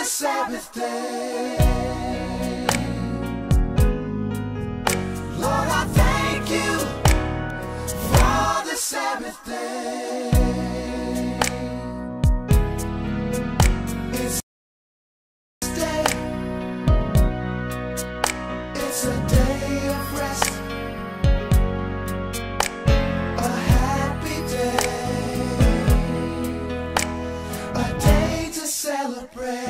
the Sabbath day. Lord, I thank you for the Sabbath day. It's a day, it's a day of rest. A happy day, a day to celebrate.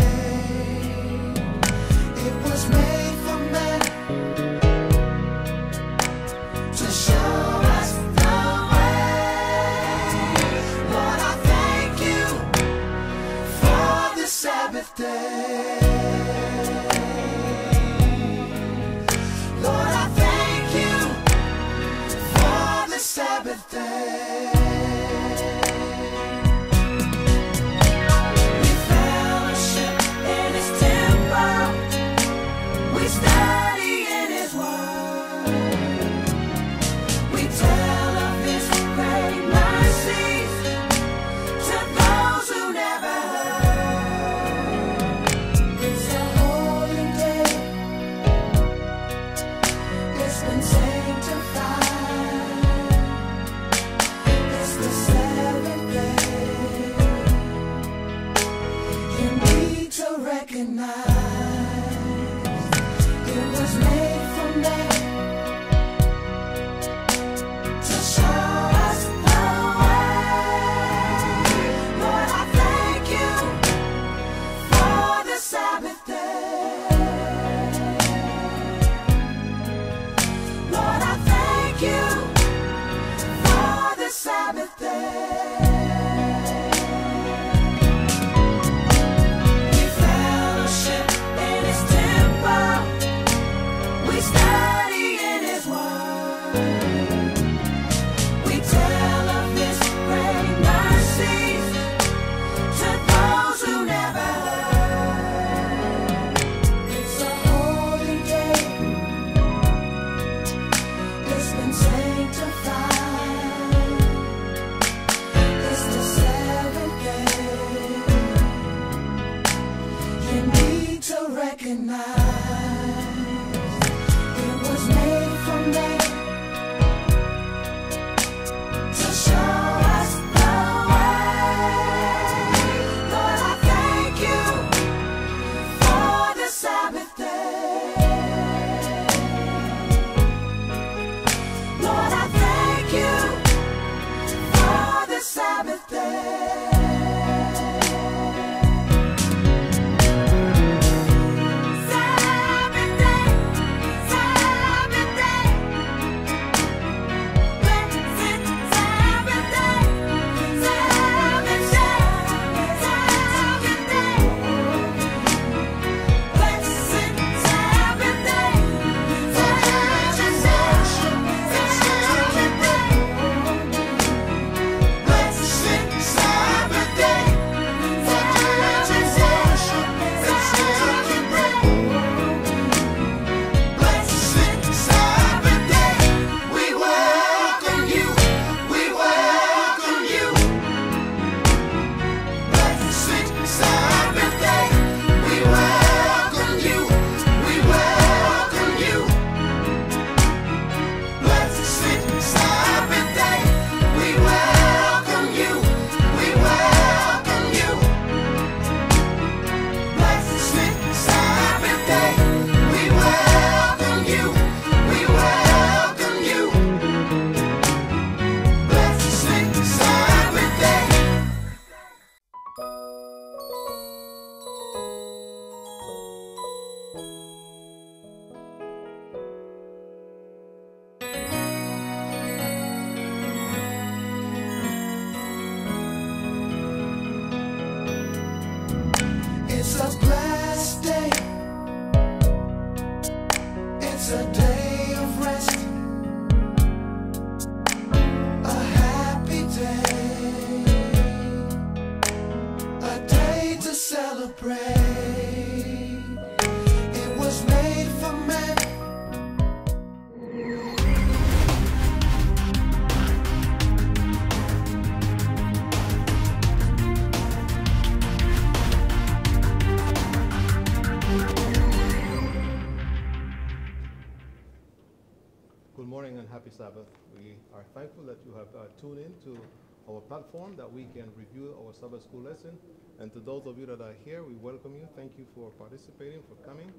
Platform that we can review our Sabbath school lesson. And to those of you that are here, we welcome you. Thank you for participating, for coming.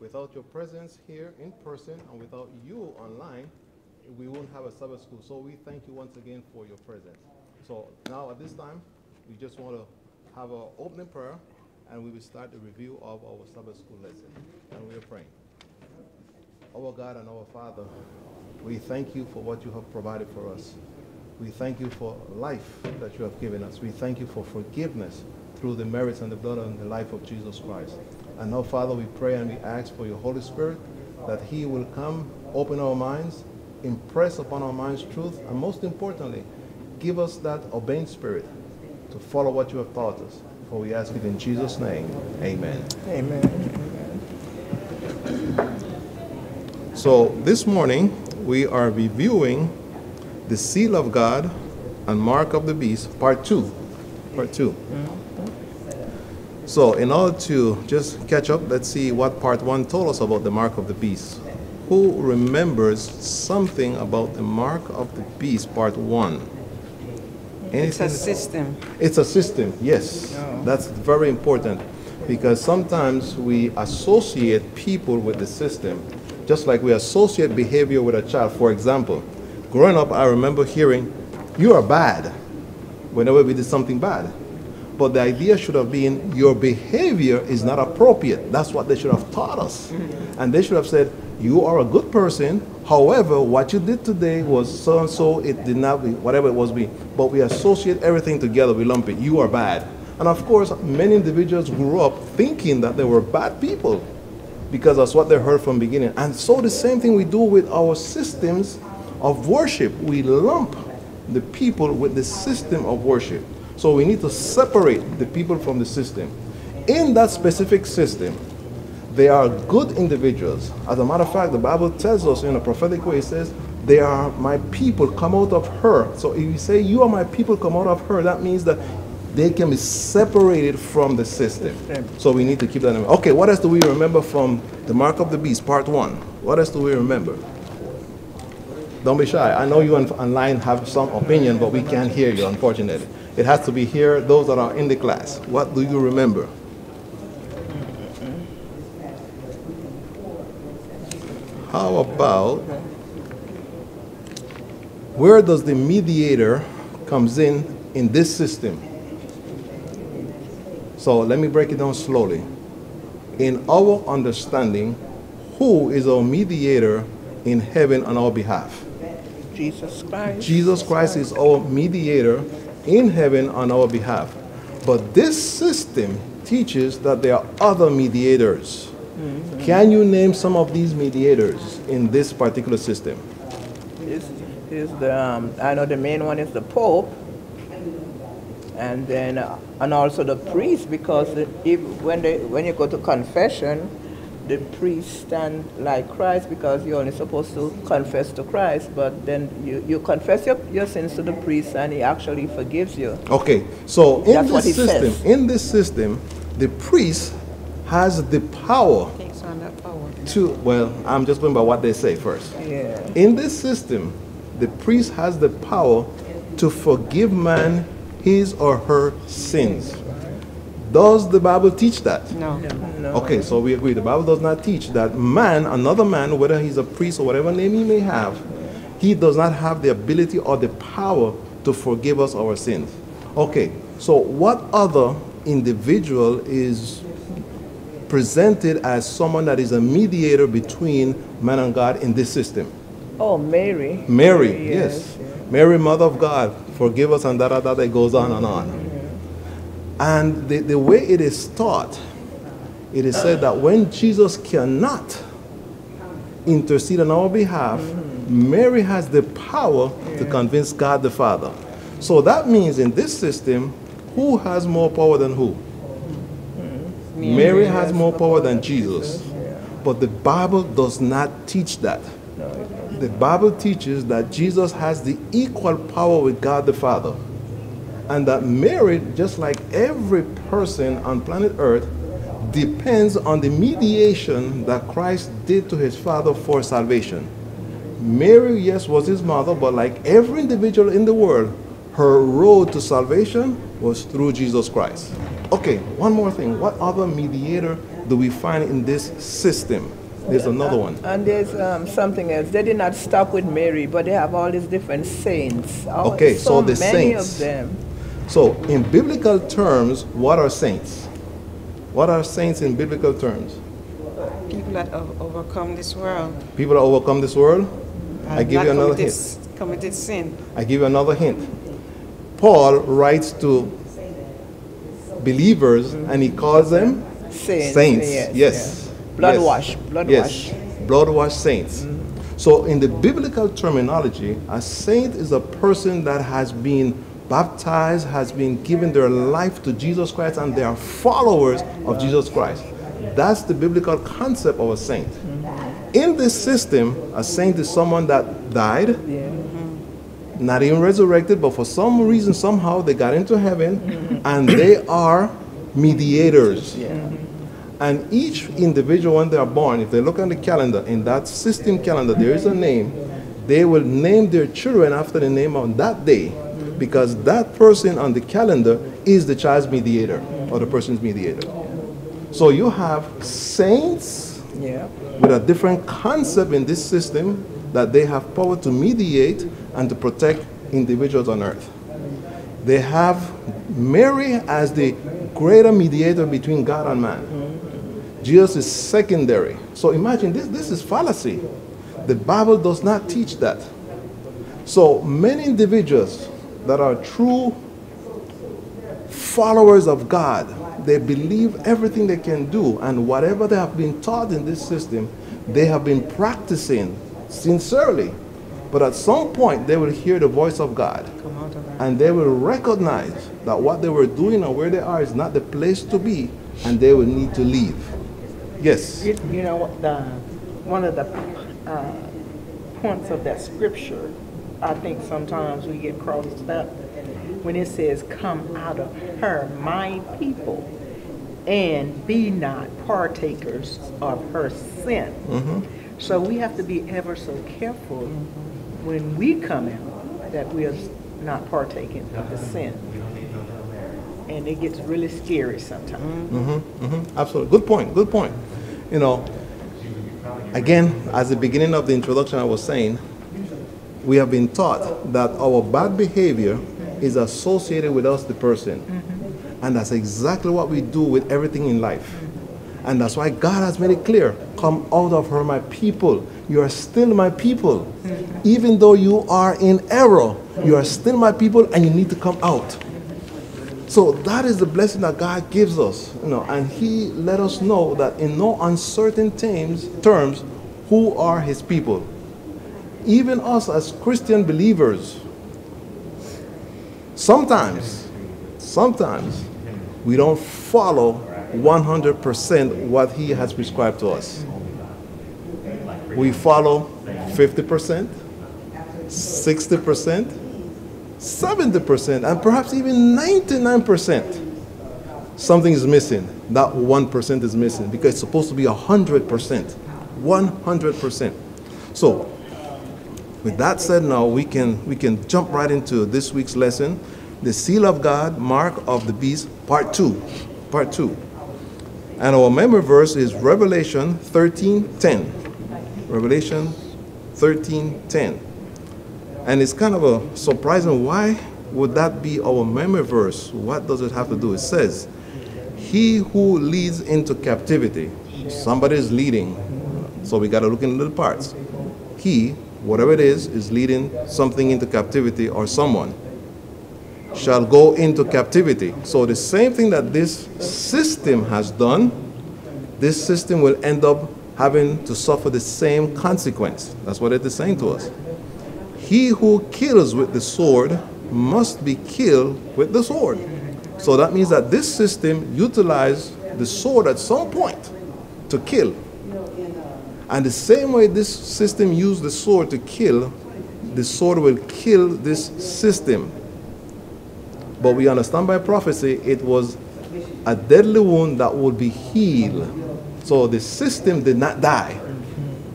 Without your presence here in person and without you online, we won't have a Sabbath school. So we thank you once again for your presence. So now at this time, we just want to have our opening prayer and we will start the review of our Sabbath school lesson. And we are praying. Our God and our Father, we thank you for what you have provided for us. We thank you for life that you have given us. We thank you for forgiveness through the merits and the blood and the life of Jesus Christ. And now, Father, we pray and we ask for your Holy Spirit that he will come, open our minds, impress upon our minds truth, and most importantly, give us that obeying spirit to follow what you have taught us. For we ask it in Jesus' name. Amen. Amen. So this morning we are reviewing the seal of God and mark of the beast, part two. Part 2 So in order to just catch up, let's see what part one told us about the mark of the beast. Who remembers something about the mark of the beast, part one? It's a system. It's a system, yes. Oh. That's very important because sometimes we associate people with the system, just like we associate behavior with a child. For example, growing up, I remember hearing, You are bad, whenever we did something bad. But the idea should have been, Your behavior is not appropriate. That's what they should have taught us. Mm-hmm. And they should have said, You are a good person. However, what you did today was so and so, it did not be, whatever it was be. But we associate everything together, we lump it. You are bad. And of course, many individuals grew up thinking that they were bad people because that's what they heard from beginning. And so the same thing we do with our systems of worship. We lump the people with the system of worship. So we need to separate the people from the system. In that specific system, they are good individuals. As a matter of fact, the Bible tells us in a prophetic way, it says, They are my people, come out of her. So if you say, You are my people, come out of her, that means that they can be separated from the system. So we need to keep that in mind. Okay, what else do we remember from the mark of the beast, part one? What else do we remember? Don't be shy. I know you on- online have some opinion, but we can't hear you, unfortunately. It has to be here, those that are in the class. What do you remember? How about where does the mediator comes in in this system? So let me break it down slowly. In our understanding, who is our mediator in heaven on our behalf? Jesus Christ. Jesus Christ is our mediator in heaven on our behalf. But this system teaches that there are other mediators. Can you name some of these mediators in this particular system? Is, is the, um, I know the main one is the Pope, and then uh, and also the priest because if, when they when you go to confession, the priest stand like Christ because you're only supposed to confess to Christ, but then you, you confess your, your sins to the priest and he actually forgives you. Okay, so in That's this system, says. in this system, the priest has the power Takes on that power. to well, I'm just going by what they say first. Yeah. In this system, the priest has the power to forgive man his or her sins. Does the Bible teach that? No. No. Okay, so we agree. The Bible does not teach that man, another man, whether he's a priest or whatever name he may have, he does not have the ability or the power to forgive us our sins. Okay, so what other individual is presented as someone that is a mediator between man and God in this system? Oh, Mary. Mary, yes. Mary, Mother of God, forgive us, and da da da, that goes on and on. And the, the way it is taught, it is said that when Jesus cannot intercede on our behalf, Mary has the power to convince God the Father. So that means in this system, who has more power than who? Mary has more power than Jesus. But the Bible does not teach that. The Bible teaches that Jesus has the equal power with God the Father. And that Mary, just like every person on planet Earth, depends on the mediation that Christ did to his Father for salvation. Mary, yes, was his mother, but like every individual in the world, her road to salvation was through Jesus Christ. Okay, one more thing. What other mediator do we find in this system? There's another one. And there's um, something else. They did not stop with Mary, but they have all these different saints. All- Okay, so the many saints. of them. So, in biblical terms, what are saints? What are saints in biblical terms? People that have overcome this world. People that overcome this world? I give you another hint. committed sin. I give you another hint. Paul writes to believers and he calls them Saints. saints. Yes. Yes. Blood Yes. wash. Blood yes. wash. Blood wash saints. Mm-hmm. So, in the biblical terminology, a saint is a person that has been baptized, has been given their life to Jesus Christ, and they are followers of Jesus Christ. That's the biblical concept of a saint. In this system, a saint is someone that died, not even resurrected, but for some reason, somehow they got into heaven and they are mediators. And each individual, when they are born, if they look on the calendar, in that system calendar, there is a name. They will name their children after the name on that day because that person on the calendar is the child's mediator or the person's mediator. So you have saints Yeah. with a different concept in this system that they have power to mediate and to protect individuals on earth. They have Mary as the greater mediator between God and man. Mm-hmm. Jesus is secondary. So imagine this, this is fallacy. The Bible does not teach that. So many individuals that are true followers of God, they believe everything they can do, and whatever they have been taught in this system, they have been practicing sincerely. But at some point, they will hear the voice of God Come out of that. and they will recognize that what they were doing and where they are is not the place to be, and they will need to leave. Yes. You, you know, what the, one of the uh, points of that scripture, I think sometimes we get crossed up when it says, Come out of her, my people, and be not partakers of her sin. So we have to be ever so careful when we come out that we are not partaking of the sin. And it gets really scary sometimes. Mm-hmm, Absolutely. Good point. Good point. You know, again, as the beginning of the introduction, I was saying, we have been taught that our bad behavior is associated with us, the person. Mm-hmm. And that's exactly what we do with everything in life. And that's why God has made it clear come out of her, my people. You are still my people. Mm-hmm. Even though you are in error, you are still my people and you need to come out. So that is the blessing that God gives us, you know, and He let us know that in no uncertain terms, terms, who are His people. Even us as Christian believers, sometimes, sometimes we don't follow 100% what He has prescribed to us. We follow 50%, 60%, 70%, and perhaps even 99%. Something is missing. That 1% is missing because it's supposed to be 100%. 100%. So, with that said, now we can, we can jump right into this week's lesson the seal of God, mark of the beast, part 2. Part 2. And our memory verse is Revelation 13:10. Revelation 13:10. And it's kind of a surprising why would that be our memory verse? What does it have to do? It says, He who leads into captivity. Somebody is leading. So we got to look in little parts. He, whatever it is, is leading something into captivity or someone shall go into captivity. So the same thing that this system has done, this system will end up having to suffer the same consequence. That's what it is saying to us. He who kills with the sword must be killed with the sword. So that means that this system utilized the sword at some point to kill. And the same way this system used the sword to kill, the sword will kill this system. But we understand by prophecy it was a deadly wound that would be healed. So the system did not die.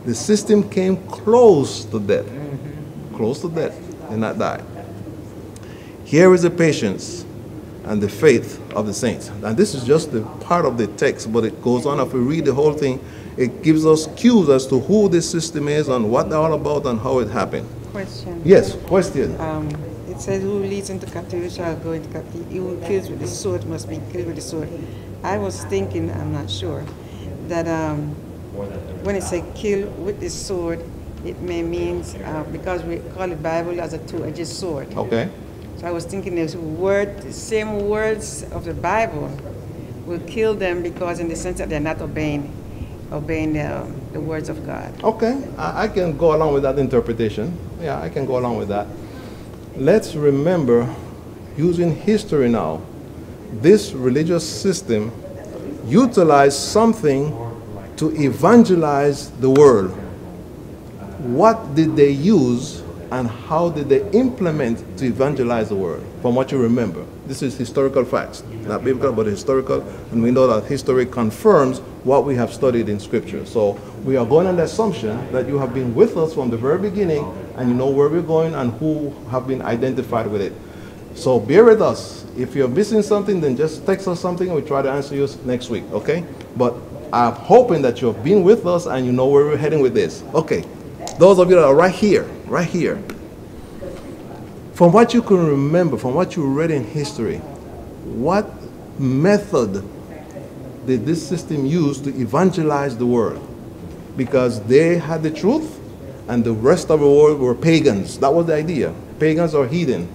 The system came close to death. Close to death, did not die. Here is the patience and the faith of the saints. And this is just the part of the text, but it goes on. If we read the whole thing, it gives us cues as to who this system is and what they're all about and how it happened. Question. Yes, question. Um, it says, who leads into captivity shall go into captivity. Who kills with the sword must be killed with the sword. I was thinking, I'm not sure, that um, when it says kill with the sword, it may mean, uh, because we call the Bible as a two-edged sword. Okay. So I was thinking there's word, the same words of the Bible will kill them because in the sense that they're not obeying, obeying the, the words of God. Okay, I, I can go along with that interpretation. Yeah, I can go along with that. Let's remember, using history now, this religious system utilized something to evangelize the world. What did they use and how did they implement to evangelize the world? From what you remember. This is historical facts, not biblical, but historical, and we know that history confirms what we have studied in Scripture. So we are going on the assumption that you have been with us from the very beginning and you know where we're going and who have been identified with it. So bear with us. If you're missing something, then just text us something and we try to answer you next week, okay? But I'm hoping that you've been with us and you know where we're heading with this. Okay. Those of you that are right here, right here. From what you can remember, from what you read in history, what method did this system use to evangelize the world? Because they had the truth and the rest of the world were pagans. That was the idea. Pagans or heathen.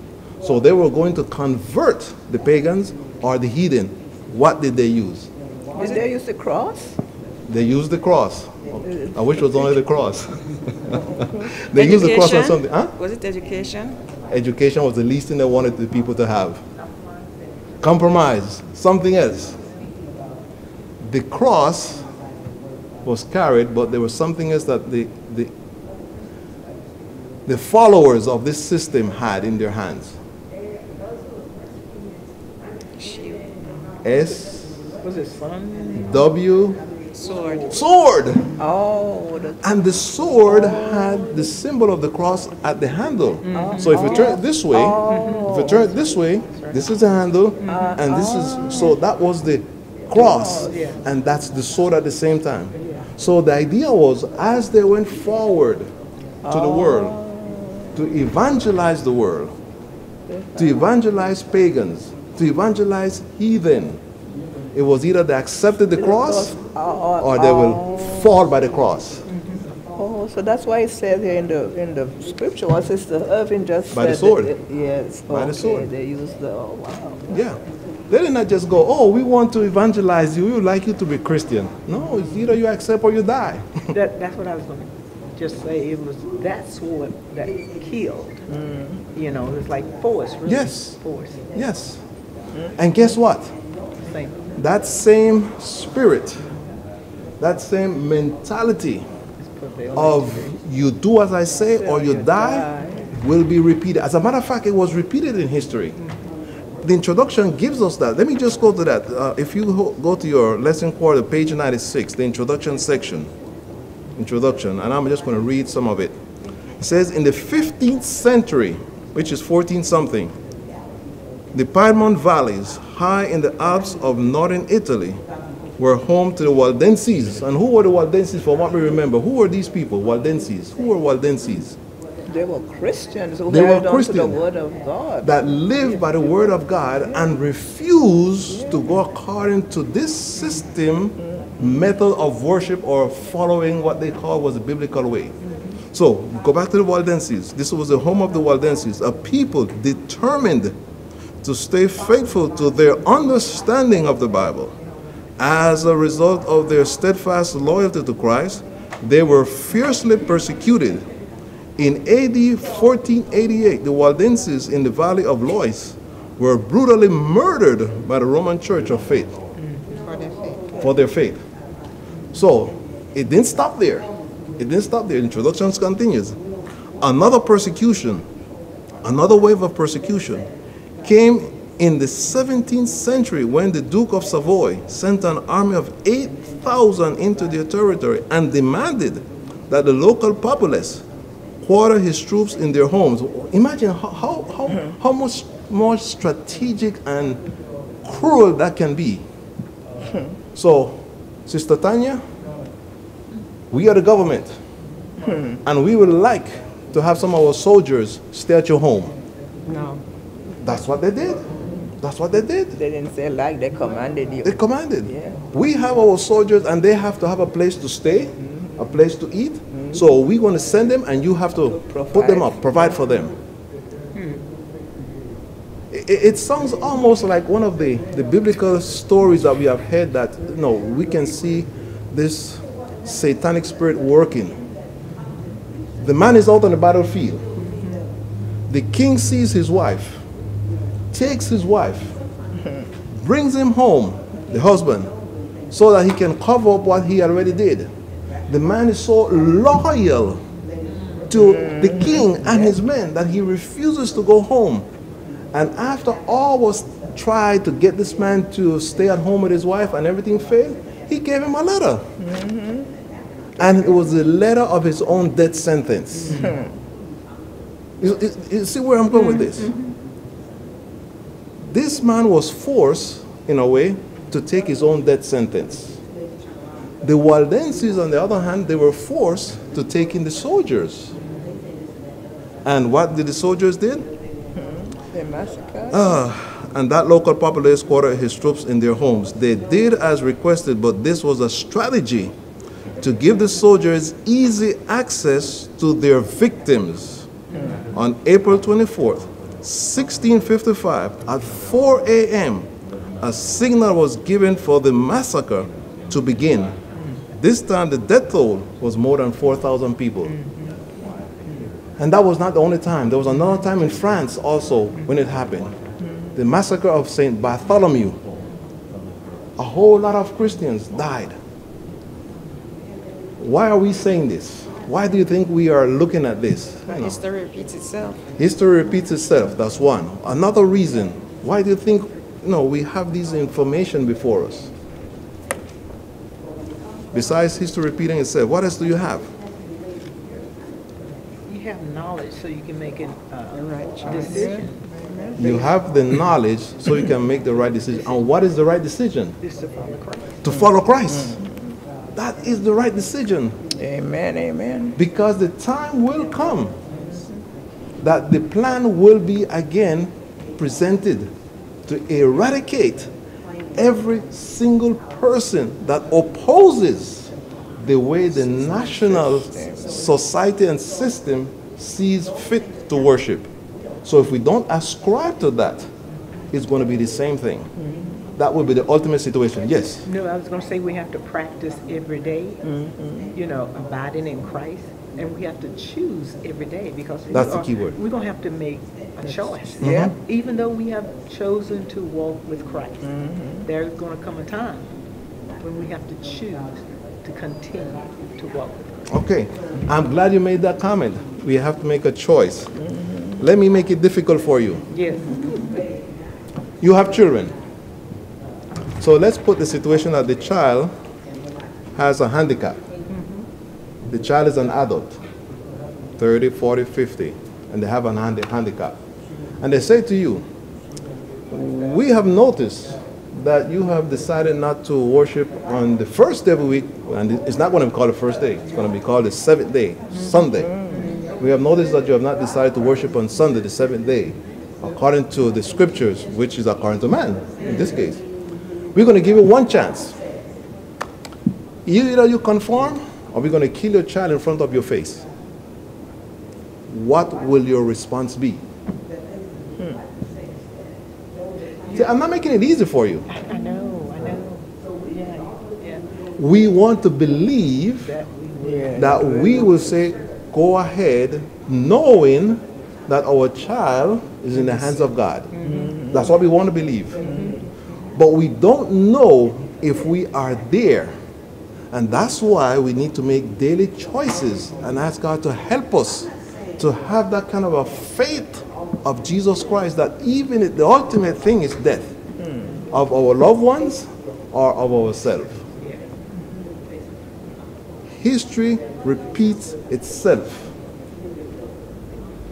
So they were going to convert the pagans or the heathen. What did they use? Did they use the cross? They used the cross. I wish it was only the cross. they used the cross on something. Huh? Was it education? Education was the least thing they wanted the people to have. Compromise, something else. The cross was carried, but there was something else that the, the, the followers of this system had in their hands. S Was it sun? W Sword. sword. Oh, the, And the sword had the symbol of the cross at the handle. Mm-hmm. So if you turn it this way, oh. if you turn it this way, this is the handle, uh, and this is oh. so that was the cross, oh, and that's the sword at the same time. So the idea was as they went forward to the world, to evangelize the world, to evangelize pagans, to evangelize heathen, it was either they accepted the cross uh, uh, or they will uh, fall by the cross. Mm-hmm. oh, so that's why it says here in the in the scripture, what Sister Irving just By the said. sword. that- yes. By the okay, sword. They use the. Oh, wow. Yeah. They did not just go, oh, we want to evangelize you. We would like you to be Christian. No, it's either you accept or you die. That, that's what I was gonna just say, it was that sword that killed. Mm-hmm. You know, it's like force, really. Yes. Force, yes. And guess what? same. That same spirit, that same mentality of you do as I say or you die will be repeated. As a matter of fact, it was repeated in history. The introduction gives us that. Let me just go to that. Uh, if you go to your lesson quarter, page 96, the introduction section. Introduction, and I'm just going to read some of it. It says, in the 15th century, which is 14 something, the Piedmont valleys, high in the Alps of northern Italy, were home to the Waldenses. And who were the Waldenses, from what we remember? Who were these people, Waldenses? Who were Waldenses? They were Christians who They were to the word of God. That lived by the word of God and refused to go according to this system, method of worship, or following what they call was the biblical way. So, go back to the Waldenses. This was the home of the Waldenses, a people determined to stay faithful to their understanding of the Bible. As a result of their steadfast loyalty to Christ, they were fiercely persecuted. In AD 1488, the Waldenses in the valley of Lois were brutally murdered by the Roman Church of Faith For their faith. for their faith. So it didn't stop there. It didn't stop there. Introductions continues. Another persecution, another wave of persecution came in the 17th century when the Duke of Savoy sent an army of 8,000 into their territory and demanded that the local populace quarter his troops in their homes. Imagine how, how, how, mm-hmm. how much more strategic and cruel that can be. Hmm. So, Sister Tanya, we are the government, hmm. and we would like to have some of our soldiers stay at your home. No. That's what they did. That's what they did. They didn't say like they commanded you. They commanded. Yeah. We have our soldiers and they have to have a place to stay, a place to eat. Mm-hmm. So we're going to send them and you have to put them up, provide for them. Hmm. It, it sounds almost like one of the, the biblical stories that we have heard that, you know, we can see this satanic spirit working. The man is out on the battlefield. The king sees his wife, takes his wife, brings him home, the husband, so that he can cover up what he already did. The man is so loyal to the king and his men that he refuses to go home. And after all was tried to get this man to stay at home with his wife and everything failed, he gave him a letter. And it was the letter of his own death sentence. Mm-hmm. You, you- you see where I'm going with this? Mm-hmm. This man was forced, in a way, to take his own death sentence. The Waldenses, on the other hand, they were forced to take in the soldiers. And what did the soldiers did? They massacred. Ah, and that local populace quartered his troops in their homes. They did as requested, but this was a strategy to give the soldiers easy access to their victims. On April 24th, 1655, at 4 a.m., a signal was given for the massacre to begin. This time, the death toll was more than 4,000 people. And that was not the only time. There was another time in France also when it happened. The massacre of St. Bartholomew. A whole lot of Christians died. Why are we saying this? Why do you think we are looking at this? But history repeats itself. History repeats itself. That's one. Another reason. Why do you think you know, we have this information before us? Besides history repeating itself, what else do you have? You have knowledge so you can make a uh, Right decision. You have the knowledge so you can make the right decision. And what is the right decision? This to follow Christ. To follow Christ. That is the right decision. Amen, amen. Because the time will come that the plan will be again presented to eradicate every single person that opposes the way the national society and system sees fit to worship. So if we don't ascribe to that, it's going to be the same thing. That will be the ultimate situation. Yes. No, I was going to say we have to practice every day, mm-hmm. you know, abiding in Christ. And we have to choose every day because we That's the are- key word. We're going to have to make a choice. Mm-hmm. Yeah. Even though we have chosen to walk with Christ, mm-hmm. there's going to come a time when we have to choose to continue to walk with Christ. Okay, I'm glad you made that comment. We have to make a choice. Let me make it difficult for you. Yes. You have children. So let's put the situation that the child has a handicap. The child is an adult, 30, 40, 50, and they have a handi- handicap. And they say to you, We have noticed that you have decided not to worship on the first day of the week, and it's not going to be called the first day, it's going to be called the seventh day, Sunday. We have noticed that you have not decided to worship on Sunday, the seventh day, according to the scriptures, which is according to man in this case. We're going to give you one chance. Either you conform, or we're going to kill your child in front of your face. What will your response be? Hmm. See, I'm not making it easy for you. I I know, I know. Yeah, yeah. We want to believe That we Yeah. that we will say, go ahead, knowing that our child is in the hands of God. Mm-hmm. That's what we want to believe. Mm-hmm. But we don't know if we are there. And that's why we need to make daily choices and ask God to help us to have that kind of a faith of Jesus Christ that even if the ultimate thing is death hmm. of our loved ones or of ourselves. history repeats itself.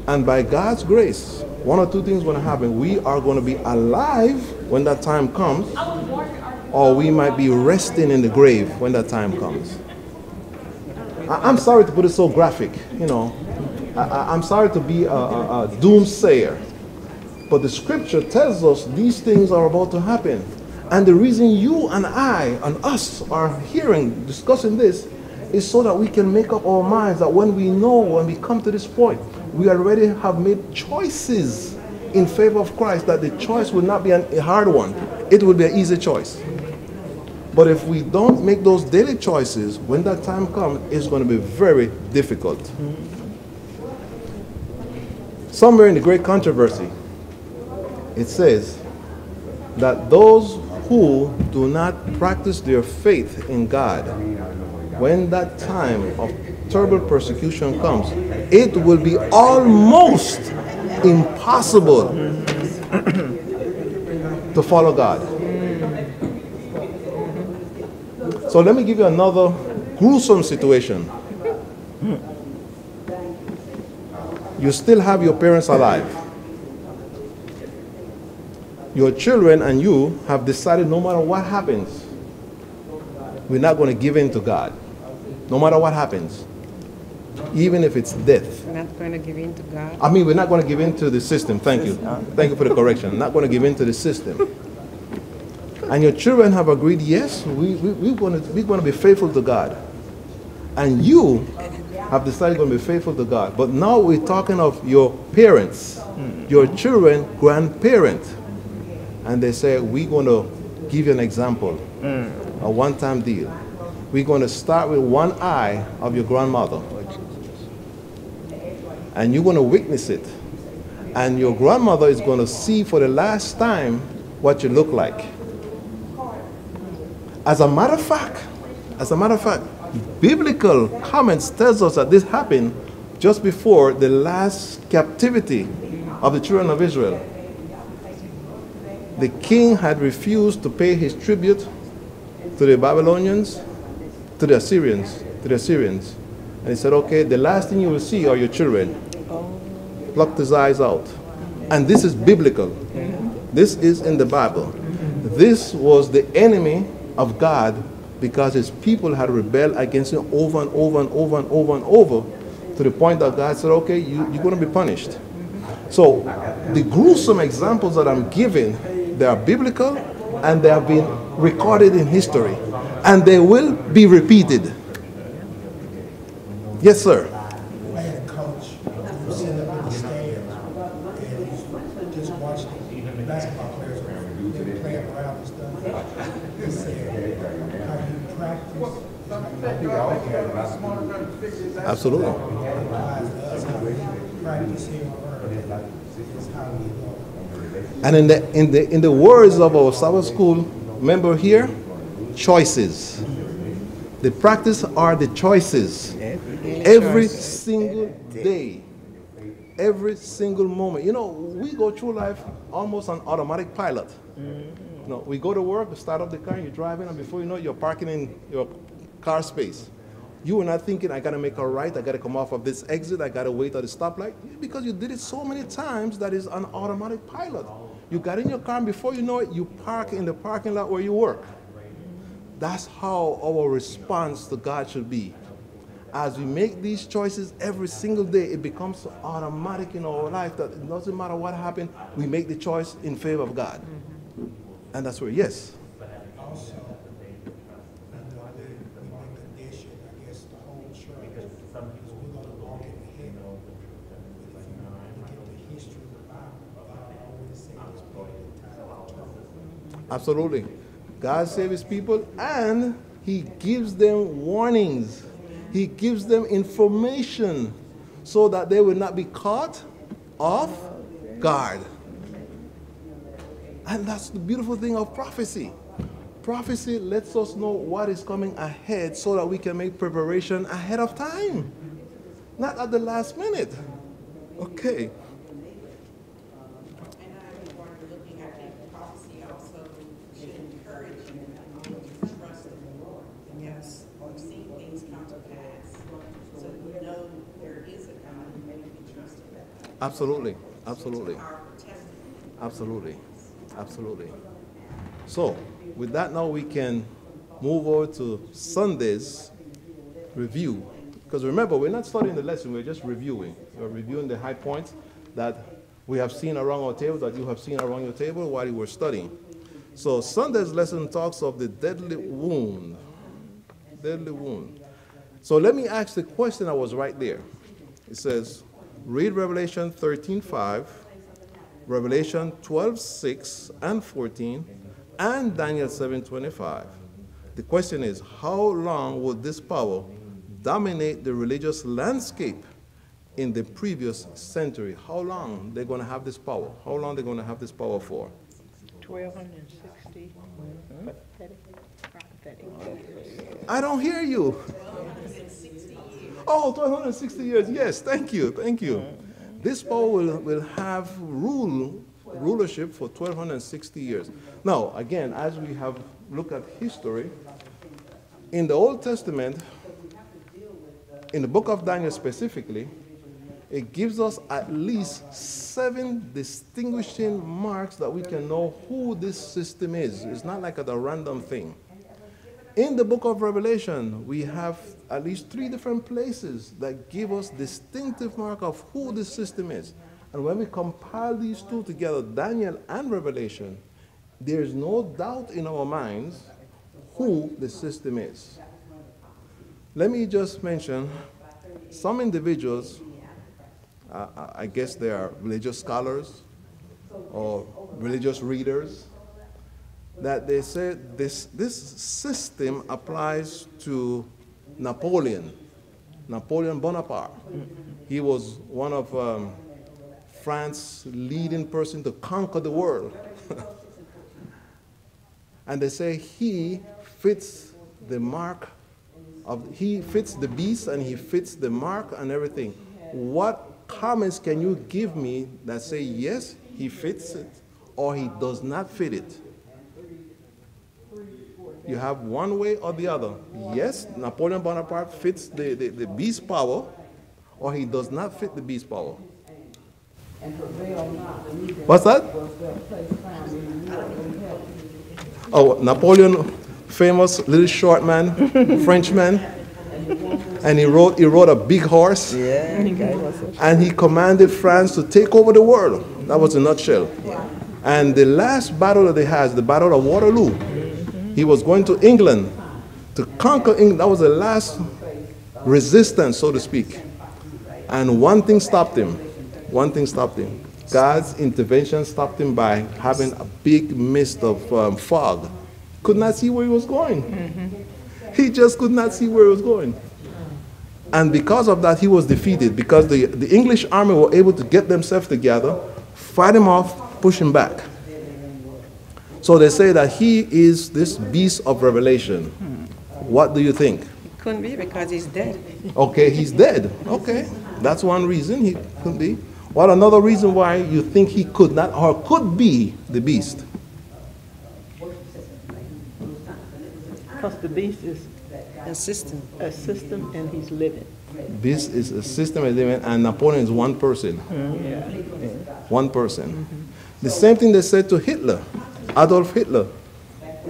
And by God's grace, one or two things going to happen. We are going to be alive when that time comes, or we might be resting in the grave when that time comes. I, am sorry to put it so graphic, you know. I, am sorry to be a, a, a doomsayer, but the scripture tells us these things are about to happen. And the reason you and I and us are hearing, discussing this, is so that we can make up our minds that when we know, when we come to this point, we already have made choices in favor of Christ, that the choice will not be an, a hard one, it will be an easy choice. But if we don't make those daily choices, when that time comes, it's going to be very difficult. Somewhere in the great controversy, it says that those who do not practice their faith in God, when that time of terrible persecution comes, it will be almost impossible to follow God. So let me give you another gruesome situation. You still have your parents alive. Your children and you have decided no matter what happens, we're not going to give in to God. No matter what happens even if it's death. We're not going to give in to God. I mean, we're not going to give in to the system. Thank you. Uh, Thank you for the correction. I'm Not going to give in to the system. And your children have agreed, yes, we, we, we want to, we want to be faithful to God. And you have decided to be faithful to God. But now we're talking of your parents, hmm. your children, grandparents. And they say, we're going to give you an example, hmm. a one time deal. We're going to start with one eye of your grandmother and you're going to witness it. And your grandmother is going to see for the last time what you look like. As a matter of fact, as a matter of fact, biblical comments tells us that this happened just before the last captivity of the children of Israel. The king had refused to pay his tribute to the Babylonians, to the Assyrians, to the Assyrians. And he said, okay, the last thing you will see are your children plucked his eyes out. And this is biblical. This is in the Bible. This was the enemy of God because his people had rebelled against him over and over and over and over and over to the point that God said, okay, you, you're going to be punished. So the gruesome examples that I'm giving, they are biblical and they have been recorded in history and they will be repeated. Yes, sir. We had a Coach. who was sitting Just watch the basketball players. around How do you practice? Absolutely. And in the in the in the words of our Sabbath school member here, choices. The practice are the choices. Every single day. Every single moment. You know, we go through life almost on automatic pilot. Mm-hmm. You know, we go to work, we start up the car, you're driving, and before you know it, you're parking in your car space. You were not thinking, I gotta make a right, I gotta come off of this exit, I gotta wait at the stoplight, because you did it so many times that is an automatic pilot. You got in your car, and before you know it, you park in the parking lot where you work. That's how our response to God should be. As we make these choices every single day, it becomes automatic in our life that it doesn't matter what happened, we make the choice in favor of God. And that's where, yes. Absolutely. God saves people and he gives them warnings. He gives them information so that they will not be caught off guard. And that's the beautiful thing of prophecy. Prophecy lets us know what is coming ahead so that we can make preparation ahead of time, not at the last minute. Okay. Yes. We've seen things come come to pass. So we know there is a God and may be trusted that God. Absolutely, absolutely, absolutely, absolutely. So, with that now we can move over to Sunday's review. Because remember, we're not studying the lesson, we're just reviewing. We're reviewing the high points that we have seen around our table, that you have seen around your table while you were studying. So, Sunday's lesson talks of the deadly wound. Deadly wound. So, let me ask the question that was right there. It says, read Revelation 13 5, Revelation 12 6 and 14, and Daniel 7 25. The question is, how long will this power dominate the religious landscape in the previous century? How long they're going to have this power? How long they're going to have this power for? 1260. Hmm? Pathetic. Pathetic. I don't hear you. Oh, 1260 years. Yes, thank you, thank you. This power will, will have rule, rulership for 1260 years. Now, again, as we have looked at history, in the Old Testament, in the book of Daniel specifically, it gives us at least seven distinguishing marks that we can know who this system is. It's not like a random thing. In the book of Revelation, we have at least three different places that give us distinctive mark of who this system is. And when we compile these two together, Daniel and Revelation, there is no doubt in our minds who the system is. Let me just mention some individuals, uh, I- I guess they are religious scholars or religious readers, that they say this, this system applies to Napoleon, Napoleon Bonaparte. He was one of um, France's leading person to conquer the world. and they say he fits the mark of, he fits the beast and he fits the mark and everything. What comments can you give me that say yes, he fits it, or he does not fit it? You have one way or the other. Yes, Napoleon Bonaparte fits the, the, the beast power, or he does not fit the beast power. What's that? Oh, Napoleon, famous little short man, Frenchman, and he rode he rode a big horse, Yeah, the guy was a and he commanded France to take over the world. That was a nutshell. And the last battle that they had, the Battle of Waterloo, he was going to England to conquer England. That was the last resistance, so to speak. And one thing stopped him. One thing stopped him. God's intervention stopped him by having a big mist of um, fog. Could not see where he was going. He just could not see where he was going. And because of that, he was defeated because the, the English army were able to get themselves together, fight him off, push him back. So they say that he is this beast of revelation. What do you think? It Couldn't be because he's dead. Okay, he's dead. Okay, that's one reason he couldn't be. What another reason why you think he could not or could be the beast? Because the beast is A system. a system and he's living. This is a system of living, and Napoleon is one person. Mm, yeah. One person. The same thing they said to Hitler, Adolf Hitler,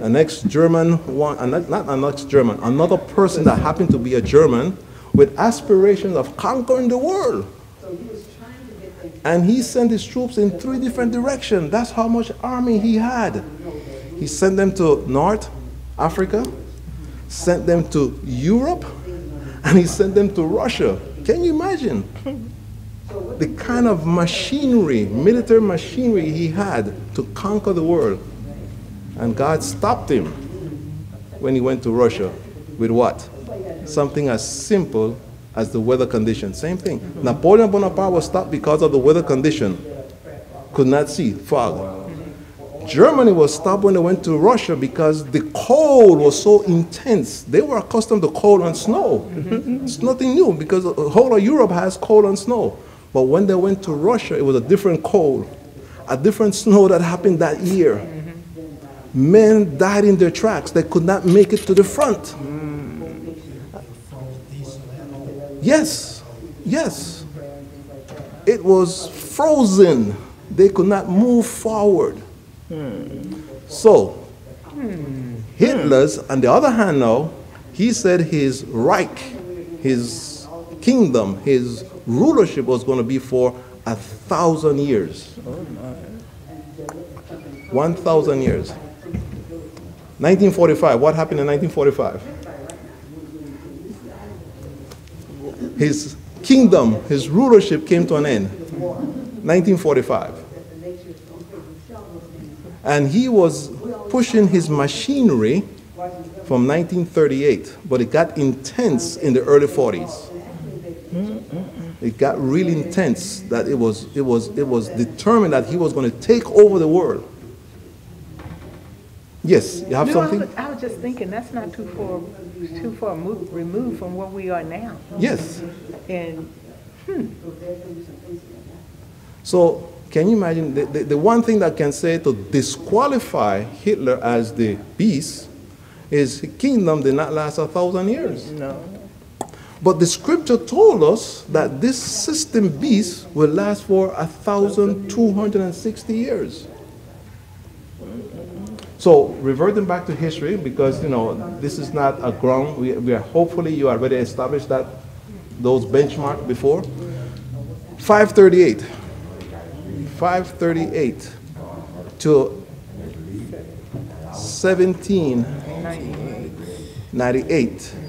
an ex-German one, uh, not not an ex-German, another person that happened to be a German with aspirations of conquering the world. And he sent his troops in three different directions. That's how much army he had. He sent them to North Africa, sent them to Europe, and he sent them to Russia. Can you imagine? The kind of machinery, military machinery he had to conquer the world. And God stopped him when he went to Russia with what? Something as simple as the weather condition. Same thing. Napoleon Bonaparte was stopped because of the weather condition. Could not see, fog. Germany was stopped when they went to Russia because the cold was so intense. They were accustomed to cold and snow. it's nothing new because the whole of Europe has cold and snow. But when they went to Russia, it was a different cold, a different snow that happened that year. Men died in their tracks. They could not make it to the front. Yes, yes. It was frozen. They could not move forward. So, Hitler's, on the other hand, now, he said his Reich, his kingdom, his rulership was going to be for a thousand years. 1,000 years. 1945, what happened in 1945? His kingdom, his rulership came to an end. 1945. And he was pushing his machinery from 1938, but it got intense in the early 40s. It got really intense that it was, it was, it was determined that he was going to take over the world. Yes, you have No, I something? was, I was just thinking, that's not too far, too far mo- removed from where we are now. Yes. And hmm. So can you imagine the, the, the one thing that can say to disqualify Hitler as the beast is his kingdom did not last a thousand years. No. But the scripture told us that this system beast will last for a thousand two hundred and sixty years. So reverting back to history, because you know this is not a ground. We, we are hopefully you already established that those benchmark before. 538. 538 to 1798.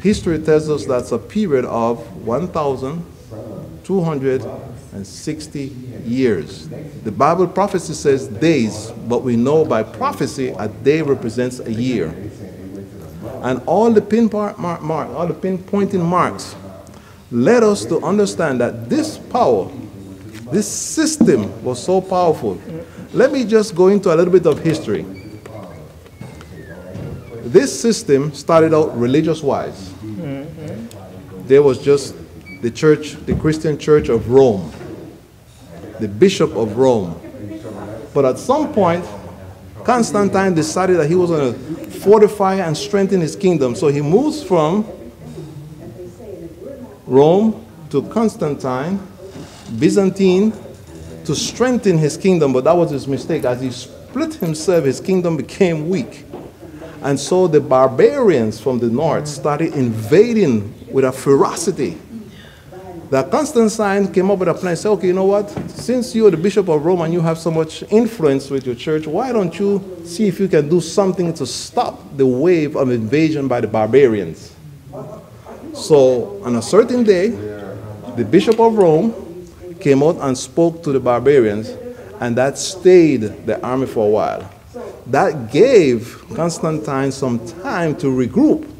History tells us that's a period of 1,260 years. The Bible prophecy says days, but we know by prophecy a day represents a year. And all the pinpoint mark, mark, all the pinpointing marks led us to understand that this power, this system was so powerful. Let me just go into a little bit of history. This system started out religious wise. There was just the church, the Christian church of Rome, the bishop of Rome. But at some point, Constantine decided that he was going to fortify and strengthen his kingdom. So he moves from Rome to Constantine, Byzantine, to strengthen his kingdom. But that was his mistake. As he split himself, his kingdom became weak. And so the barbarians from the north started invading with a ferocity. That Constantine came up with a plan. and Said, okay, you know what? Since you're the bishop of Rome and you have so much influence with your church, why don't you see if you can do something to stop the wave of invasion by the barbarians? So, on a certain day, the Bishop of Rome came out and spoke to the barbarians, and that stayed the army for a while. That gave Constantine some time to regroup,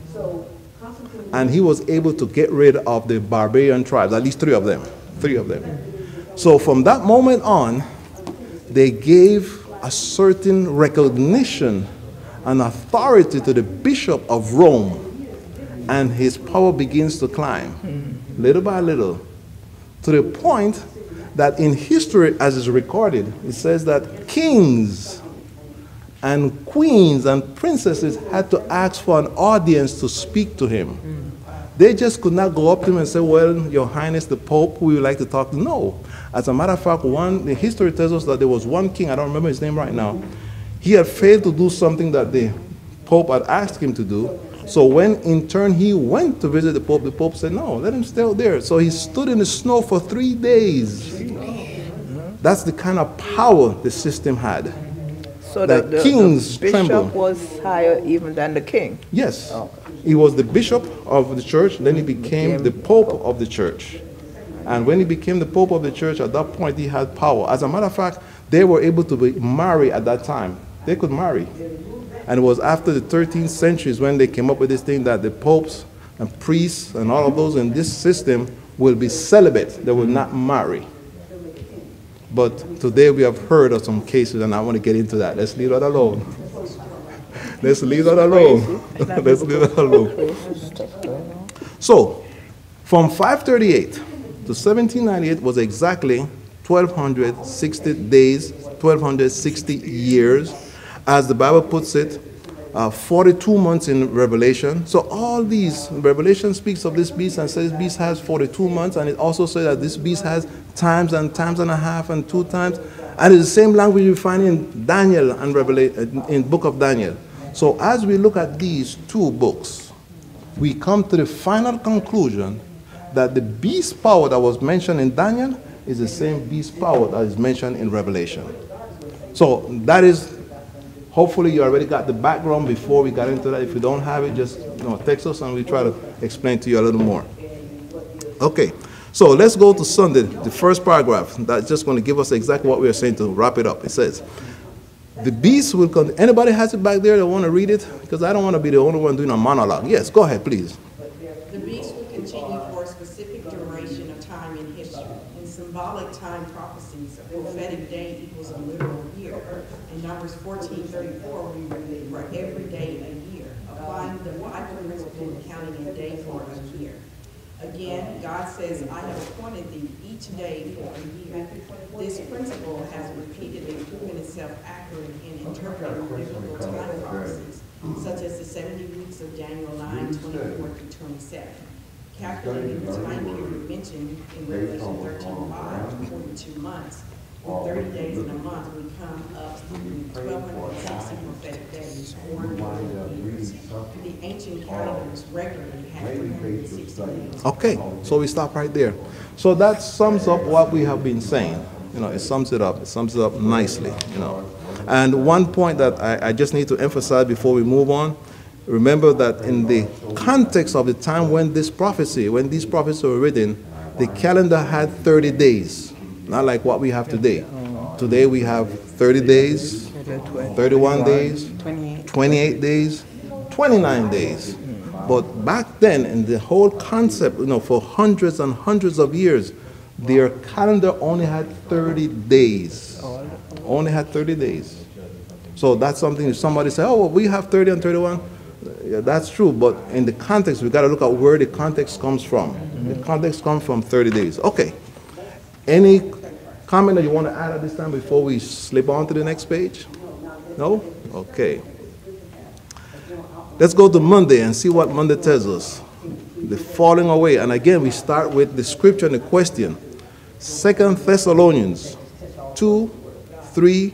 and he was able to get rid of the barbarian tribes, at least three of them. Three of them. So, from that moment on, they gave a certain recognition and authority to the Bishop of Rome and his power begins to climb little by little to the point that in history as is recorded it says that kings and queens and princesses had to ask for an audience to speak to him they just could not go up to him and say well your highness the pope we would like to talk to no as a matter of fact one the history tells us that there was one king i don't remember his name right now he had failed to do something that the pope had asked him to do so when in turn he went to visit the Pope, the Pope said, No, let him stay out there. So he stood in the snow for three days. That's the kind of power the system had. So The the, kings the bishop tremble. was higher even than the king. Yes. Oh. He was the bishop of the church, then he became the pope of the church. And when he became the pope of the church, at that point he had power. As a matter of fact, they were able to be marry at that time. They could marry. And it was after the 13th centuries when they came up with this thing that the popes and priests and all of those in this system will be celibate. They will not marry. But today we have heard of some cases, and I want to get into that. Let's leave that alone. Let's leave that alone. Let's leave that alone. So, from 538 to 1798 was exactly 1260 days, 1260 years. As the Bible puts it, uh, 42 months in Revelation. So all these, Revelation speaks of this beast and says this beast has 42 months, and it also says that this beast has times and times and a half and two times. And it's the same language you find in Daniel and Revelation, uh, in book of Daniel. So as we look at these two books, we come to the final conclusion that the beast power that was mentioned in Daniel is the same beast power that is mentioned in Revelation. So that is hopefully you already got the background before we got into that. If you don't have it, just you know, text us and we try to explain to you a little more. Okay, so let's go to Sunday, the first paragraph. That's just going to give us exactly what we are saying to wrap it up. It says, "The beast will come." Anybody has it back there that want to read it? Because I don't want to be the only one doing a monologue. Yes, go ahead, please. The beast will continue for a specific duration of time in history. In symbolic time prophecies, a prophetic day equals a literal year. In Numbers fourteen thirty-four, we read for every day a year, applying the Bible principle of counting a day for a year. Again, God says, I have appointed thee each day for a year. This principle has repeatedly proven itself accurate in interpreting biblical time prophecies, such as the seventy weeks of Daniel 9, 24 through twenty-seven. Calculating the time period mentioned in Revelation 13, 5, 42 months, with thirty days in a month, we come up to twelve hundred sixty prophetic days, four hundred years. The ancient calendars regularly had three hundred and sixty days. Okay, so we stop right there. So that sums up what we have been saying. You know, it sums it up. It sums it up nicely, you know. And one point that I, I just need to emphasize before we move on, remember that in the context of the time when this prophecy, when these prophecies were written, the calendar had 30 days, not like what we have today. Today we have 30 days, 31 days, 28. 28 days, 29 days. But back then, in the whole concept, you know, for hundreds and hundreds of years, their calendar only had 30 days. Only had 30 days. So that's something if somebody say, oh, well, we have 30 and 31. Yeah, that's true, but in the context, we've got to look at where the context comes from. The context comes from 30 days. Okay. Any comment that you want to add at this time before we slip on to the next page? No? Okay. Let's go to Monday and see what Monday tells us. The falling away. And again, we start with the scripture and the question. Second Thessalonians 2, 3,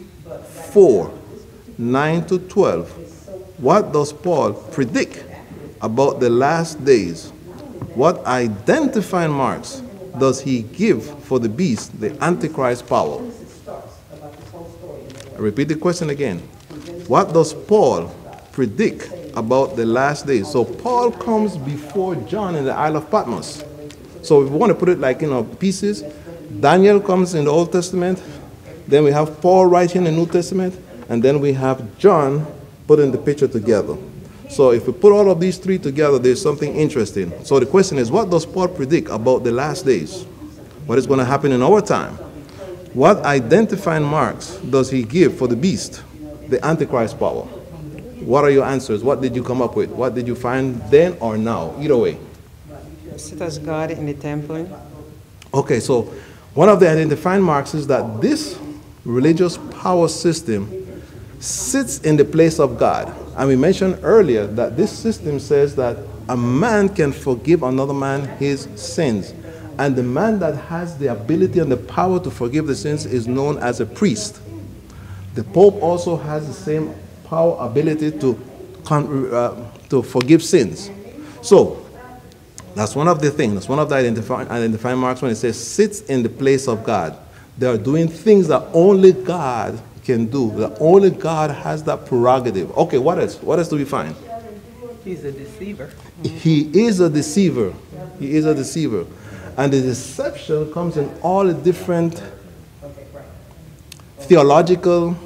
4, 9 to 12. What does Paul predict about the last days? What identifying marks does he give for the beast, the Antichrist power? I repeat the question again. What does Paul predict about the last days? So Paul comes before John in the Isle of Patmos. So if we want to put it like you know pieces, Daniel comes in the Old Testament, then we have Paul writing in the New Testament, and then we have John putting the picture together. So if we put all of these three together, there's something interesting. So the question is, what does Paul predict about the last days? What is going to happen in our time? What identifying marks does he give for the beast, the Antichrist power? What are your answers? What did you come up with? What did you find then or now? Either way. Sit as God in the temple. Okay, so one of the identifying marks is that this religious power system sits in the place of God. And we mentioned earlier that this system says that a man can forgive another man his sins. And the man that has the ability and the power to forgive the sins is known as a priest. The Pope also has the same power, ability to, uh, to forgive sins. So, that's one of the things. That's one of the identifying, identifying marks when it says sits in the place of God. They are doing things that only God can do. That only God has that prerogative. Okay, what else? What else do we find? He's a deceiver. He is a deceiver. He is a deceiver. And the deception comes in all the different theological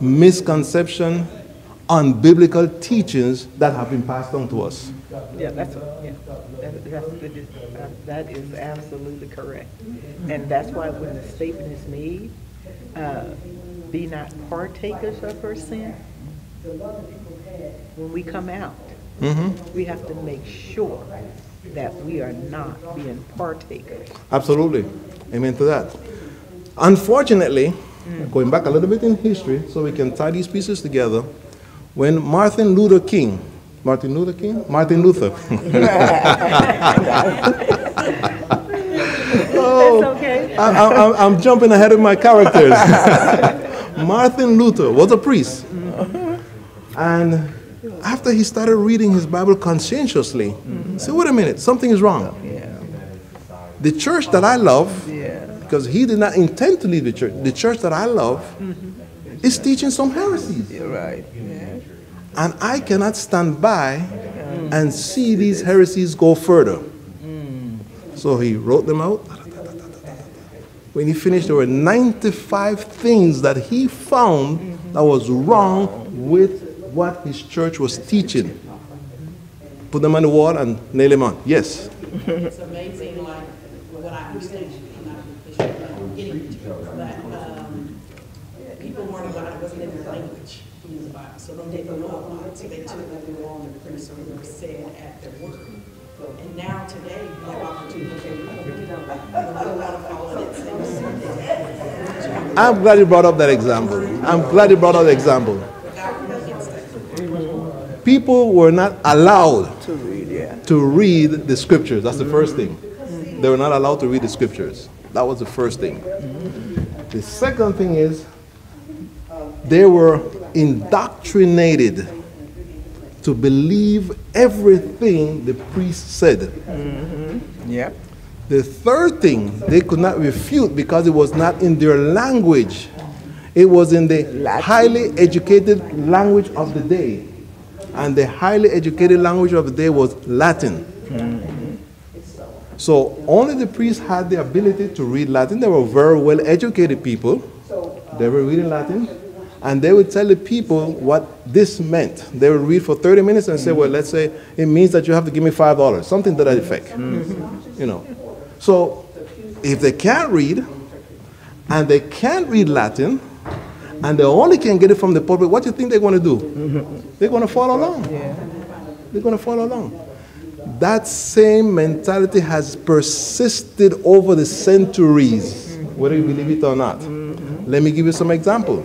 misconception, unbiblical teachings that have been passed on to us. Yeah, that's, yeah, that, that's, the- that- that is absolutely correct. And that's why when the statement is made, uh, be not partakers of her sin, when we come out, mm-hmm. we have to make sure that we are not being partakers. Absolutely. Amen to that. Unfortunately, mm. going back a little bit in history so we can tie these pieces together, When Martin Luther King, Martin Luther King? Martin Luther. oh, okay. I, I, I'm- I'm jumping ahead of my characters. Martin Luther was a priest. And after he started reading his Bible conscientiously, mm-hmm. he said, wait a minute, something is wrong. Yeah, The church that I love, yeah, because he did not intend to leave the church, the church that I love mm-hmm. is teaching some heresies. you're right, yeah. And I cannot stand by and see these heresies go further. So he wrote them out. When he finished, there were 95 things that he found that was wrong with what his church was teaching. Put them on the wall and nail them on. Yes. It's amazing, like, what I understand, I'm not official, but I'm getting to, that, um, people weren't allowed, it wasn't in their language, in the Bible, so they didn't know about it, so they took what they were on the priest or were said at their word. And now today, we have opportunity to, we don't want to follow that same system. I'm glad you brought up that example. I'm glad you brought up the example. Without going against that. People were not allowed To read, yeah. to read the scriptures. That's the first thing. They were not allowed to read the scriptures. That was the first thing. The second thing is they were indoctrinated to believe everything the priest said. Mm-hmm. Yep. The third thing they could not refute because it was not in their language. It was in the Latin. highly educated language of the day. And the highly educated language of the day was Latin. Mm-hmm. So only the priests had the ability to read Latin. They were very well educated people. They were reading Latin. And they would tell the people what this meant. They would read for 30 minutes and say, well, let's say it means that you have to give me $5, something to that effect. You know. So if they can't read and they can't read Latin and they only can get it from the pulpit, what do you think they're going to do? They're going to follow along. They're going to follow along. That same mentality has persisted over the centuries, whether you believe it or not. Let me give you some example.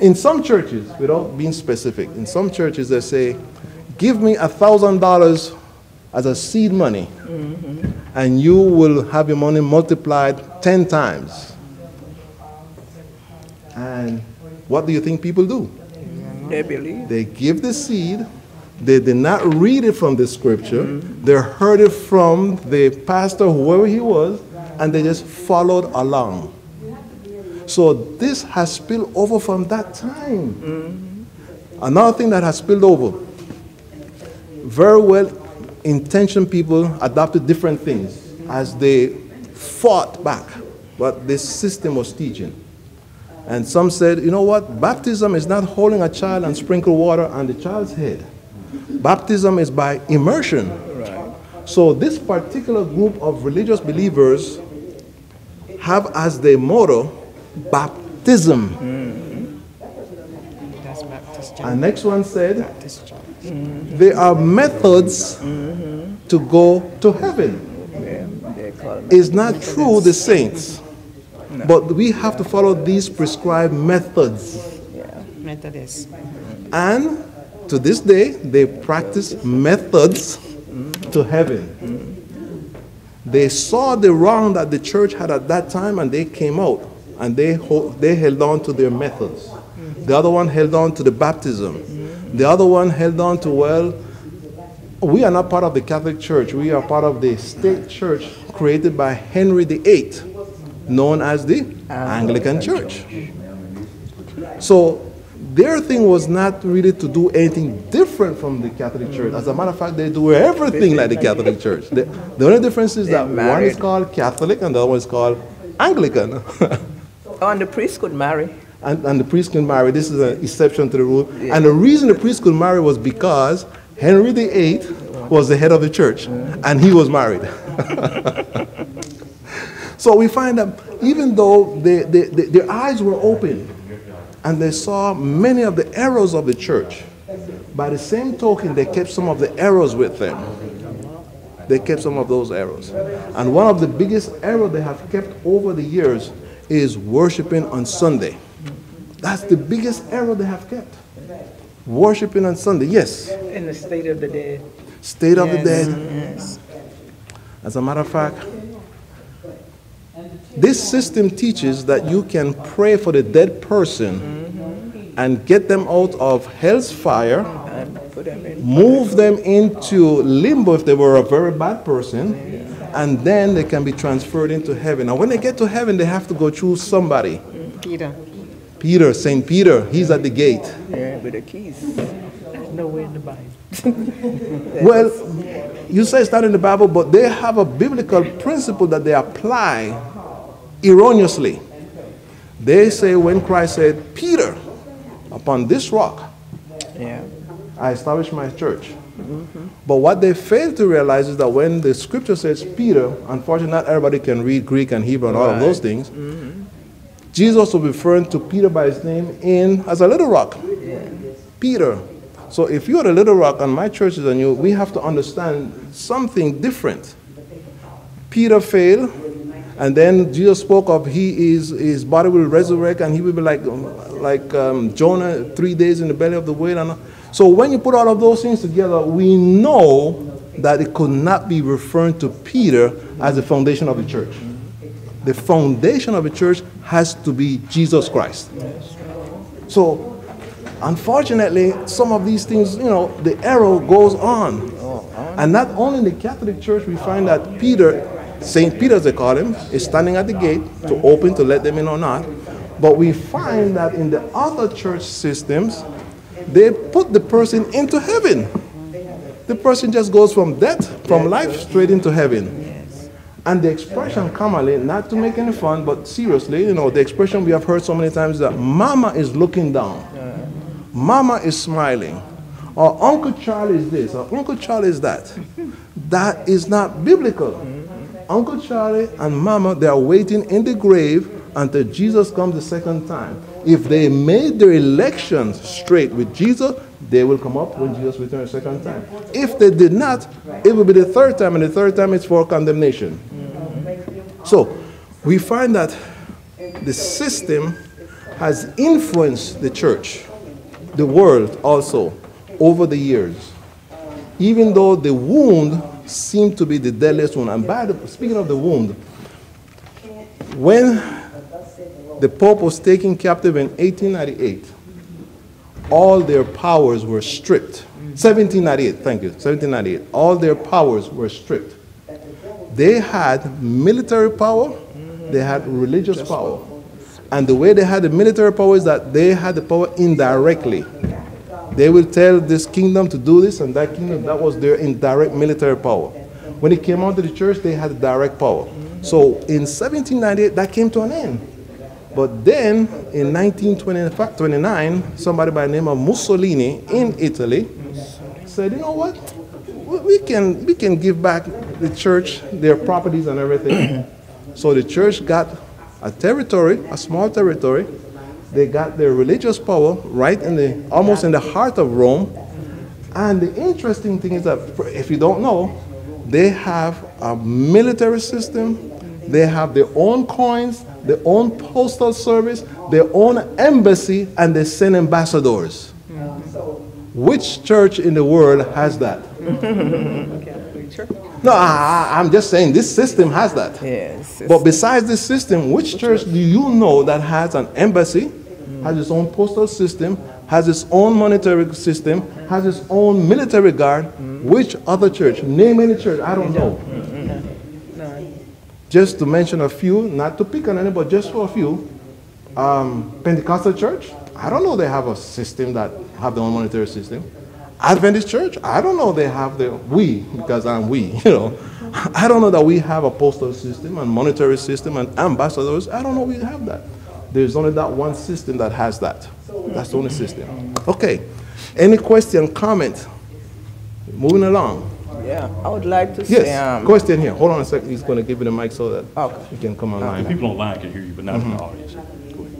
In some churches, without being specific, in some churches they say, give me a thousand dollars as a seed money, mm-hmm. and you will have your money multiplied ten times. And what do you think people do? They believe. They give the seed. They did not read it from the scripture. Mm-hmm. They heard it from the pastor, whoever he was, and they just followed along. So this has spilled over from that time. Another thing that has spilled over. Very well intentioned people adopted different things as they fought back what this system was teaching. And some said, you know what? Baptism is not holding a child and sprinkle water on the child's head. Baptism is by immersion. So this particular group of religious believers have as their motto baptism. That's Baptist Church. And next one said, Baptist Church. Mm-hmm. there are methods mm-hmm. to go to heaven. Yeah, it. Is not true the saints. But we have to follow these prescribed methods. Yeah. Methodist. And to this day, they practice methods mm-hmm. to heaven. They saw the wrong that the church had at that time and they came out and they, ho- they held on to their methods. The other one held on to the baptism. The other one held on to, well, we are not part of the Catholic Church. We are part of the state church created by Henry VIII, known as the Anglican Church. So their thing was not really to do anything different from the Catholic Church. As a matter of fact, they do everything like the Catholic Church. The, the only difference is that one is called Catholic and the other one is called Anglican. Oh, and the priest could marry. and, and the priest can marry. This is an exception to the rule. And the reason the priest could marry was because Henry VIII was the head of the church and he was married. so we find that even though they, they, they- their eyes were open and they saw many of the errors of the church, by the same token, they kept some of the errors with them. They kept some of those errors. And one of the biggest errors they have kept over the years is worshiping on Sunday. That's the biggest error they have kept. Worshiping on Sunday, yes. In the state of the dead. State of the Yes, dead. As a matter of fact, this system teaches that you can pray for the dead person mm-hmm. and get them out of hell's fire, them move them into limbo if they were a very bad person, and then they can be transferred into heaven. Now, when they get to heaven, they have to go through somebody. Peter. Peter, St. Peter, he's at the gate. Yeah, with the keys. Nowhere in the Bible. Well, you say it's not in the Bible, but they have a biblical principle that they apply erroneously. They say when Christ said, Peter, upon this rock Yeah. I establish my church. But what they fail to realize is that when the scripture says Peter, unfortunately, not everybody can read Greek and Hebrew and all of those things. Jesus was referring to Peter by his name in as a little rock. Peter. So if you're the little rock and my church is on you, we have to understand something different. Peter failed, and then Jesus spoke of he is his body will resurrect and he will be like like um, Jonah three days in the belly of the whale. And so when you put all of those things together, we know that it could not be referring to Peter as the foundation of the church. The foundation of the church has to be Jesus Christ. So unfortunately, some of these things, you know, the error goes on. And not only in the Catholic Church, we find that Peter, St. Peter, as they call him, is standing at the gate to open to let them in or not. But we find that in the other church systems, they put the person into heaven. The person just goes from death, from life, straight into heaven. And the expression commonly, not to make any fun, but seriously, you know, the expression we have heard so many times is that mama is looking down. Mama is smiling. Or Uncle Charlie is this, or Uncle Charlie is that. That is not biblical. Mm-hmm. Uncle Charlie and Mama, they are waiting in the grave until Jesus comes the second time. If they made their elections straight with Jesus, they will come up when Jesus returns second time. If they did not, it will be the third time, and the third time it's for condemnation. So we find that the system has influenced the church, the world also, over the years. Even though the wound seemed to be the deadliest wound. And by the, speaking of the wound, when the Pope was taken captive in 1898, all their powers were stripped. 1798, thank you, 1798. All their powers were stripped. They had military power, they had religious power. And the way they had the military power is that they had the power indirectly. They will tell this kingdom to do this and that kingdom, that was their indirect military power. When it came out to the church, they had direct power. So in 1798, that came to an end. But then in 1929, somebody by the name of Mussolini in Italy said, you know what? We- can, we can give back the church their properties and everything. so the church got a territory, a small territory. They got their religious power right in the, almost in the heart of Rome. And the interesting thing is that, if you don't know, they have a military system, they have their own coins, their own postal service, their own embassy, and they send ambassadors. Which church in the world has that? No, I, I'm just saying this system has that. Yes. But besides this system, which church do you know that has an embassy, has its own postal system, has its own monetary system, has its own military guard? Mm-hmm. Which other church? Name any church. I don't know. Mm-hmm. Just to mention a few, not to pick on any, but just for a few. Um, Pentecostal church, I don't know they have a system that have their own monetary system. Adventist church, I don't know they have the we because I'm we, you know. I don't know that we have a postal system and monetary system and ambassadors. I don't know we have that. There's only that one system that has that. That's the only system. Okay. Any question, comment? Moving along. Yeah, I would like to say, Yes. um, Question here. Hold on a second. He's going to give you the mic so that Okay. you can come The online. people online can hear you, but not Mm-hmm. in the audience. Go ahead.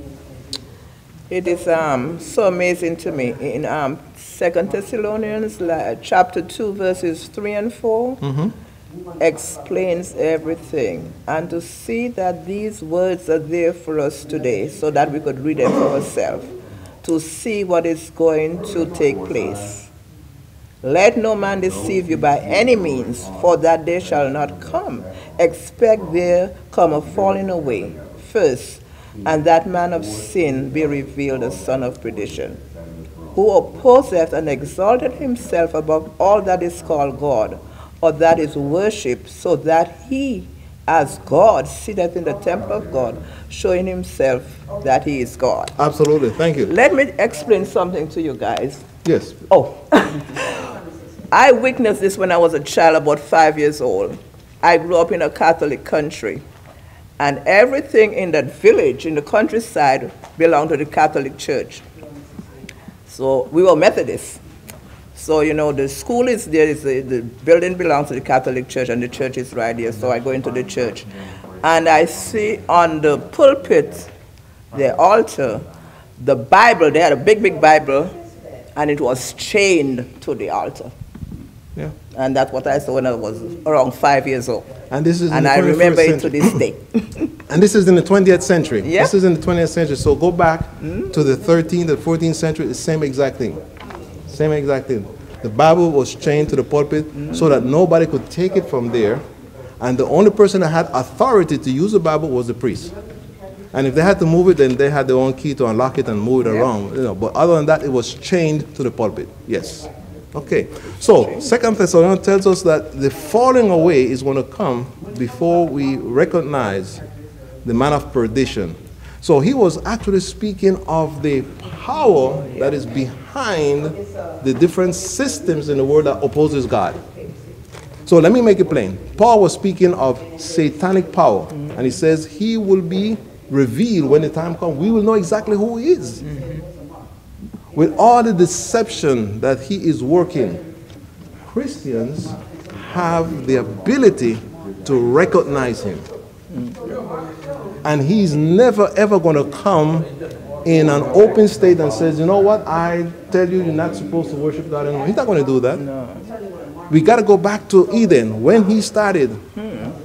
It is um, so amazing to me. In um, 2 Thessalonians, chapter 2, verses 3 and 4, explains everything. And to see that these words are there for us today so that we could read them for ourselves, to see what is going to take place. Let no man deceive you by any means, for that day shall not come. Expect there come a falling away first, and that man of sin be revealed, the son of perdition, who opposeth and exalted himself above all that is called God, or that is worshipped, so that he, as God, sitteth in the temple of God, showing himself that he is God. Absolutely. Thank you. Let me explain something to you guys. Yes. Oh, I witnessed this when I was a child, about five years old. I grew up in a Catholic country, and everything in that village, in the countryside, belonged to the Catholic Church. So we were Methodists. So, you know, the school is there, is the, the building belongs to the Catholic Church, and the church is right here. So I go into the church, and I see on the pulpit, the altar, the Bible. They had a big, big Bible, and it was chained to the altar. Yeah. And that's what I saw when I was around five years old. And this is And I 21st remember it to this day. And this is in the 20th century. Yeah. This is in the 20th century. So go back mm. to the 13th, the 14th century, the same exact thing. Same exact thing. The Bible was chained to the pulpit mm. so that nobody could take it from there. And the only person that had authority to use the Bible was the priest. And if they had to move it, then they had their own key to unlock it and move it around. You know, but other than that, it was chained to the pulpit. Yes. Okay. So Second Thessalonians tells us that the falling away is going to come before we recognize the man of perdition. So he was actually speaking of the power that is behind the different systems in the world that opposes God. So let me make it plain. Paul was speaking of satanic power, and he says he will be revealed when the time comes. We will know exactly who he is. With all the deception that he is working, Christians have the ability to recognize him. And he's never ever going to come in an open state and says, you know what, I tell you, you're not supposed to worship God anymore. He's not going to do that. We got to go back to Eden. When he started,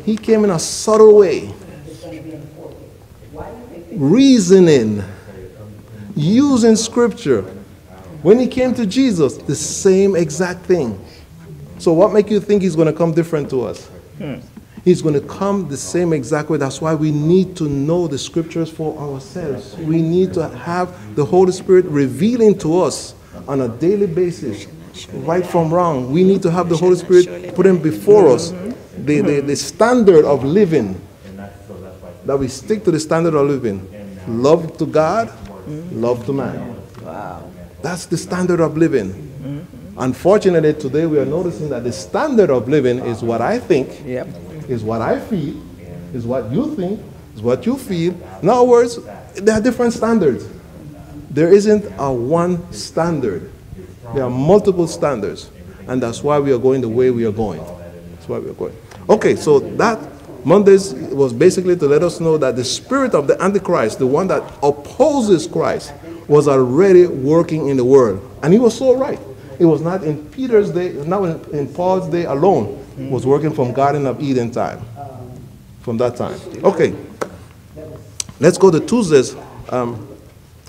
he came in a subtle way, reasoning, using scripture. When he came to Jesus, the same exact thing. So what make you think he's going to come different to us? Hmm. He's going to come the same exact way. That's why we need to know the scriptures for ourselves. We need to have the Holy Spirit revealing to us on a daily basis right from wrong. We need to have the Holy Spirit putting before us the, the, the standard of living. That we stick to the standard of living. Love to God, love to man. Wow. That's the standard of living. Unfortunately, today we are noticing that the standard of living is what I think, Yep. is what I feel, is what you think, is what you feel. In other words, there are different standards. There isn't a one standard. There are multiple standards. And that's why we are going the way we are going. That's why we are going. Okay, so that Mondays was basically to let us know that the spirit of the Antichrist, the one that opposes Christ, was already working in the world. And he was so right. It was not in Peter's day, not in, Paul's day alone. Was working from Garden of Eden time. From that time. Okay. Let's go to Tuesday's um,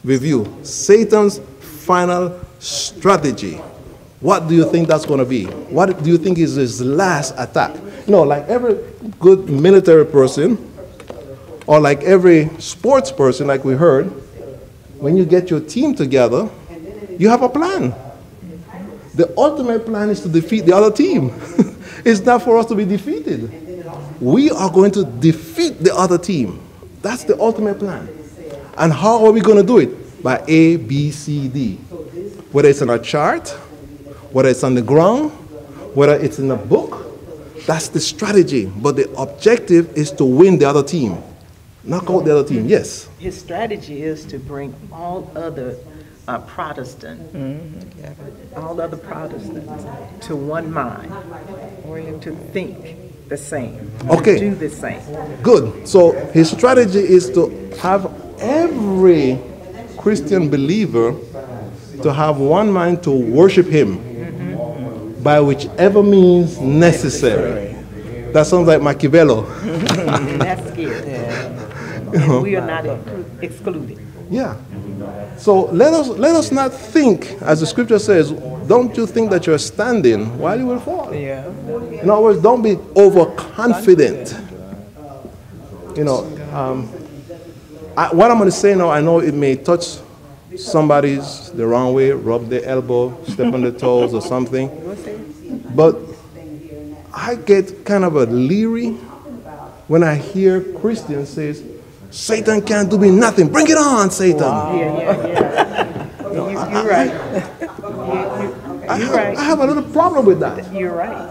review. Satan's final strategy. What do you think that's going to be? What do you think is his last attack? No, like every good military person, or like every sports person, like we heard, when you get your team together, you have a plan. The ultimate plan is to defeat the other team. it's not for us to be defeated. We are going to defeat the other team. That's the ultimate plan. And how are we going to do it? By A, B, C, D. Whether it's on a chart, whether it's on the ground, whether it's in a book, that's the strategy. But the objective is to win the other team. Knock out the other team, yes. His strategy is to bring all other uh, Protestant, all other Protestants to one mind, to think the same, Okay. to do the same. Good. So his strategy is to have every Christian believer to have one mind to worship him by whichever means necessary. That sounds like Machiavelli. And that's scary. And we are not excluded. Yeah. So let us let us not think, as the scripture says, don't you think that you're standing while you will fall. Yeah. In other words, don't be overconfident. You know, um, I, what I'm going to say now, I know it may touch somebody's the wrong way, rub their elbow, step on their toes, or something. But I get kind of a leery when I hear Christians says, Satan can't do me nothing. Bring it on, Satan. Yeah, yeah, yeah. You- You're right. I, You're have, right. I have a little problem with that. You're right.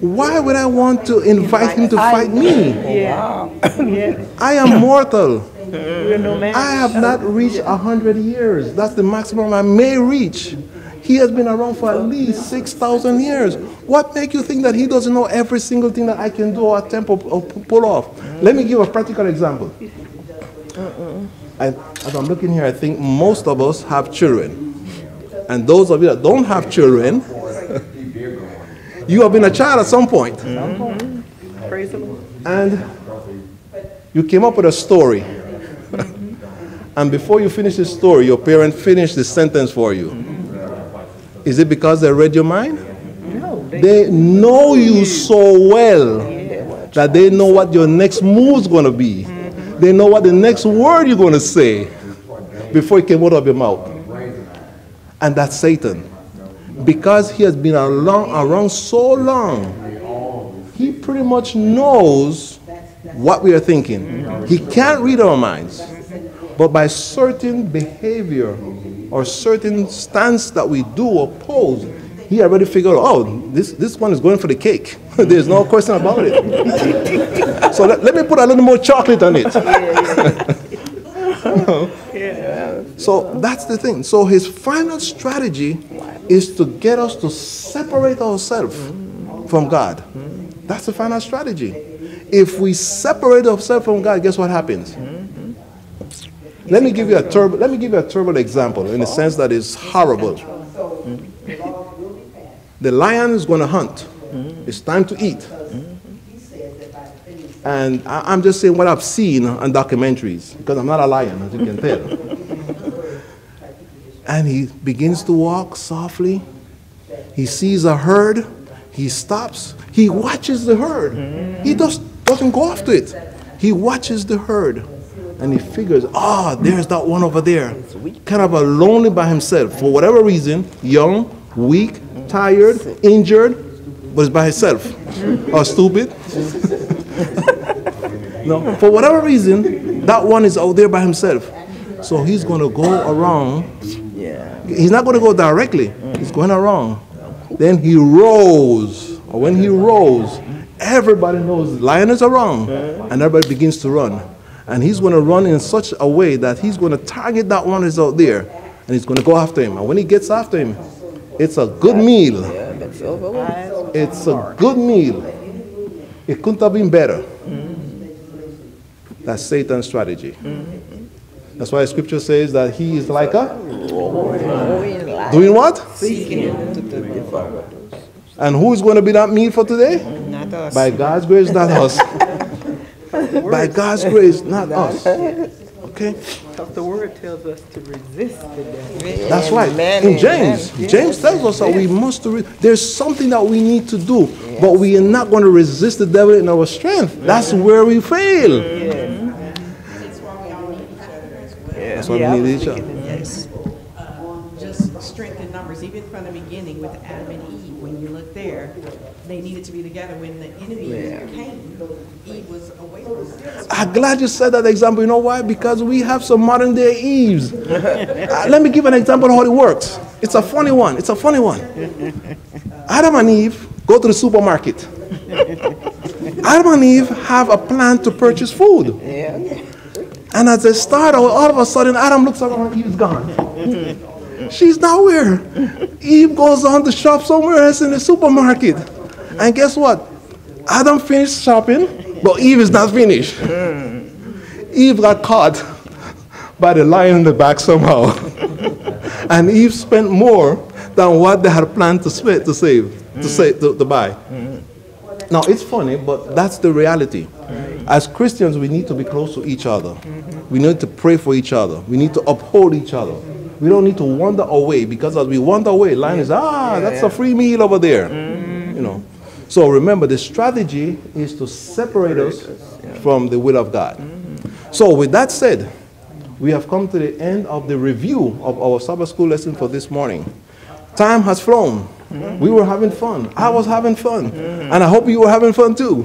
Why would I want to invite him to fight me? Yeah. Yeah. I am mortal. We're no match. I have not reached a hundred years. That's the maximum I may reach. He has been around for at least six thousand years. What make you think that he doesn't know every single thing that I can do or attempt or, or pull off? Let me give a practical example. And as I'm looking here, I think most of us have children. And those of you that don't have children, you have been a child at some point. Mm-hmm. Lord. And you came up with a story. and before you finish the story, your parent finished the sentence for you. Is it because they read your mind? No, they, They know you so well that they know what your next move's going to be. They know what the next word you're going to say before it came out of your mouth. And that's Satan. Because he has been along, around so long, he pretty much knows what we are thinking. He can't read our minds. But by certain behavior or certain stance that we do or pose, he already figured oh, this, this one is going for the cake. There's no question about it. so let, let me put a little more chocolate on it. So that's the thing. So his final strategy is to get us to separate ourselves from God. That's the final strategy. If we separate ourselves from God, guess what happens? Let me give you a terrible, let me give you a terrible example in the sense that it's horrible. The lion is going to hunt. It's time to eat. And I, I'm just saying what I've seen on documentaries because I'm not a lion, as you can tell. and he begins to walk softly. He sees a herd. He stops. He watches the herd. He just doesn't go after it. He watches the herd. And he figures, ah, there's that one over there. Kind of a lonely by himself. For whatever reason, young, weak, tired, injured, but it's by himself. or stupid. no, for whatever reason, that one is out there by himself. So he's going to go around Yeah. He's not going to go directly. He's going around. Then he rose. Or when he rose, everybody knows the lion is around. And everybody begins to run. And he's going to run in such a way that he's going to target that one that's out there. And he's going to go after him. And when he gets after him, it's a good meal. Yeah, that's over with. It's a good meal. It couldn't have been better. That's Satan's strategy. That's why scripture says that he is like a doing what? seeking to the devourer. And who is going to be that meal for today? Not us. By God's grace, not us. By God's grace, not us. Okay? Because the word tells us to resist the devil. That's right. Amen, In James, amen. James tells us that we must, re- there's something that we need to do, but we are not going to resist the devil in our strength. That's where we fail. It's why we all need each other as well. That's why Yeah, we was need each other. thinking that. Yes. Uh, just strength in numbers, even from the beginning with Adam and Eve, when you look there, they needed to be together when the enemy came. Eve was away from them. I'm glad you said that example. You know why? Because we have some modern day Eves. Uh, let me give an example of how it works. It's a funny one. It's a funny one. Adam and Eve go to the supermarket. Adam and Eve have a plan to purchase food. Yeah. And as they start all of a sudden, Adam looks around, Eve's gone. She's nowhere. Eve goes on to shop somewhere else in the supermarket. And guess what? Adam finished shopping, but Eve is not finished. Hmm. Eve got caught by the lion in the back somehow. and Eve spent more than what they had planned to, spend, to save, to, save to, hmm. to buy. Hmm. Now, it's funny, but that's the reality. As Christians, we need to be close to each other. We need to pray for each other. We need to uphold each other. We don't need to wander away because as we wander away, line is, ah, that's a free meal over there. So remember, the strategy is to separate us from the will of God. So, with that said, we have come to the end of the review of our Sabbath school lesson for this morning. Time has flown. We were having fun. I was having fun. And I hope you were having fun too.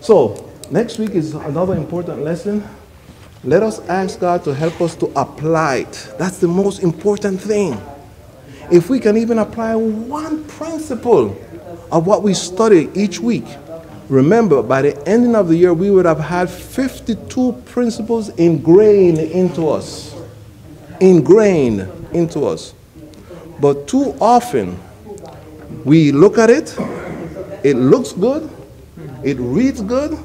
So, next week is another important lesson. Let us ask God to help us to apply it. That's the most important thing. If we can even apply one principle of what we study each week, remember by the ending of the year, we would have had 52 principles ingrained into us. Ingrained into us. But too often, we look at it, it looks good, it reads good,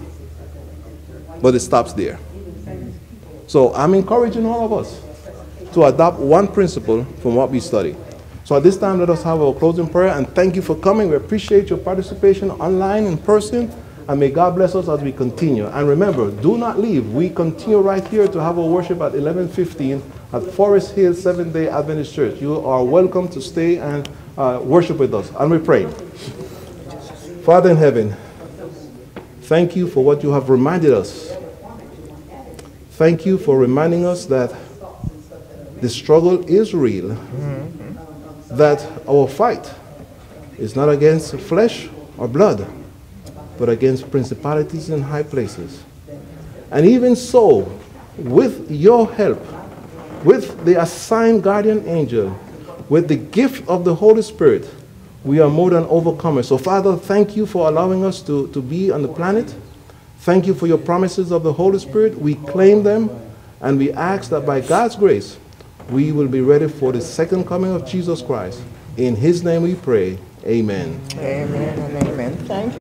but it stops there. So I'm encouraging all of us to adopt one principle from what we study. So at this time, let us have our closing prayer and thank you for coming. We appreciate your participation online, in person, and may God bless us as we continue. And remember, do not leave. We continue right here to have our worship at 11:15 at Forest Hill Seventh Day Adventist Church. You are welcome to stay and uh, worship with us. And we pray. Father in heaven, thank you for what you have reminded us. Thank you for reminding us that the struggle is real, that our fight is not against flesh or blood, but against principalities in high places. And even so, with your help, with the assigned guardian angel, with the gift of the Holy Spirit, we are more than overcomers. So, Father, thank you for allowing us to, to be on the planet. Thank you for your promises of the Holy Spirit. We claim them and we ask that by God's grace, we will be ready for the second coming of Jesus Christ. In his name we pray. Amen. Amen and amen. Thank you.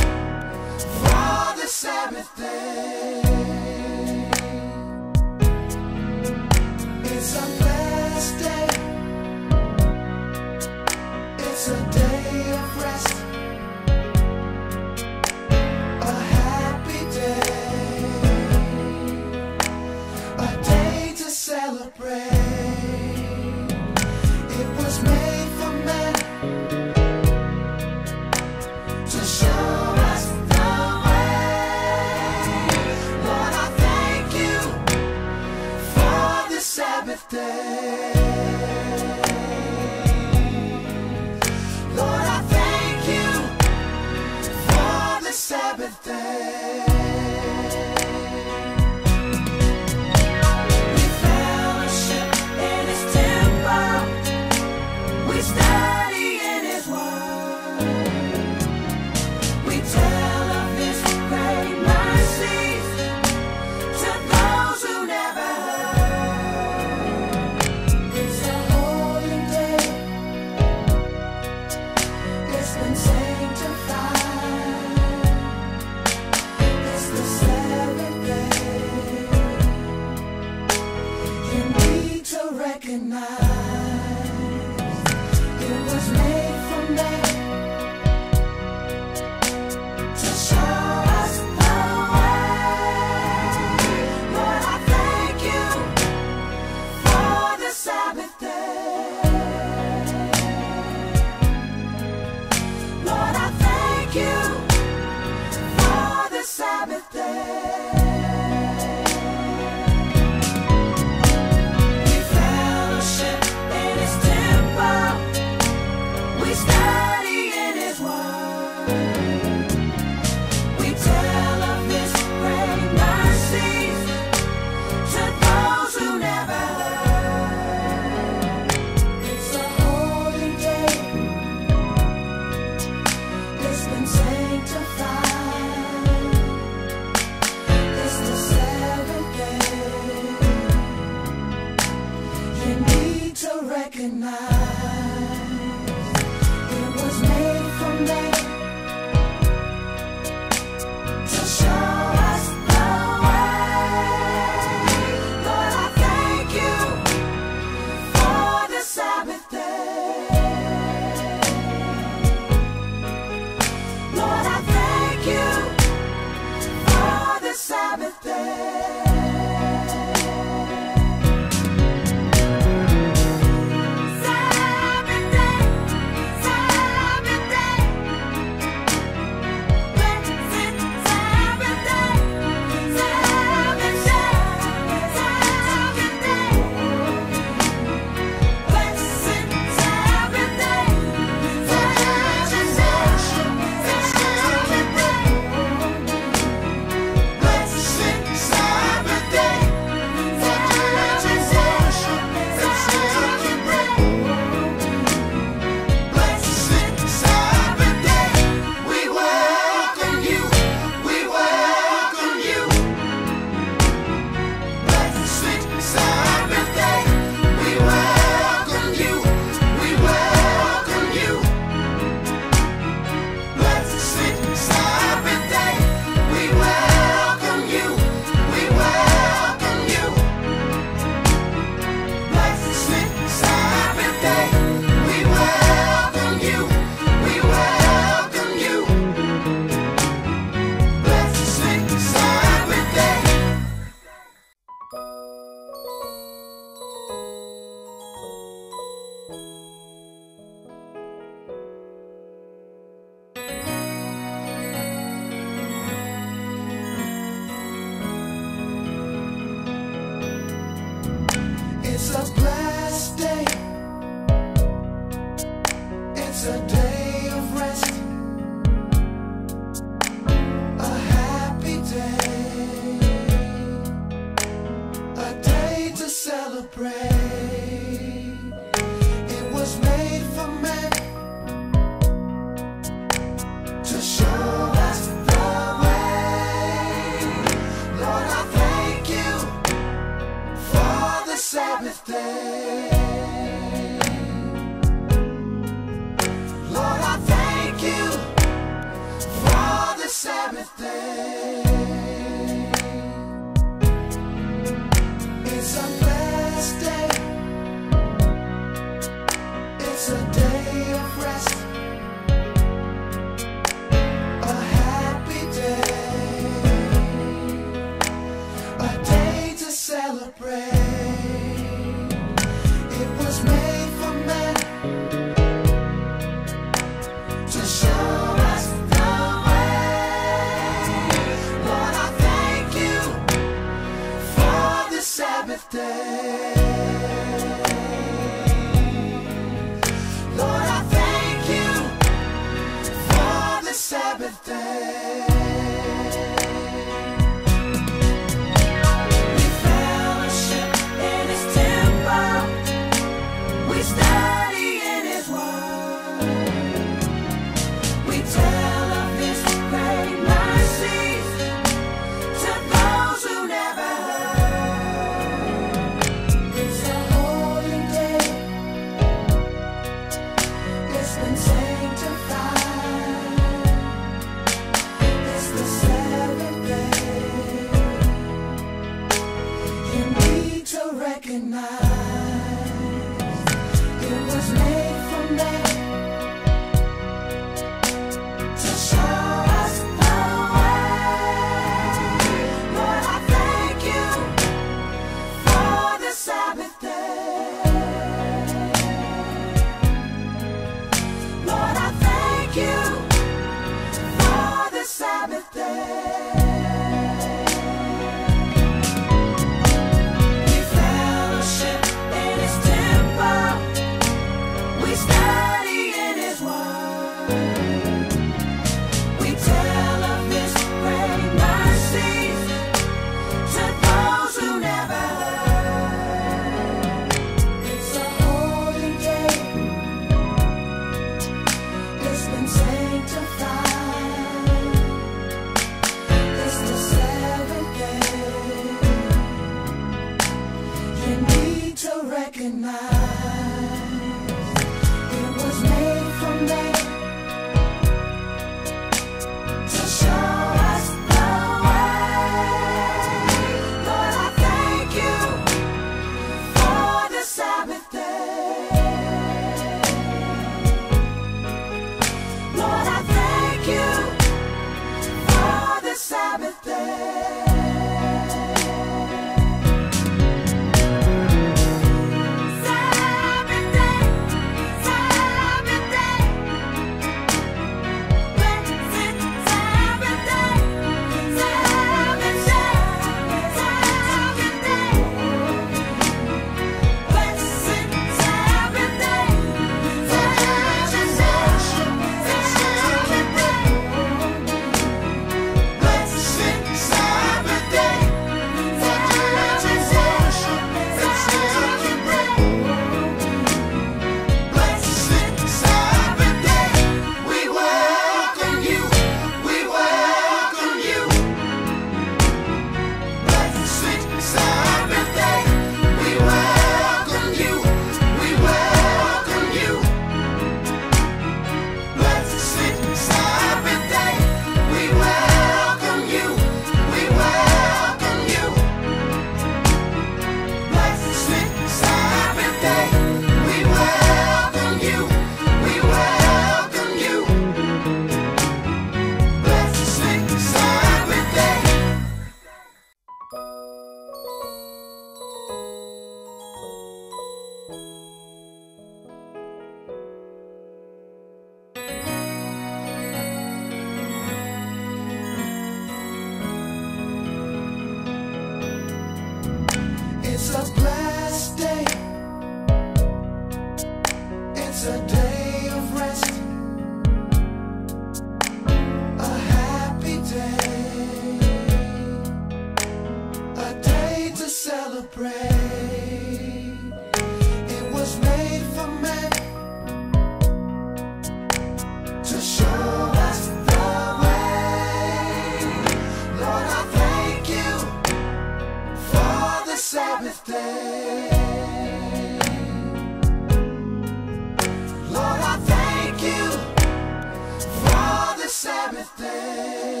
Sabbath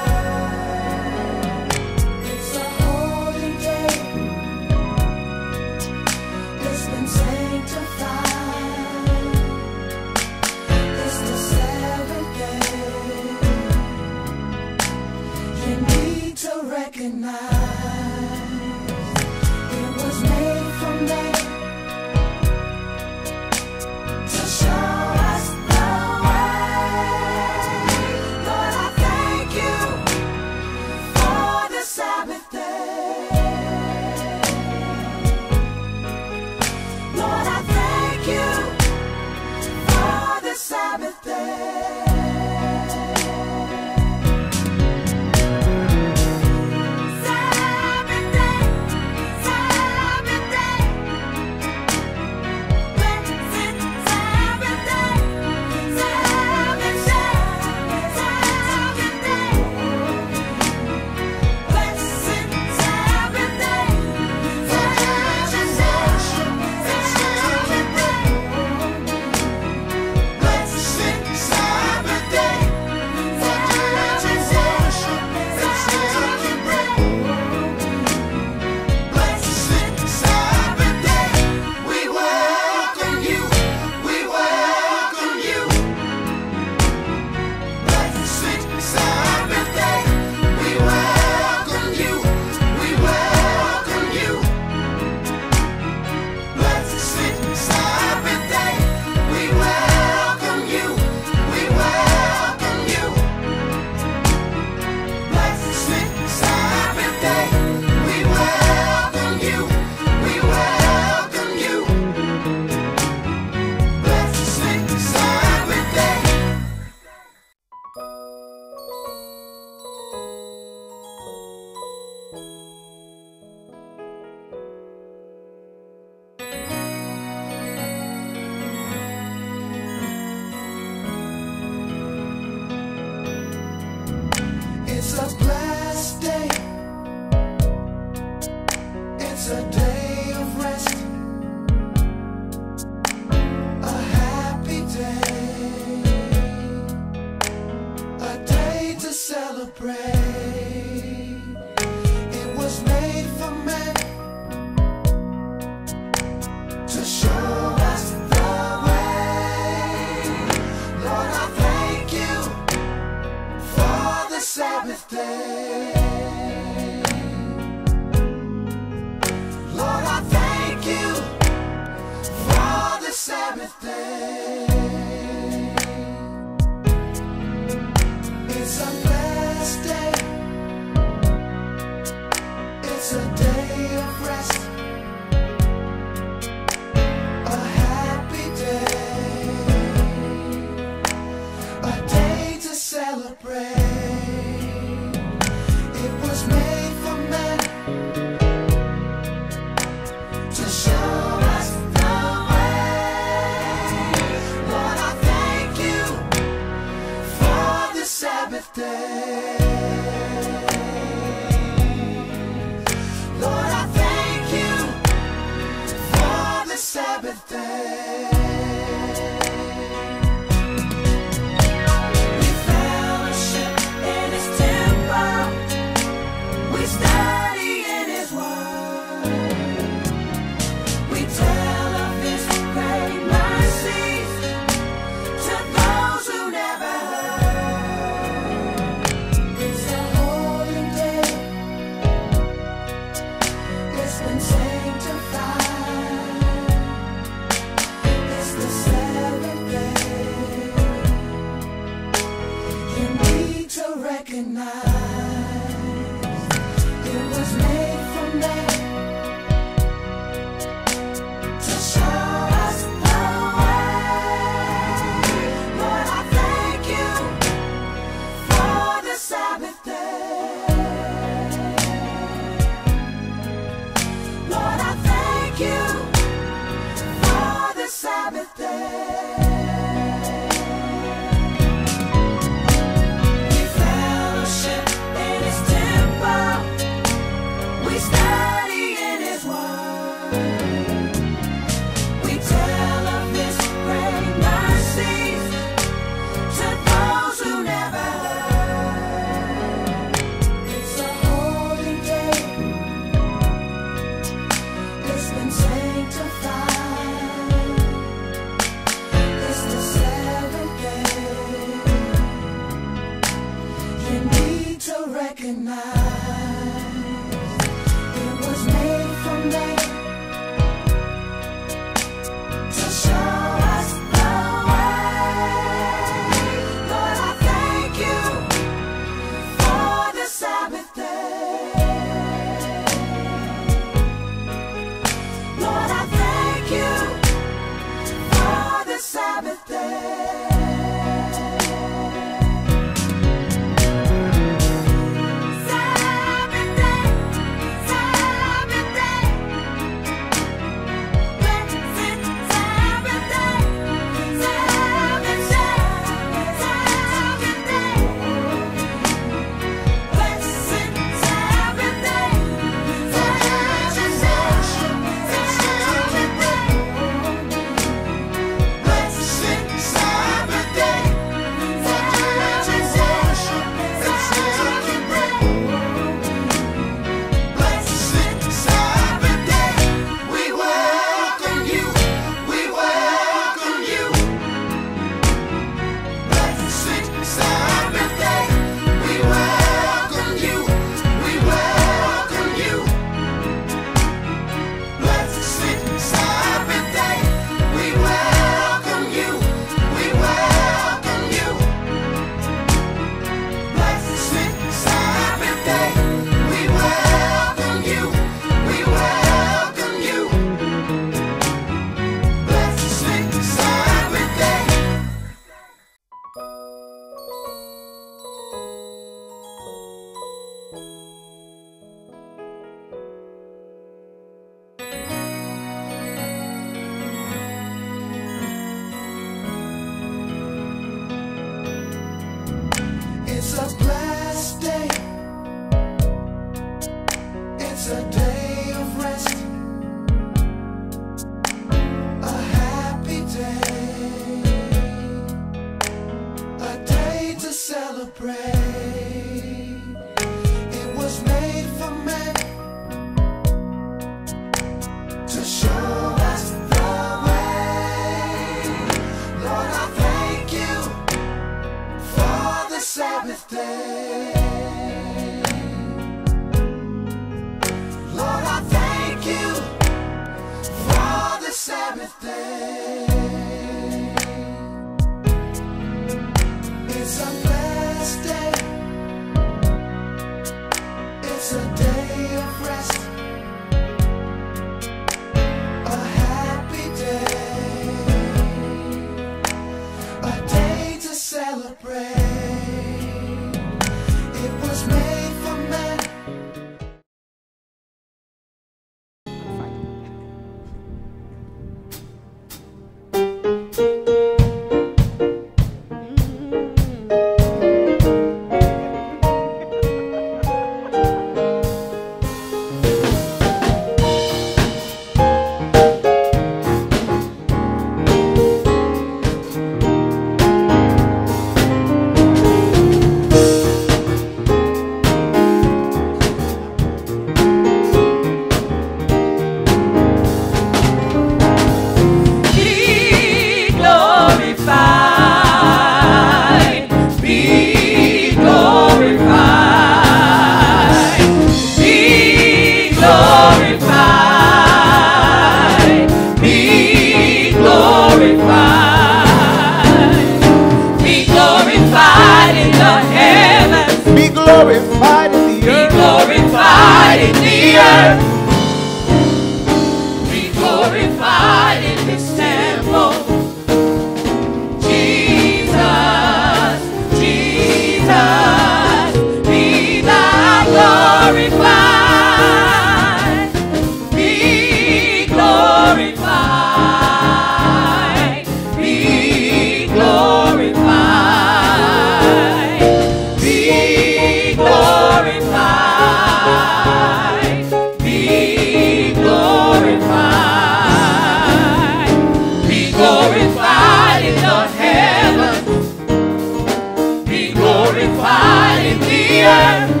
glorified in the earth.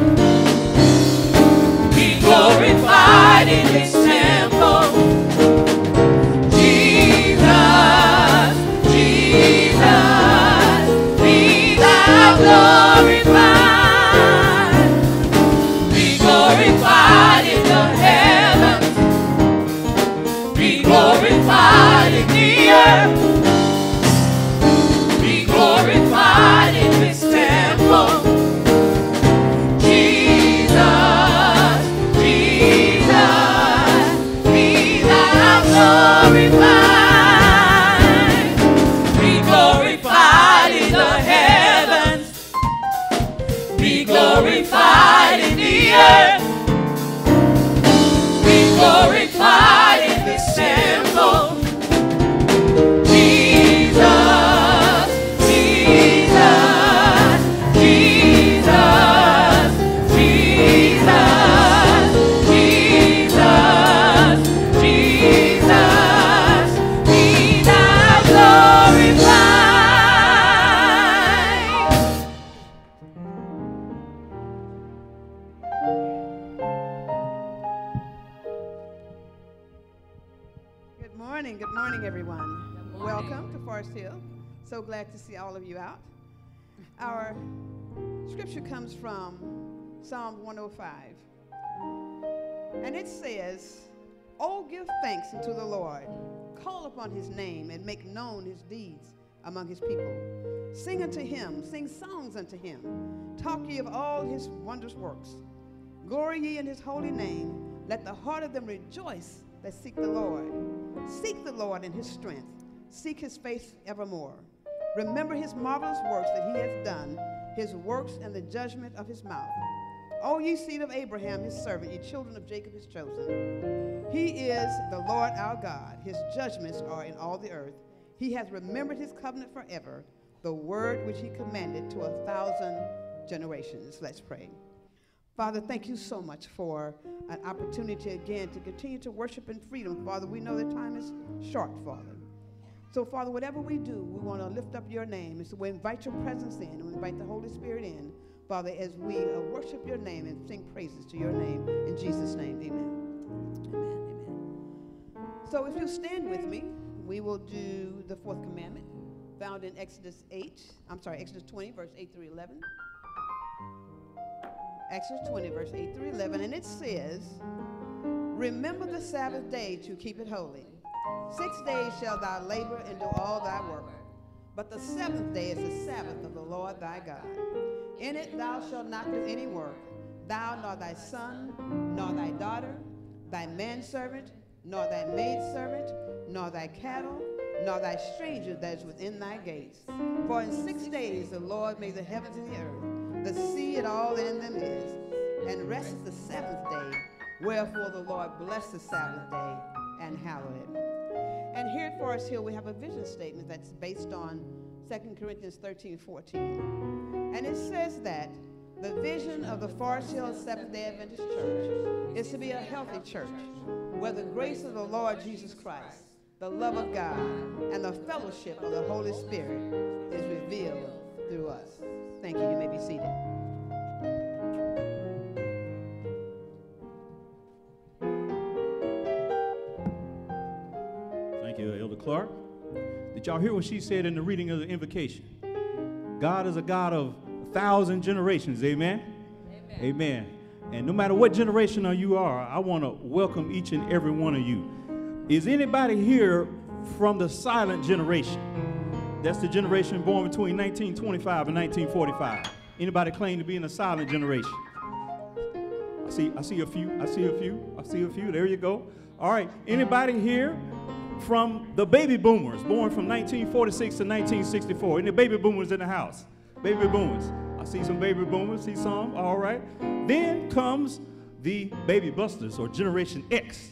Our scripture comes from Psalm 105. And it says, Oh, give thanks unto the Lord. Call upon his name and make known his deeds among his people. Sing unto him, sing songs unto him. Talk ye of all his wondrous works. Glory ye in his holy name. Let the heart of them rejoice that seek the Lord. Seek the Lord in his strength. Seek his face evermore. Remember his marvelous works that he hath done, his works and the judgment of his mouth. O ye seed of Abraham, his servant, ye children of Jacob, his chosen. He is the Lord our God. His judgments are in all the earth. He hath remembered his covenant forever, the word which he commanded to a thousand generations. Let's pray. Father, thank you so much for an opportunity again to continue to worship in freedom. Father, we know that time is short, Father. So, Father, whatever we do, we want to lift up your name. And so we invite your presence in, and we invite the Holy Spirit in, Father, as we uh, worship your name and sing praises to your name. In Jesus' name, amen. Amen, amen. So, if you stand with me, we will do the fourth commandment found in Exodus 8. I'm sorry, Exodus 20, verse 8 through 11. Exodus 20, verse 8 through 11, and it says, Remember the Sabbath day to keep it holy. Six days shalt thou labor and do all thy work. But the seventh day is the Sabbath of the Lord thy God. In it thou shalt not do any work, thou nor thy son, nor thy daughter, thy manservant, nor thy maidservant, nor thy cattle, nor thy stranger that is within thy gates. For in six days the Lord made the heavens and the earth, the sea and all that in them is, and rested the seventh day. Wherefore the Lord blessed the Sabbath day and hallowed. And here at Forest Hill, we have a vision statement that's based on 2 Corinthians 13 14. And it says that the vision of the Forest Hill Seventh day Adventist Church is to be a healthy church where the grace of the Lord Jesus Christ, the love of God, and the fellowship of the Holy Spirit is revealed through us. Thank you. You may be seated. Elder Clark. Did y'all hear what she said in the reading of the invocation? God is a God of a thousand generations. Amen? Amen. Amen. And no matter what generation you are, I want to welcome each and every one of you. Is anybody here from the silent generation? That's the generation born between 1925 and 1945. Anybody claim to be in the silent generation? I see, I see a few, I see a few, I see a few. There you go. All right. Anybody here from the baby boomers, born from 1946 to 1964? Any baby boomers in the house? Baby boomers. I see some baby boomers, see some. All right. Then comes the baby busters or Generation X,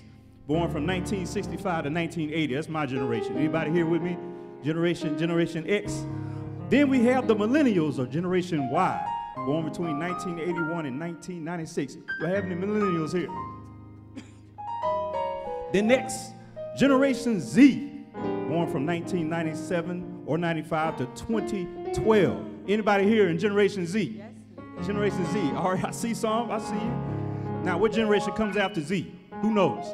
born from 1965 to 1980. That's my generation. Anybody here with me? Generation Generation X. Then we have the millennials or Generation Y, born between 1981 and 1996. Do I have any millennials here? The next, Generation Z, born from 1997 or 95 to 2012. Anybody here in Generation Z? Yes. Generation Z. All right, I see some. I see you. Now, what generation comes after Z? Who knows?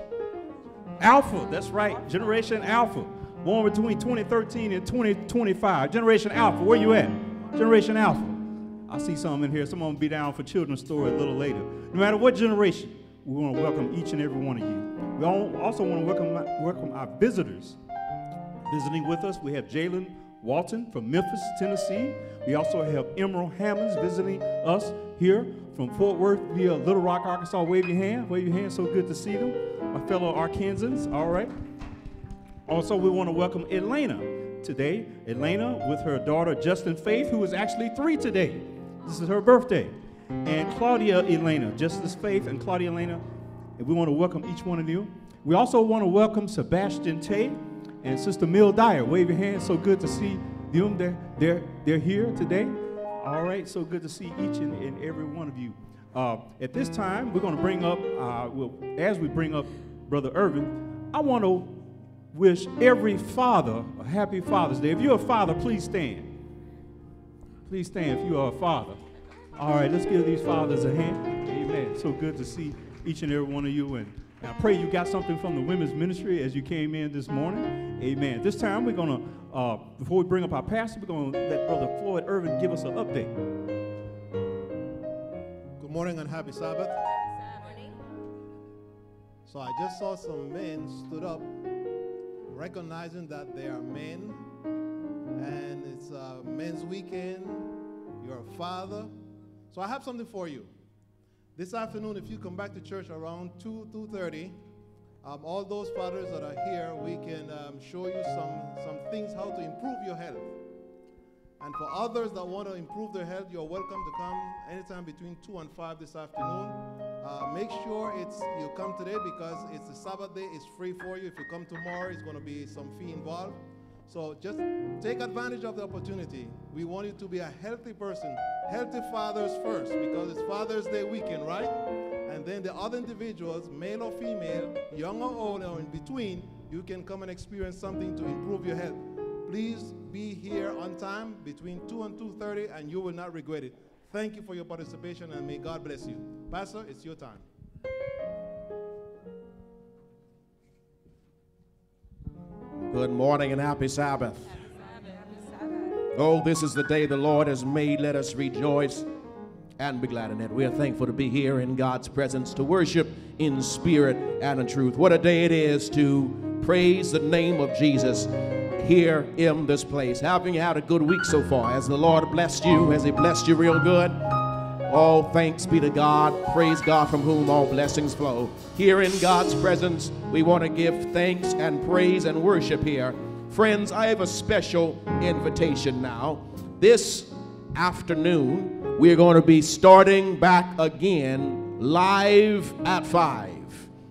Alpha. That's right. Generation Alpha, born between 2013 and 2025. Generation Alpha. Where you at? Generation Alpha. I see some in here. Some of them be down for children's story a little later. No matter what generation, we want to welcome each and every one of you. We also want to welcome, welcome our visitors. Visiting with us, we have Jalen Walton from Memphis, Tennessee. We also have Emerald Hammonds visiting us here from Fort Worth via Little Rock, Arkansas. Wave your hand. Wave your hand. So good to see them. My fellow Arkansans. All right. Also, we want to welcome Elena today. Elena with her daughter Justice Faith, who is actually three today. This is her birthday. And Claudia Elena, Justice Faith and Claudia Elena. And we want to welcome each one of you. We also want to welcome Sebastian Tay and Sister Mill Dyer. Wave your hands. So good to see them. They're, they're, they're here today. All right. So good to see each and, and every one of you. Uh, at this time, we're going to bring up, uh, well, as we bring up Brother Irvin, I want to wish every father a happy Father's Day. If you're a father, please stand. Please stand if you are a father. All right, let's give these fathers a hand. Amen. So good to see each and every one of you. And I pray you got something from the women's ministry as you came in this morning. Amen. This time we're going to, uh, before we bring up our pastor, we're going to let Brother Floyd Irvin give us an update. Good morning and happy Sabbath. So I just saw some men stood up recognizing that they are men and it's a men's weekend. You're a father. So I have something for you. This afternoon, if you come back to church around 2, 2.30, um, all those fathers that are here, we can um, show you some, some things how to improve your health. And for others that want to improve their health, you're welcome to come anytime between 2 and 5 this afternoon. Uh, make sure it's you come today because it's a Sabbath day. It's free for you. If you come tomorrow, it's going to be some fee involved. So just take advantage of the opportunity. We want you to be a healthy person, healthy fathers first, because it's Father's Day weekend, right? And then the other individuals, male or female, young or old, or in between, you can come and experience something to improve your health. Please be here on time between 2 and 2.30 and you will not regret it. Thank you for your participation and may God bless you. Pastor, it's your time. Good morning and happy Sabbath. Oh, this is the day the Lord has made. Let us rejoice and be glad in it. We are thankful to be here in God's presence to worship in spirit and in truth. What a day it is to praise the name of Jesus here in this place. Having had a good week so far, has the Lord blessed you? Has He blessed you real good? All thanks be to God. Praise God from whom all blessings flow. Here in God's presence, we want to give thanks and praise and worship here Friends, I have a special invitation now. This afternoon, we're going to be starting back again live at 5.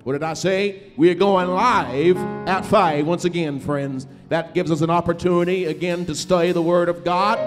What did I say? We're going live at 5 once again, friends. That gives us an opportunity again to study the Word of God.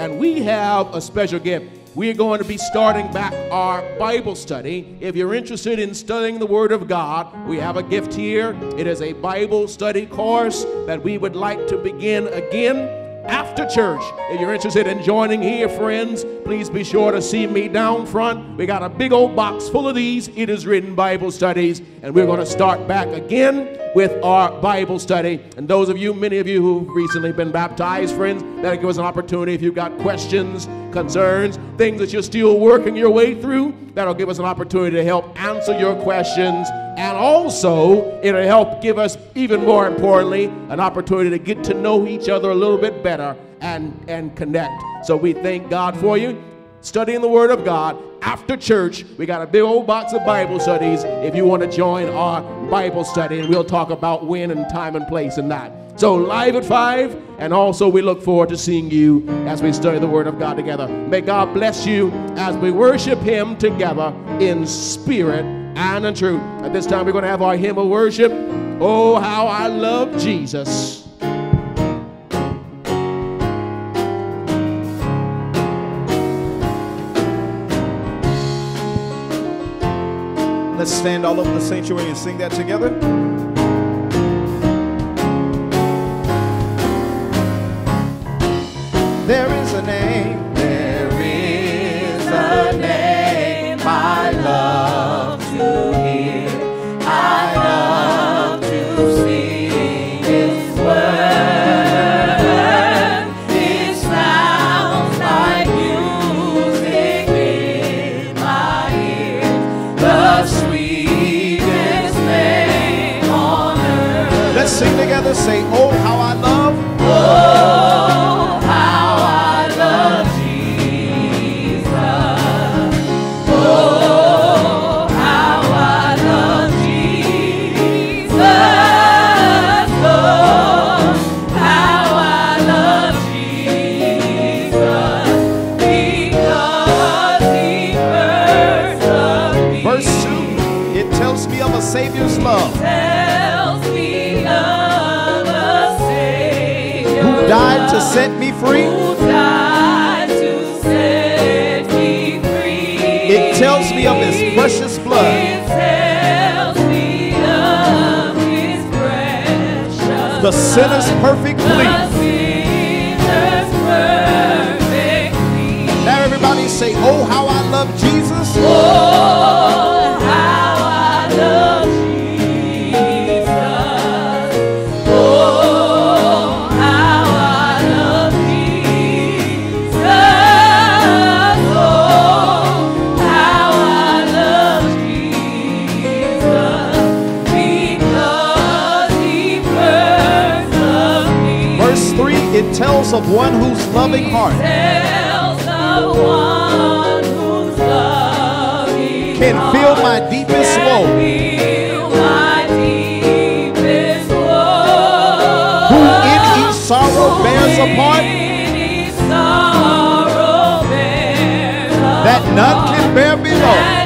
And we have a special gift. We're going to be starting back our Bible study. If you're interested in studying the Word of God, we have a gift here. It is a Bible study course that we would like to begin again after church. If you're interested in joining here, friends, please be sure to see me down front. We got a big old box full of these. It is written Bible studies, and we're going to start back again with our Bible study. And those of you, many of you who've recently been baptized, friends, that'll give us an opportunity if you've got questions, concerns, things that you're still working your way through, that'll give us an opportunity to help answer your questions. And also, it'll help give us, even more importantly, an opportunity to get to know each other a little bit better and, and connect. So we thank God for you. Studying the Word of God after church. We got a big old box of Bible studies if you want to join our Bible study, and we'll talk about when and time and place and that. So, live at 5, and also we look forward to seeing you as we study the Word of God together. May God bless you as we worship Him together in spirit and in truth. At this time, we're going to have our hymn of worship. Oh, how I love Jesus. Let's stand all over the sanctuary and sing that together. Free. me free. It tells me of His precious blood His precious the sinner's perfect plea. Tells of one whose loving heart Tells of one whose loving can feel my deepest woe. Feel my deepest woe. Who in each sorrow bears a part In each sorrow bears a that none can bear below.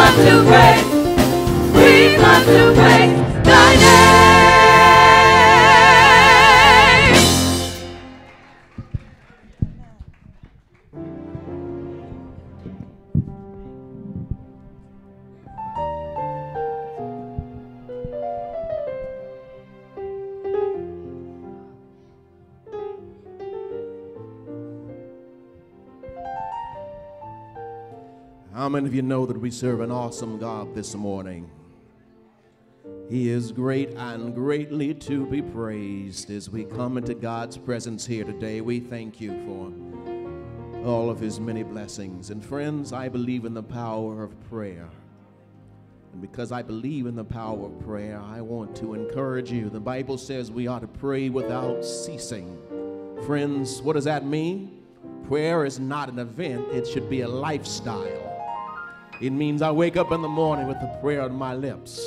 Come to praise, we come to praise thy name. Many of you know that we serve an awesome God this morning? He is great and greatly to be praised as we come into God's presence here today. We thank you for all of his many blessings. And friends, I believe in the power of prayer. And because I believe in the power of prayer, I want to encourage you. The Bible says we ought to pray without ceasing. Friends, what does that mean? Prayer is not an event, it should be a lifestyle. It means I wake up in the morning with a prayer on my lips.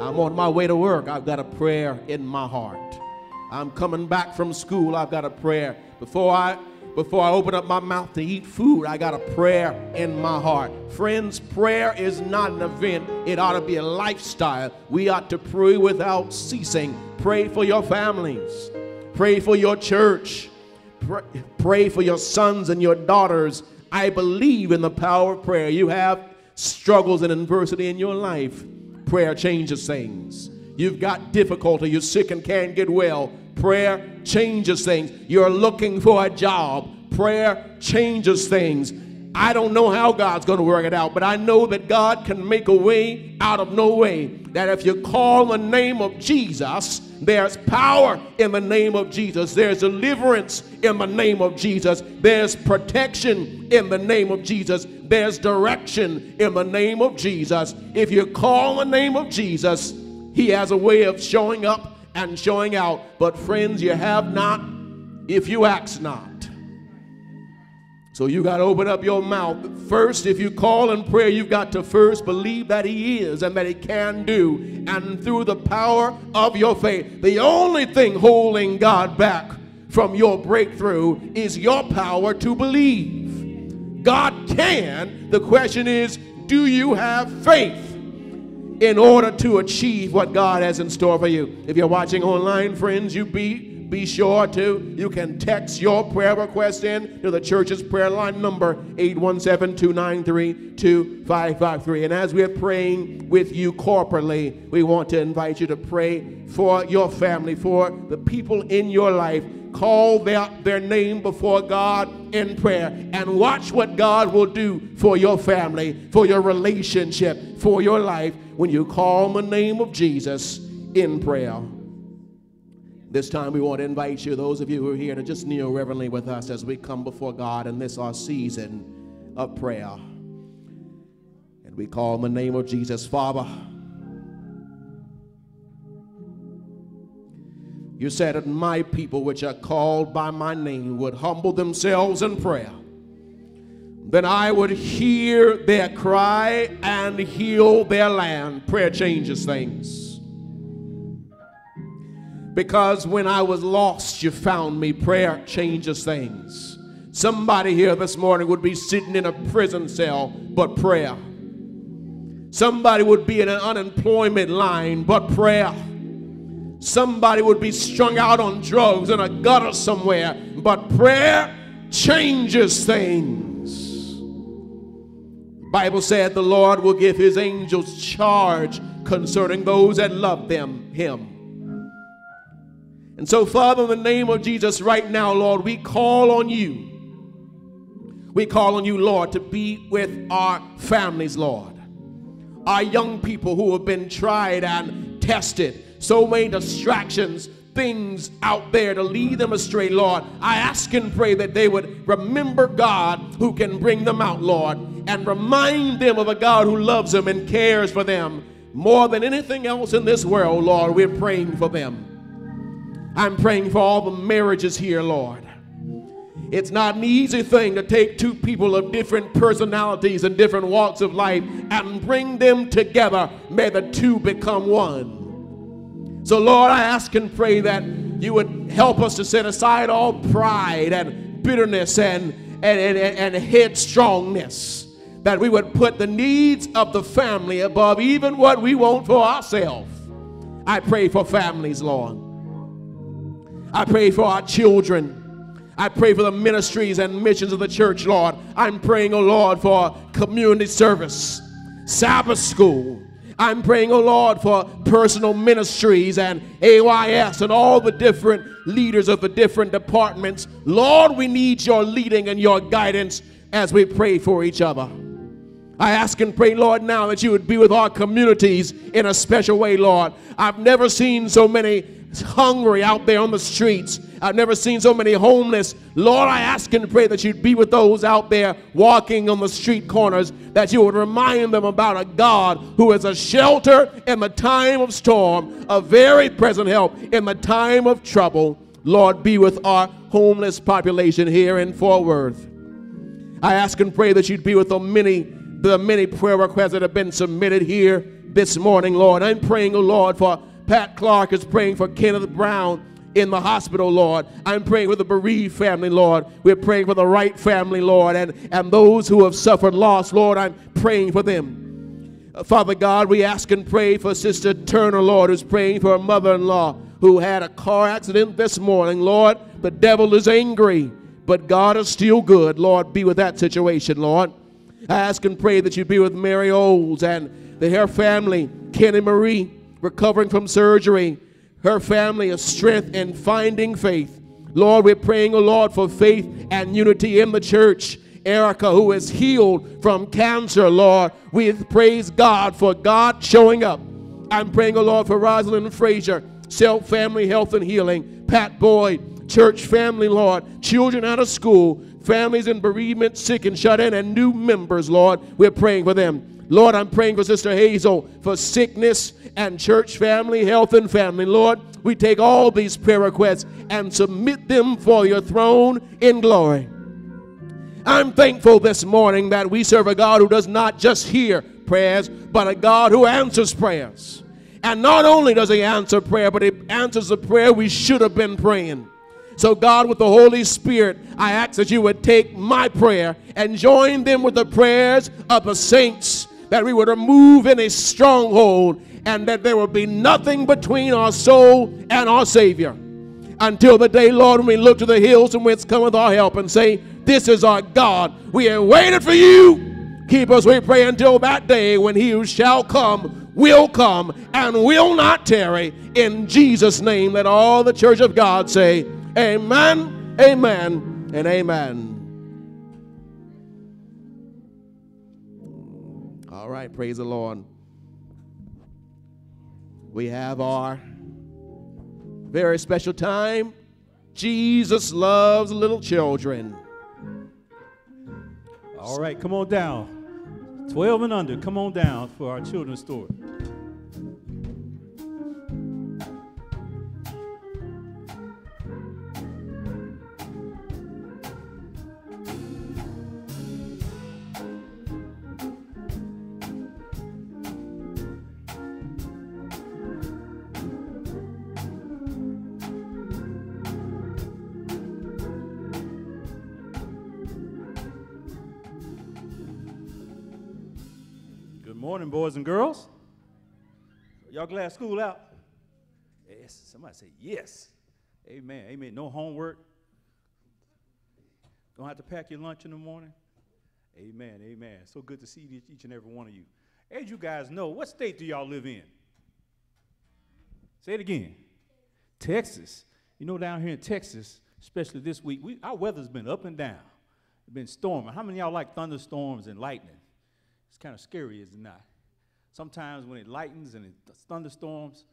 I'm on my way to work, I've got a prayer in my heart. I'm coming back from school, I've got a prayer. Before I before I open up my mouth to eat food, I got a prayer in my heart. Friends, prayer is not an event, it ought to be a lifestyle. We ought to pray without ceasing. Pray for your families, pray for your church, pray, pray for your sons and your daughters. I believe in the power of prayer. You have struggles and adversity in your life, prayer changes things. You've got difficulty, you're sick and can't get well. Prayer changes things. You're looking for a job. Prayer changes things. I don't know how God's going to work it out, but I know that God can make a way out of no way. That if you call the name of Jesus, there's power in the name of Jesus. There's deliverance in the name of Jesus. There's protection in the name of Jesus. There's direction in the name of Jesus. If you call the name of Jesus, He has a way of showing up and showing out. But friends, you have not if you ask not. So you got to open up your mouth. First, if you call in prayer, you've got to first believe that He is and that He can do. And through the power of your faith, the only thing holding God back from your breakthrough is your power to believe. God can. The question is, do you have faith? in order to achieve what God has in store for you. If you're watching online, friends, you be be sure to you can text your prayer request in to the church's prayer line number 817-293-2553 and as we're praying with you corporately we want to invite you to pray for your family for the people in your life. Call their, their name before God in prayer and watch what God will do for your family for your relationship for your life when you call the name of Jesus in prayer this time we want to invite you, those of you who are here, to just kneel reverently with us as we come before God in this our season of prayer. And we call in the name of Jesus, Father. You said that my people which are called by my name would humble themselves in prayer. Then I would hear their cry and heal their land. Prayer changes things. Because when I was lost, you found me. Prayer changes things. Somebody here this morning would be sitting in a prison cell, but prayer. Somebody would be in an unemployment line, but prayer. Somebody would be strung out on drugs in a gutter somewhere, but prayer changes things. The Bible said the Lord will give his angels charge concerning those that love them, him. And so, Father, in the name of Jesus, right now, Lord, we call on you. We call on you, Lord, to be with our families, Lord. Our young people who have been tried and tested, so many distractions, things out there to lead them astray, Lord. I ask and pray that they would remember God who can bring them out, Lord, and remind them of a God who loves them and cares for them more than anything else in this world, Lord. We're praying for them. I'm praying for all the marriages here, Lord. It's not an easy thing to take two people of different personalities and different walks of life and bring them together. May the two become one. So, Lord, I ask and pray that you would help us to set aside all pride and bitterness and, and, and, and headstrongness. That we would put the needs of the family above even what we want for ourselves. I pray for families, Lord. I pray for our children. I pray for the ministries and missions of the church, Lord. I'm praying, oh Lord, for community service, Sabbath school. I'm praying, oh Lord, for personal ministries and AYS and all the different leaders of the different departments. Lord, we need your leading and your guidance as we pray for each other. I ask and pray, Lord, now that you would be with our communities in a special way, Lord. I've never seen so many hungry out there on the streets. I've never seen so many homeless. Lord, I ask and pray that you'd be with those out there walking on the street corners, that you would remind them about a God who is a shelter in the time of storm, a very present help in the time of trouble. Lord, be with our homeless population here in Fort Worth. I ask and pray that you'd be with the many, the many prayer requests that have been submitted here this morning, Lord. I'm praying, oh Lord, for Pat Clark is praying for Kenneth Brown in the hospital, Lord. I'm praying for the bereaved family, Lord. We're praying for the Wright family, Lord, and, and those who have suffered loss, Lord. I'm praying for them. Uh, Father God, we ask and pray for Sister Turner, Lord, who's praying for her mother in law who had a car accident this morning. Lord, the devil is angry, but God is still good. Lord, be with that situation, Lord. I ask and pray that you be with Mary Olds and the her family, Kenny Marie, recovering from surgery. Her family of strength and finding faith. Lord, we're praying, oh Lord, for faith and unity in the church. Erica, who is healed from cancer, Lord, we praise God for God showing up. I'm praying, oh Lord, for Rosalind Frazier, self family health and healing. Pat Boyd, church family, Lord, children out of school, families in bereavement, sick and shut in, and new members, Lord. We're praying for them. Lord, I'm praying for Sister Hazel for sickness and church family, health and family. Lord, we take all these prayer requests and submit them for your throne in glory. I'm thankful this morning that we serve a God who does not just hear prayers, but a God who answers prayers. And not only does he answer prayer, but he answers the prayer we should have been praying. So, God, with the Holy Spirit, I ask that you would take my prayer and join them with the prayers of the saints, that we would remove any stronghold, and that there would be nothing between our soul and our Savior. Until the day, Lord, when we look to the hills from whence cometh our help and say, This is our God. We have waited for you. Keep us, we pray, until that day when he who shall come will come and will not tarry. In Jesus' name, let all the church of God say, Amen, amen, and amen. Right, praise the Lord. We have our very special time. Jesus loves little children. All right, come on down. 12 and under, come on down for our children's story. Morning, boys and girls. Y'all glad school out? Yes. Somebody say yes. Amen. Amen. No homework. Don't have to pack your lunch in the morning. Amen. Amen. So good to see each- and every one of you. As you guys know, what state do y'all live in? Say it again. Texas. You know, down here in Texas, especially this week, we, our weather's been up and down. It's been storming. How many of y'all like thunderstorms and lightning? Kind of scary, is it not? Sometimes when it lightens and it th- thunderstorms,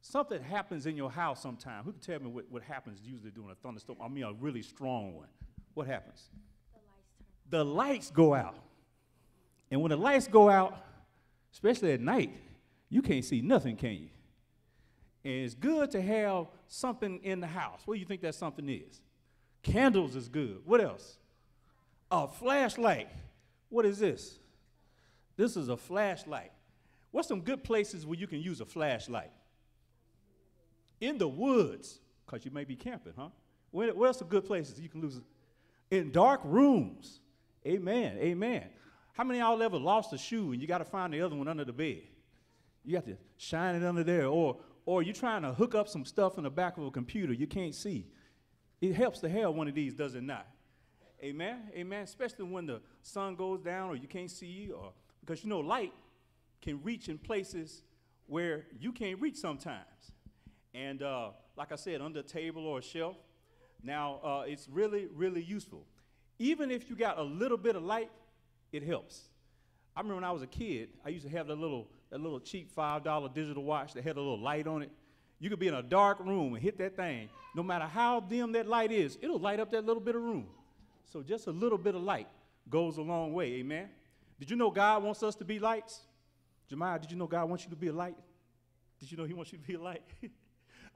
something happens in your house sometime. Who can tell me what, what happens usually during a thunderstorm? I mean, a really strong one. What happens? The lights go out. And when the lights go out, especially at night, you can't see nothing, can you? And it's good to have something in the house. What do you think that something is? Candles is good. What else? A flashlight. What is this? This is a flashlight. What's some good places where you can use a flashlight? In the woods, because you may be camping, huh? Where, where's some good places you can lose? In dark rooms. Amen. Amen. How many of y'all ever lost a shoe and you got to find the other one under the bed? You got to shine it under there. Or, or you're trying to hook up some stuff in the back of a computer you can't see. It helps to have one of these, does it not? Amen. Amen. Especially when the sun goes down or you can't see, or because you know light can reach in places where you can't reach sometimes. And uh, like I said, under a table or a shelf. Now uh, it's really, really useful. Even if you got a little bit of light, it helps. I remember when I was a kid, I used to have that little, that little cheap five dollar digital watch that had a little light on it. You could be in a dark room and hit that thing. No matter how dim that light is, it'll light up that little bit of room. So just a little bit of light goes a long way, amen? Did you know God wants us to be lights? Jemiah, did you know God wants you to be a light? Did you know He wants you to be a light?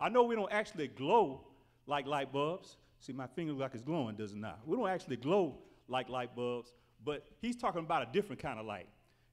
I know we don't actually glow like light bulbs. See, my finger looks like it's glowing, does it not? We don't actually glow like light bulbs, but He's talking about a different kind of light.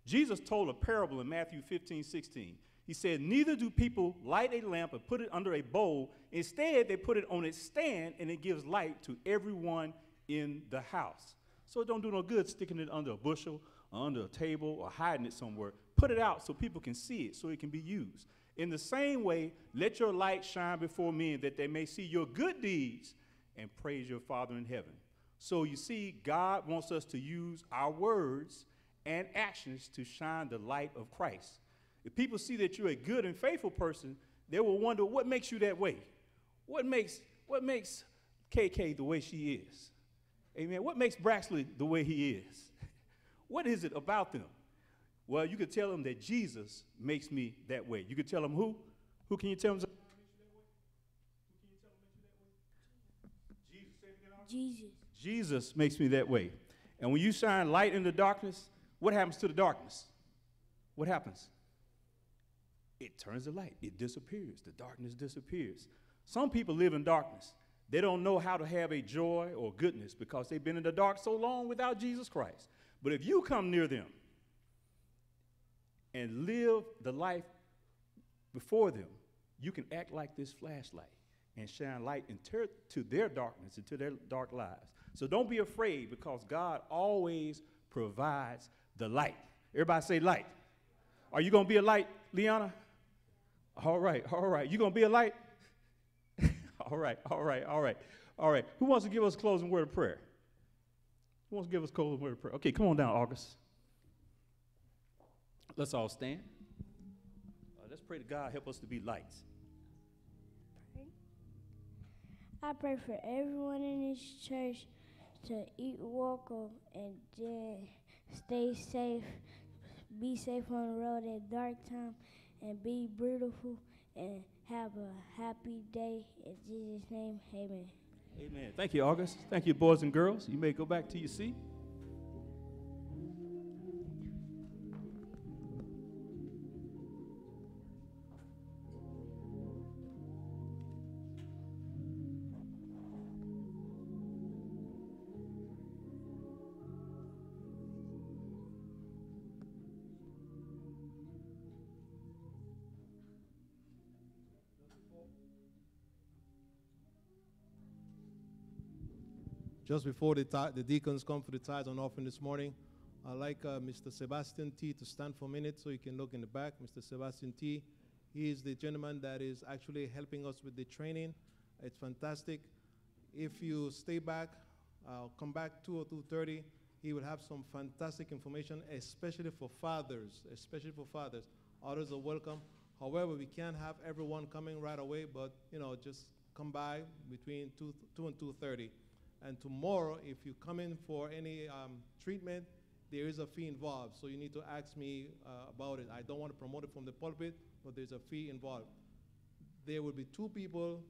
Jesus told a parable in Matthew 15, 16. He said, Neither do people light a lamp and put it under a bowl. Instead, they put it on its stand and it gives light to everyone in the house. So it don't do no good sticking it under a bushel under a table or hiding it somewhere. Put it out so people can see it, so it can be used. In the same way, let your light shine before men that they may see your good deeds and praise your Father in heaven. So you see, God wants us to use our words and actions to shine the light of Christ. If people see that you're a good and faithful person, they will wonder what makes you that way. What makes what makes KK the way she is? Amen. What makes Braxley the way he is? What is it about them? Well, you could tell them that Jesus makes me that way. You could tell them who? Who can you tell them? Jesus. Jesus makes me that way. And when you shine light in the darkness, what happens to the darkness? What happens? It turns the light. It disappears. The darkness disappears. Some people live in darkness. They don't know how to have a joy or goodness because they've been in the dark so long without Jesus Christ. But if you come near them and live the life before them, you can act like this flashlight and shine light into to their darkness, into their dark lives. So don't be afraid because God always provides the light. Everybody say light. Are you going to be a light, Liana? All right, all right. You going to be a light? all right, all right, all right, all right. Who wants to give us a closing word of prayer? Who wants to give us a closing word of prayer? Okay, come on down, August. Let's all stand. Uh, let's pray to God help us to be lights. I pray for everyone in this church to eat walk and then stay safe, be safe on the road at dark time, and be beautiful and have a happy day. In Jesus' name, amen. Amen. Thank you, August. Thank you, boys and girls. You may go back to your seat. Just before the, the deacons come for the tithes and offering this morning, I'd like uh, Mr. Sebastian T. to stand for a minute so you can look in the back. Mr. Sebastian T. He is the gentleman that is actually helping us with the training. It's fantastic. If you stay back, uh, come back 2 or 2.30, he will have some fantastic information, especially for fathers, especially for fathers. Others are welcome. However, we can't have everyone coming right away, but, you know, just come by between 2, 2 and 2.30. And tomorrow, if you come in for any um, treatment, there is a fee involved. So you need to ask me uh, about it. I don't want to promote it from the pulpit, but there's a fee involved. There will be two people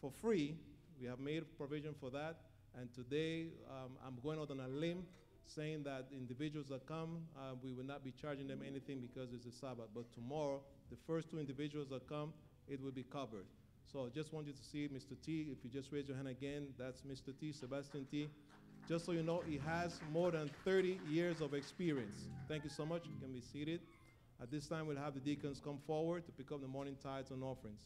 for free. We have made provision for that. And today, um, I'm going out on a limb saying that individuals that come, uh, we will not be charging them anything because it's a Sabbath. But tomorrow, the first two individuals that come, it will be covered. So I just want you to see Mr. T. If you just raise your hand again, that's Mr. T, Sebastian T. Just so you know, he has more than 30 years of experience. Thank you so much. You can be seated. At this time, we'll have the deacons come forward to pick up the morning tithes and offerings.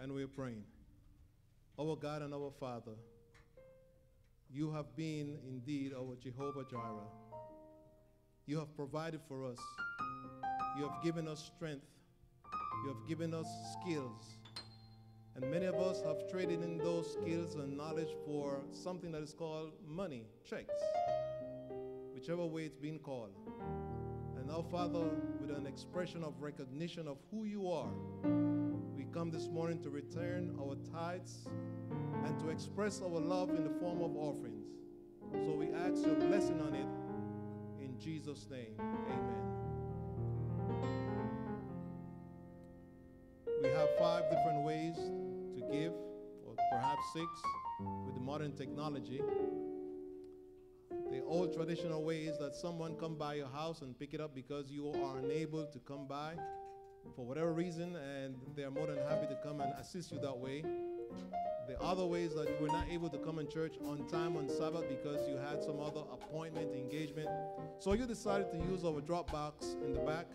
And we're praying. Our God and our Father, you have been indeed our Jehovah Jireh. You have provided for us. You have given us strength. You have given us skills. And many of us have traded in those skills and knowledge for something that is called money, checks, whichever way it's been called. And now, Father, with an expression of recognition of who you are, come this morning to return our tithes and to express our love in the form of offerings. So we ask your blessing on it in Jesus' name. Amen. We have five different ways to give, or perhaps six, with the modern technology. The old traditional way is that someone come by your house and pick it up because you are unable to come by for whatever reason, and they're more than happy to come and assist you that way. The other ways that you were not able to come in church on time on Sabbath because you had some other appointment, engagement. So you decided to use our drop box in the back.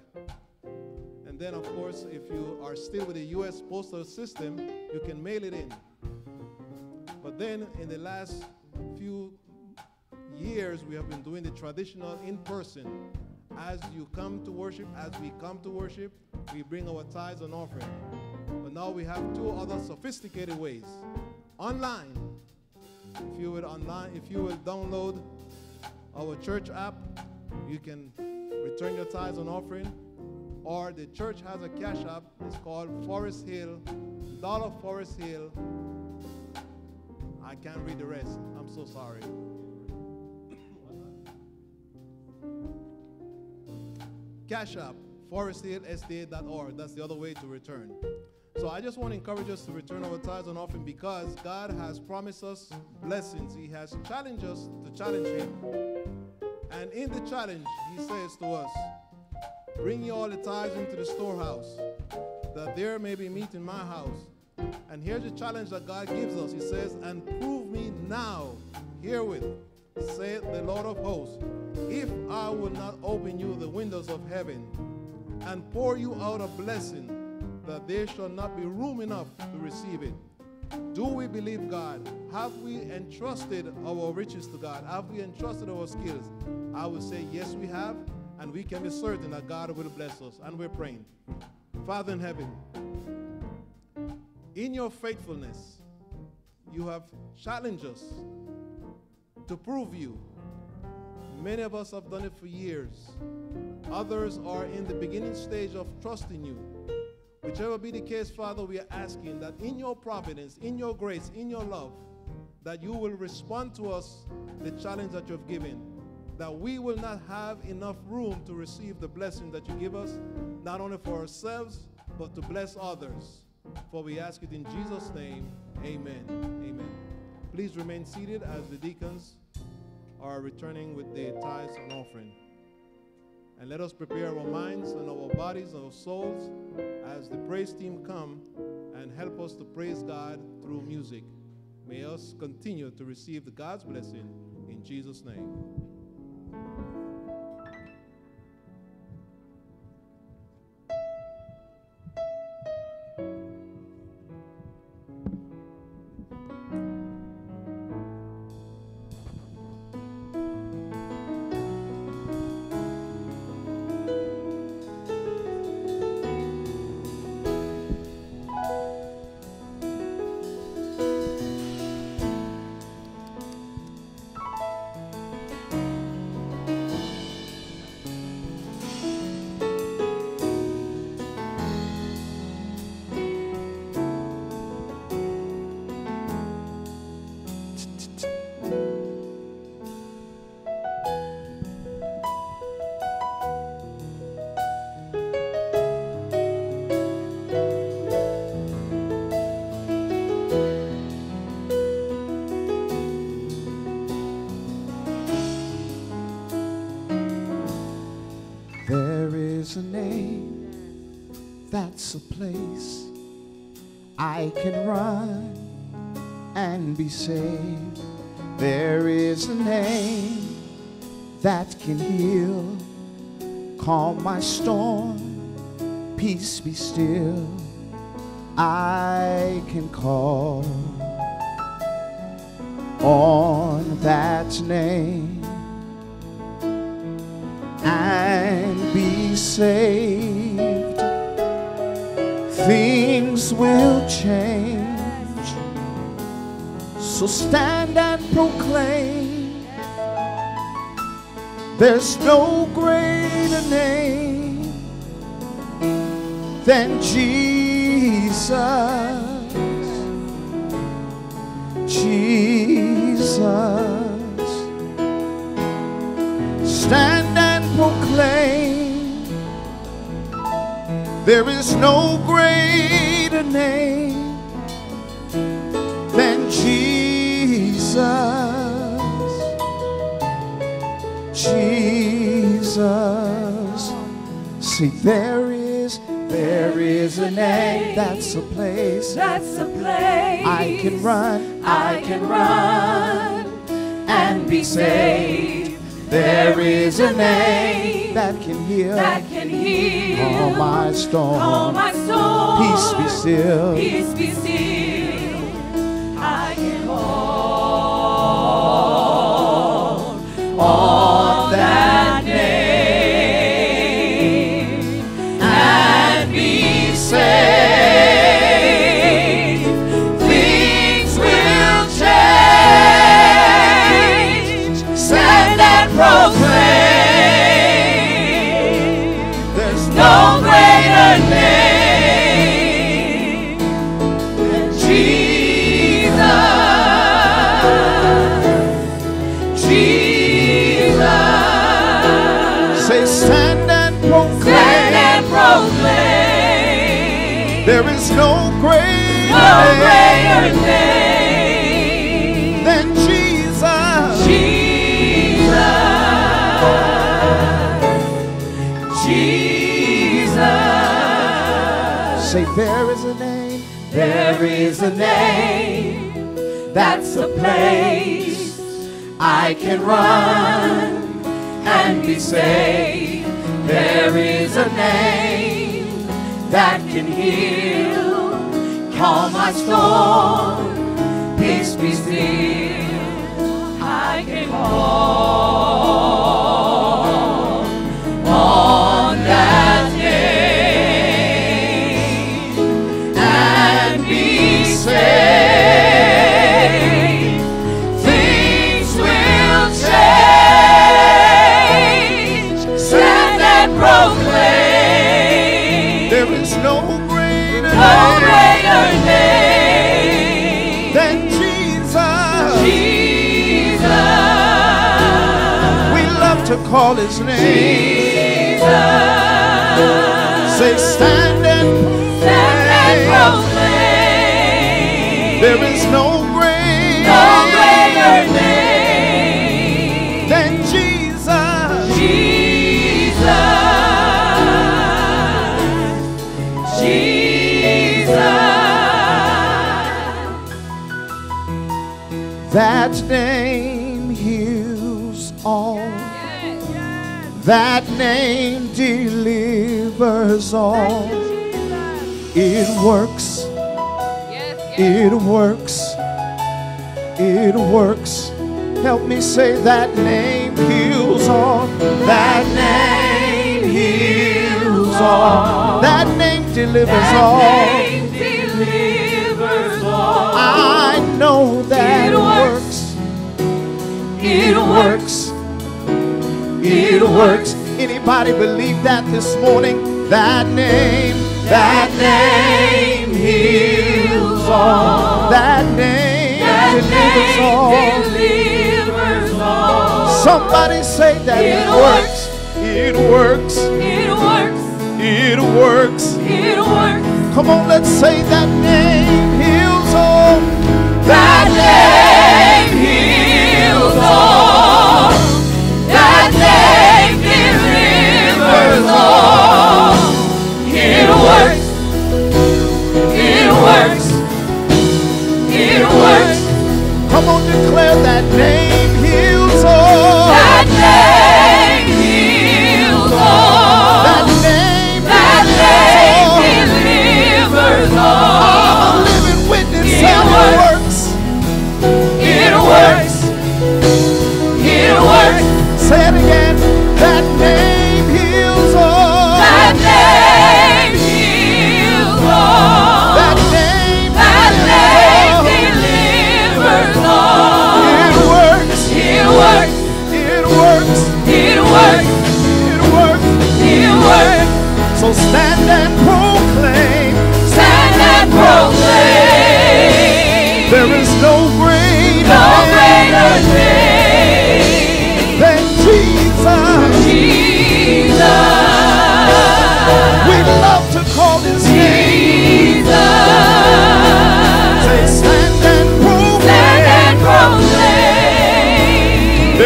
And then, of course, if you are still with the U.S. postal system, you can mail it in. But then, in the last few years, we have been doing the traditional in person. As you come to worship, as we come to worship, we bring our tithes and offering. But now we have two other sophisticated ways. Online. If you will online, if you will download our church app, you can return your tithes and offering. Or the church has a cash app. It's called Forest Hill, Dollar Forest Hill. I can't read the rest. I'm so sorry. Cash App, foresthillsda.org. That's the other way to return. So I just want to encourage us to return our tithes and offering because God has promised us blessings. He has challenged us to challenge Him. And in the challenge, He says to us, Bring ye all the tithes into the storehouse, that there may be meat in my house. And here's the challenge that God gives us. He says, And prove me now herewith, saith the Lord of hosts, if I will not open you the windows of heaven and pour you out a blessing, that there shall not be room enough to receive it. Do we believe God? Have we entrusted our riches to God? Have we entrusted our skills? I would say, yes, we have, and we can be certain that God will bless us. And we're praying. Father in heaven, in your faithfulness, you have challenged us to prove you. Many of us have done it for years. Others are in the beginning stage of trusting you. Whichever be the case, Father, we are asking that in your providence, in your grace, in your love, that you will respond to us the challenge that you've given. That we will not have enough room to receive the blessing that you give us, not only for ourselves, but to bless others. For we ask it in Jesus' name. Amen. Amen. Please remain seated as the deacons are returning with the tithes and offering. And let us prepare our minds and our bodies and our souls as the praise team come and help us to praise God through music. May us continue to receive the God's blessing in Jesus' name. I can run and be saved. There is a name that can heal, calm my storm, peace be still. I can call on that name and be saved. Things will So stand and proclaim there's no greater name than Jesus. Jesus. Stand and proclaim there is no greater name See, there is, there is a name that's a place That's a place I can run, I can run and be saved. There is a name that can heal that can heal all my storm. all my soul. Peace be still. Peace be still. I can call on no greater No name greater name than Jesus. Jesus. Jesus. Say, there is a name. There is a name that's a place I can run and be saved. There is a name that can heal all my storm. Peace be still. I can call on that name and be saved. To call his name. Say, stand and Stand and proclaim. proclaim. There is no greater, no greater name than Jesus. Jesus. Jesus. That name That name delivers all. It works. It works. It works. Help me say that name heals all. That name heals all. That name delivers all. Name delivers all. I know that It it works. works. It works. It works. Anybody believe that this morning? That name, that name heals all. That name That delivers name all. delivers all. Somebody say that it, It works. It works. It works. It works. It works. Come on, let's say that name heals all. That name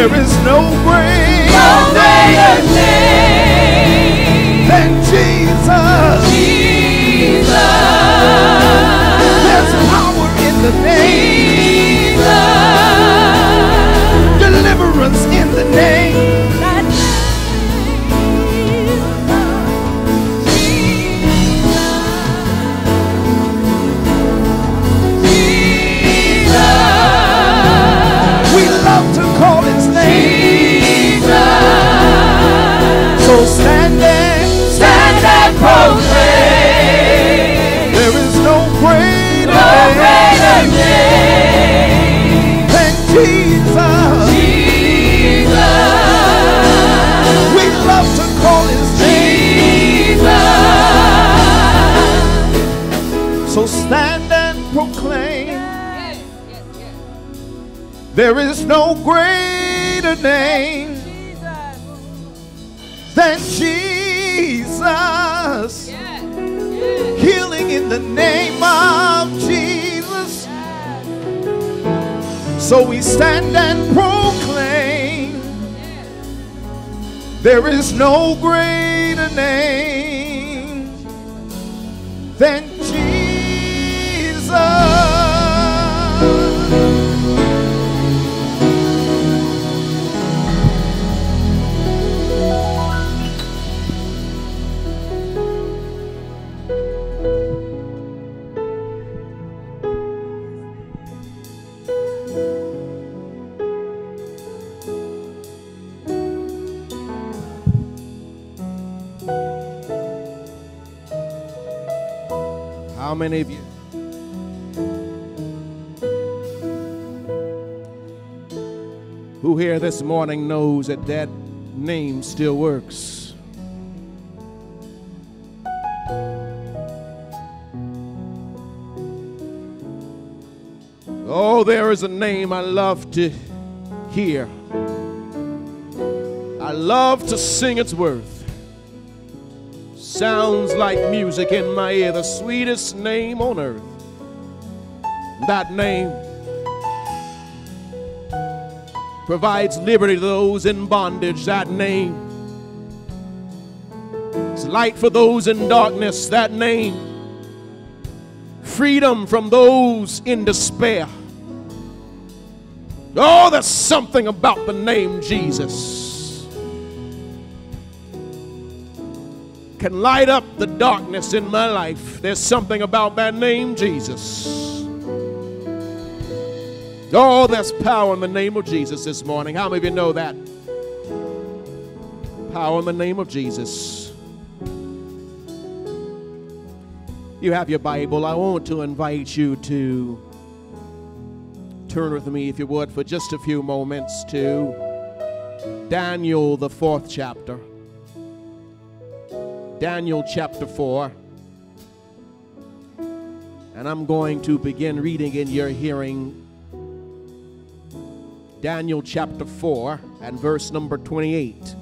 There is no greater, no greater name than Jesus. Jesus. There's power in the name. There is no greater name than Jesus. Healing in the name of Jesus. So we stand and proclaim there is no greater morning knows that that name still works? Oh, there is a name I love to hear. I love to sing its worth. Sounds like music in my ear, the sweetest name on earth. That name provides liberty to those in bondage. That name It's light for those in darkness. That name, freedom from those in despair. Oh, there's something about the name Jesus. Can light up the darkness in my life. There's something about that name Jesus. Oh, there's power in the name of Jesus this morning. How many of you know that? Power in the name of Jesus. You have your Bible. I want to invite you to turn with me, if you would, for just a few moments to Daniel, the fourth chapter. Daniel chapter 4. And I'm going to begin reading in your hearing Daniel chapter 4 and verse number 28.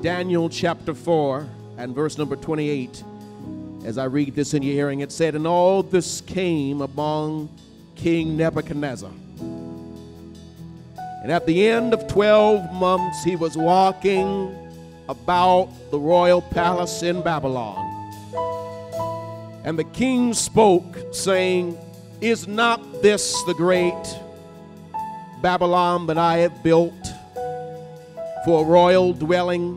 Daniel chapter 4 and verse number 28. As I read this in your hearing, it said, And all this came among King Nebuchadnezzar. And at the end of 12 months, he was walking about the royal palace in Babylon. And the king spoke, saying, Is not this the great Babylon that I have built for a royal dwelling,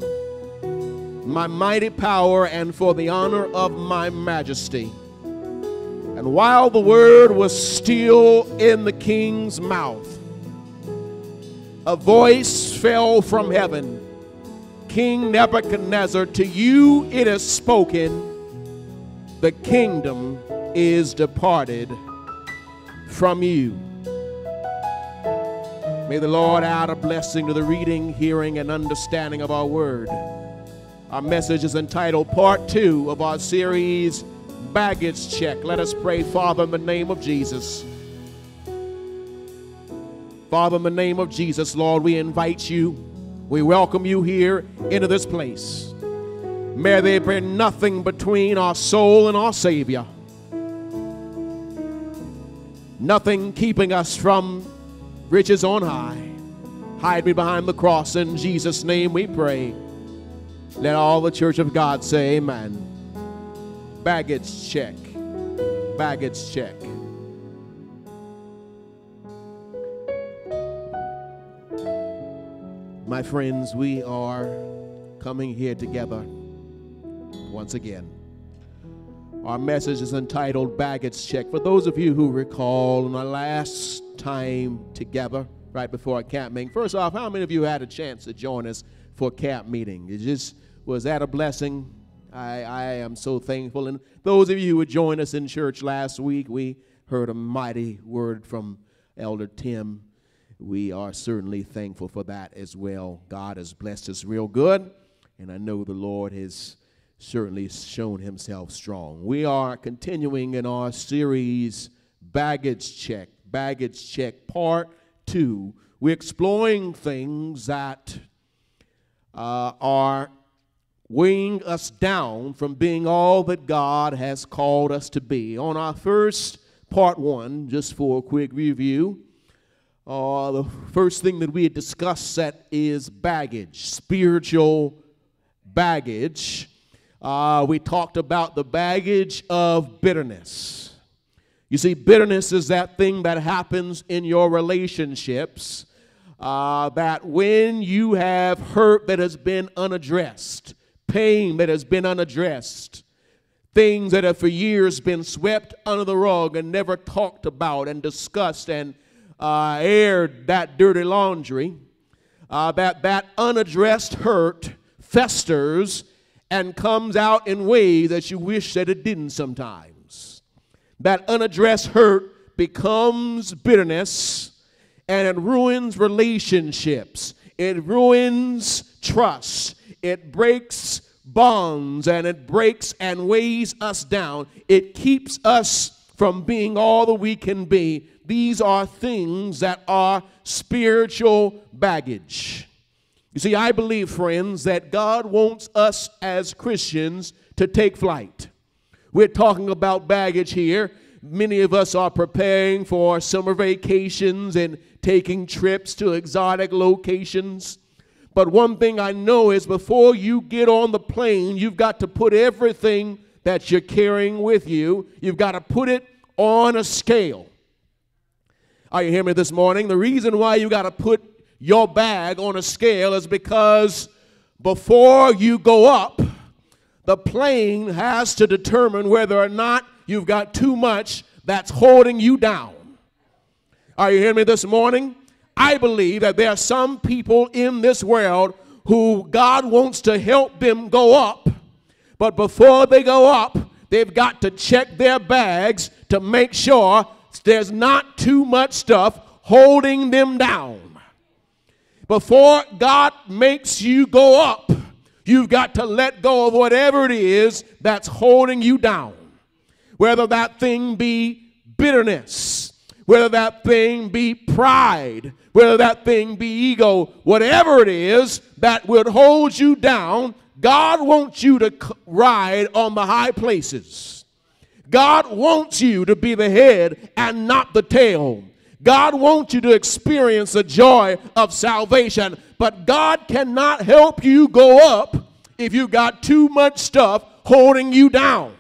my mighty power, and for the honor of my majesty? And while the word was still in the king's mouth, a voice fell from heaven. King Nebuchadnezzar, to you it is spoken, the kingdom is departed from you. May the Lord add a blessing to the reading, hearing, and understanding of our word. Our message is entitled Part Two of our series, Baggage Check. Let us pray, Father, in the name of Jesus. Father, in the name of Jesus, Lord, we invite you, we welcome you here into this place. May there be nothing between our soul and our Savior. Nothing keeping us from riches on high. Hide me behind the cross. In Jesus' name we pray. Let all the church of God say amen. Baggage check. Baggage check. My friends, we are coming here together once again. Our message is entitled Baggage Check. For those of you who recall, on our last time together, right before our camp meeting, first off, how many of you had a chance to join us for camp meeting? It just was that a blessing? I, I am so thankful. And those of you who would join us in church last week, we heard a mighty word from Elder Tim. We are certainly thankful for that as well. God has blessed us real good, and I know the Lord has certainly shown himself strong. We are continuing in our series, baggage check. Baggage check part two. We're exploring things that uh, are weighing us down from being all that God has called us to be. On our first part one, just for a quick review, uh, the first thing that we had discussed that is baggage, spiritual baggage. Uh, we talked about the baggage of bitterness. You see, bitterness is that thing that happens in your relationships uh, that when you have hurt that has been unaddressed, pain that has been unaddressed, things that have for years been swept under the rug and never talked about and discussed and uh, aired that dirty laundry, that that unaddressed hurt festers and comes out in ways that you wish that it didn't sometimes. That unaddressed hurt becomes bitterness and it ruins relationships. It ruins trust. It breaks bonds and it breaks and weighs us down. It keeps us from being all that we can be. These are things that are spiritual baggage. You see, I believe, friends, that God wants us as Christians to take flight. We're talking about baggage here. Many of us are preparing for summer vacations and taking trips to exotic locations. But one thing I know is before you get on the plane, you've got to put everything that you're carrying with you, you've got to put it on a scale. Are you hearing me this morning? The reason why you got to put your bag on a scale is because before you go up, the plane has to determine whether or not you've got too much that's holding you down. Are you hearing me this morning? I believe that there are some people in this world who God wants to help them go up, but before they go up, they've got to check their bags to make sure there's not too much stuff holding them down. Before God makes you go up, you've got to let go of whatever it is that's holding you down. Whether that thing be bitterness, whether that thing be pride, whether that thing be ego, whatever it is that would hold you down, God wants you to ride on the high places. God wants you to be the head and not the tail. God wants you to experience the joy of salvation, but God cannot help you go up if you got too much stuff holding you down.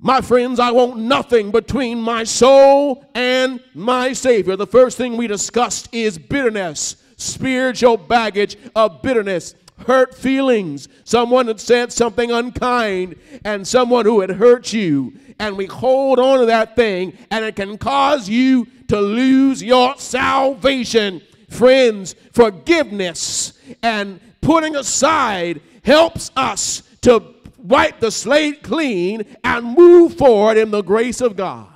My friends, I want nothing between my soul and my Savior. The first thing we discussed is bitterness, spiritual baggage of bitterness hurt feelings, someone had said something unkind, and someone who had hurt you. And we hold on to that thing, and it can cause you to lose your salvation. Friends, forgiveness and putting aside helps us to wipe the slate clean and move forward in the grace of God.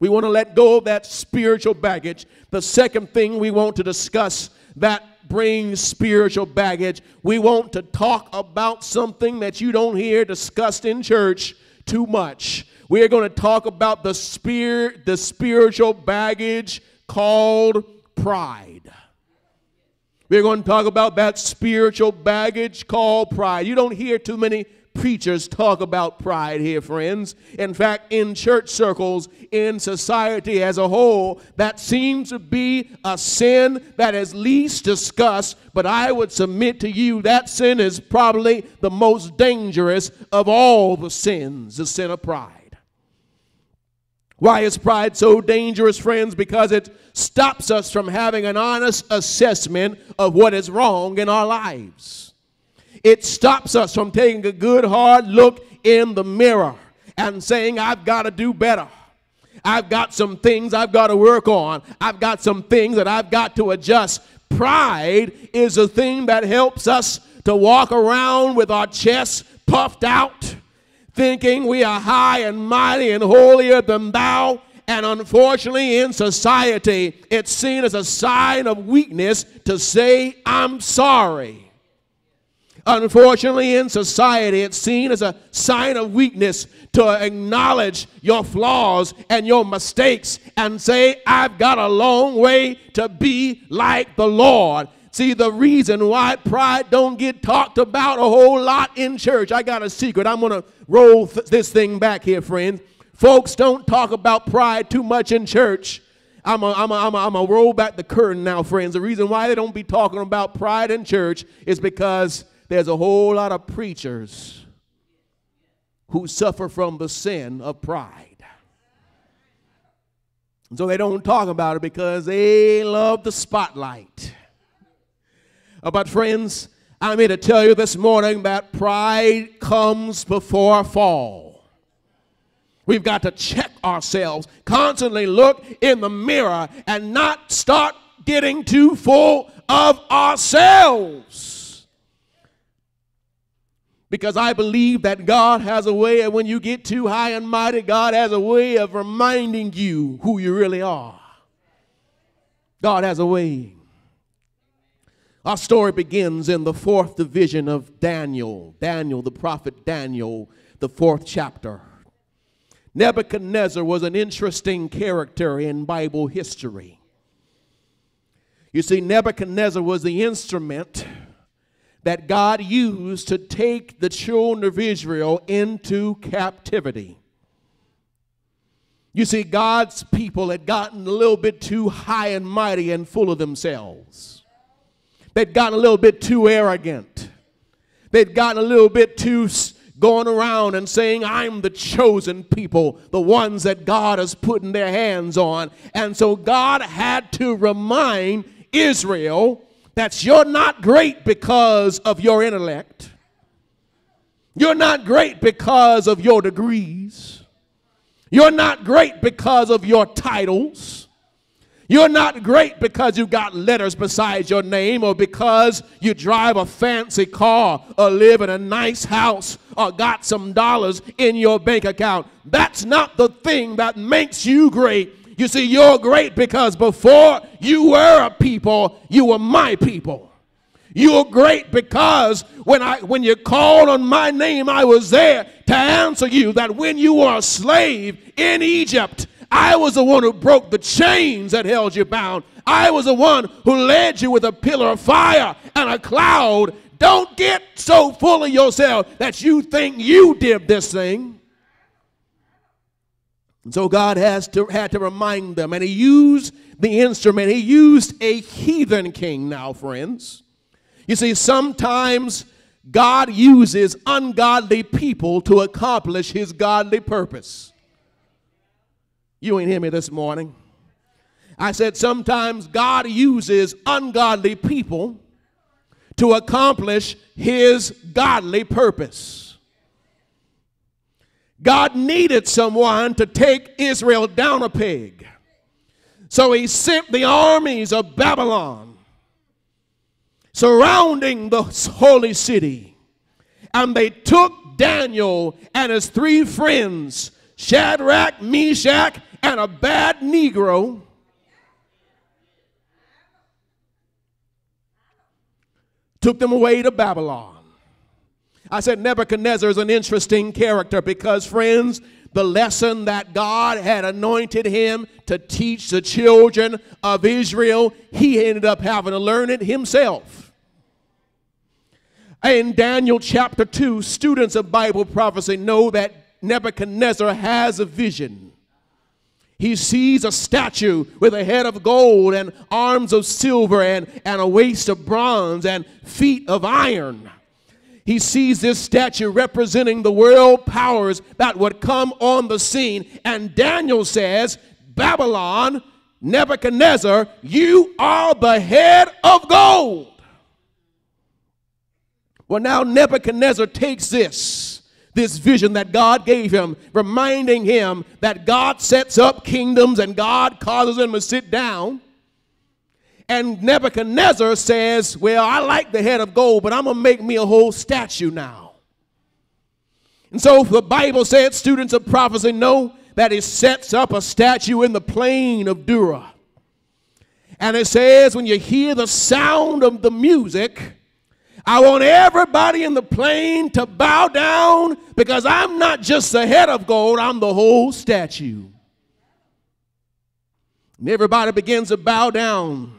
We want to let go of that spiritual baggage. The second thing we want to discuss that brings spiritual baggage. We want to talk about something that you don't hear discussed in church too much. We are going to talk about the spirit, the spiritual baggage called pride. We're going to talk about that spiritual baggage called pride. You don't hear too many preachers talk about pride here, friends. In fact, in church circles, in society as a whole, that seems to be a sin that is least discussed. But I would submit to you that sin is probably the most dangerous of all the sins, the sin of pride. Why is pride so dangerous, friends? Because it stops us from having an honest assessment of what is wrong in our lives. It stops us from taking a good hard look in the mirror and saying, I've got to do better. I've got some things I've got to work on. I've got some things that I've got to adjust. Pride is a thing that helps us to walk around with our chests puffed out, thinking we are high and mighty and holier than thou. And unfortunately, in society, it's seen as a sign of weakness to say, I'm sorry. Unfortunately, in society, it's seen as a sign of weakness to acknowledge your flaws and your mistakes and say, I've got a long way to be like the Lord. See, the reason why pride don't get talked about a whole lot in church, I got a secret. I'm going to roll th- this thing back here, friends. Folks don't talk about pride too much in church. I'm a, I'm a, I'm a, I'm a roll back the curtain now, friends. The reason why they don't be talking about pride in church is because there's a whole lot of preachers who suffer from the sin of pride. And so they don't talk about it because they love the spotlight. Uh, But, friends, I'm here to tell you this morning that pride comes before fall. We've got to check ourselves, constantly look in the mirror, and not start getting too full of ourselves. Because I believe that God has a way of when you get too high and mighty, God has a way of reminding you who you really are. God has a way. Our story begins in the fourth division of Daniel. Daniel, the prophet Daniel, the fourth chapter. Nebuchadnezzar was an interesting character in Bible history. You see, Nebuchadnezzar was the instrument that God used to take the children of Israel into captivity. You see, God's people had gotten a little bit too high and mighty and full of themselves. They'd gotten a little bit too arrogant. They'd gotten a little bit too going around and saying, I'm the chosen people, the ones that God has put in their hands on. And so God had to remind Israel that you're not great because of your intellect. You're not great because of your degrees. You're not great because of your titles. You're not great because you got letters beside your name or because you drive a fancy car or live in a nice house or got some dollars in your bank account. That's not the thing that makes you great. You see, you're great because before you were a people, you were my people. You're great because when I when you called on my name, I was there to answer you. That when you were a slave in Egypt, I was the one who broke the chains that held you bound. I was the one who led you with a pillar of fire and a cloud. Don't get so full of yourself that you think you did this thing. And so God has to, had to remind them, and He used the instrument. He used a heathen king now, friends. You see, sometimes God uses ungodly people to accomplish His godly purpose. You ain't hear me this morning. I said sometimes God uses ungodly people to accomplish His godly purpose. God needed someone to take Israel down a peg. So he sent the armies of Babylon surrounding the holy city. And they took Daniel and his three friends, Shadrach, Meshach, and Abednego. Took them away to Babylon. I said Nebuchadnezzar is an interesting character because, friends, the lesson that God had anointed him to teach the children of Israel, he ended up having to learn it himself. In Daniel chapter 2, students of Bible prophecy know that Nebuchadnezzar has a vision. He sees a statue with a head of gold and arms of silver and, and a waist of bronze and feet of iron he sees this statue representing the world powers that would come on the scene. And Daniel says, Babylon, Nebuchadnezzar, you are the head of gold. Well, now Nebuchadnezzar takes this, this vision that God gave him, reminding him that God sets up kingdoms and God causes them to sit down. And Nebuchadnezzar says, Well, I like the head of gold, but I'm going to make me a whole statue now. And so the Bible said, students of prophecy know that it sets up a statue in the plain of Dura. And it says, when you hear the sound of the music, I want everybody in the plain to bow down because I'm not just the head of gold, I'm the whole statue. And everybody begins to bow down.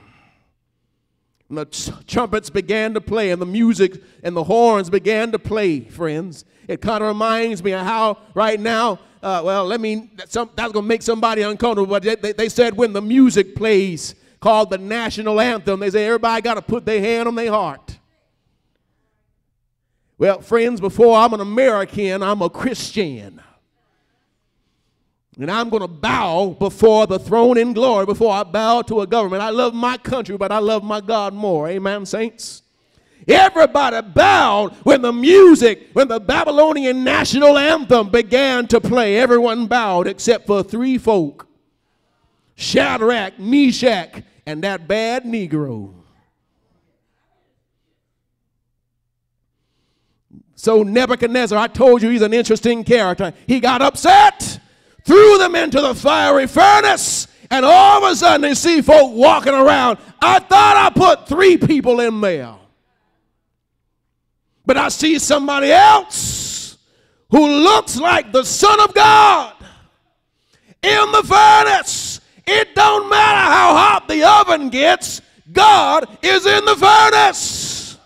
And the trumpets began to play, and the music and the horns began to play, friends. It kind of reminds me of how right now, uh, well, let me, some, that's going to make somebody uncomfortable, but they, they, they said when the music plays, called the national anthem, they say everybody got to put their hand on their heart. Well, friends, before I'm an American, I'm a Christian. And I'm going to bow before the throne in glory before I bow to a government. I love my country, but I love my God more. Amen, saints? Everybody bowed when the music, when the Babylonian national anthem began to play. Everyone bowed except for three folk Shadrach, Meshach, and Abednego. So Nebuchadnezzar, I told you he's an interesting character. He got upset, threw them into the fiery furnace, and all of a sudden they see folk walking around. I thought I put three people in there. But I see somebody else who looks like the Son of God in the furnace. It don't matter how hot the oven gets, God is in the furnace.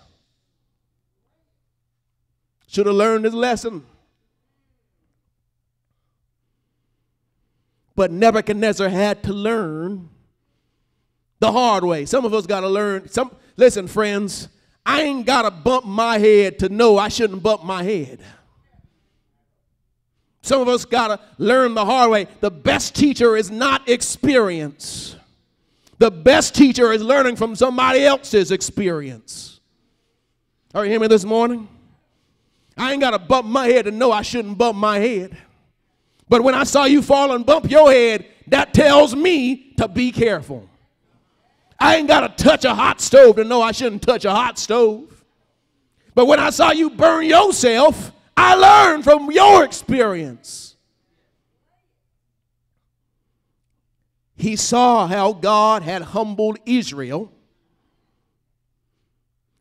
Should have learned his lesson. But Nebuchadnezzar had to learn the hard way. Some of us got to learn. Some listen, friends. I ain't got to bump my head to know I shouldn't bump my head. Some of us got to learn the hard way. The best teacher is not experience. The best teacher is learning from somebody else's experience. Are you hearing me this morning? I ain't got to bump my head to know I shouldn't bump my head. But when I saw you fall and bump your head, that tells me to be careful. I ain't got to touch a hot stove to know I shouldn't touch a hot stove. But when I saw you burn yourself, I learned from your experience. He saw how God had humbled Israel,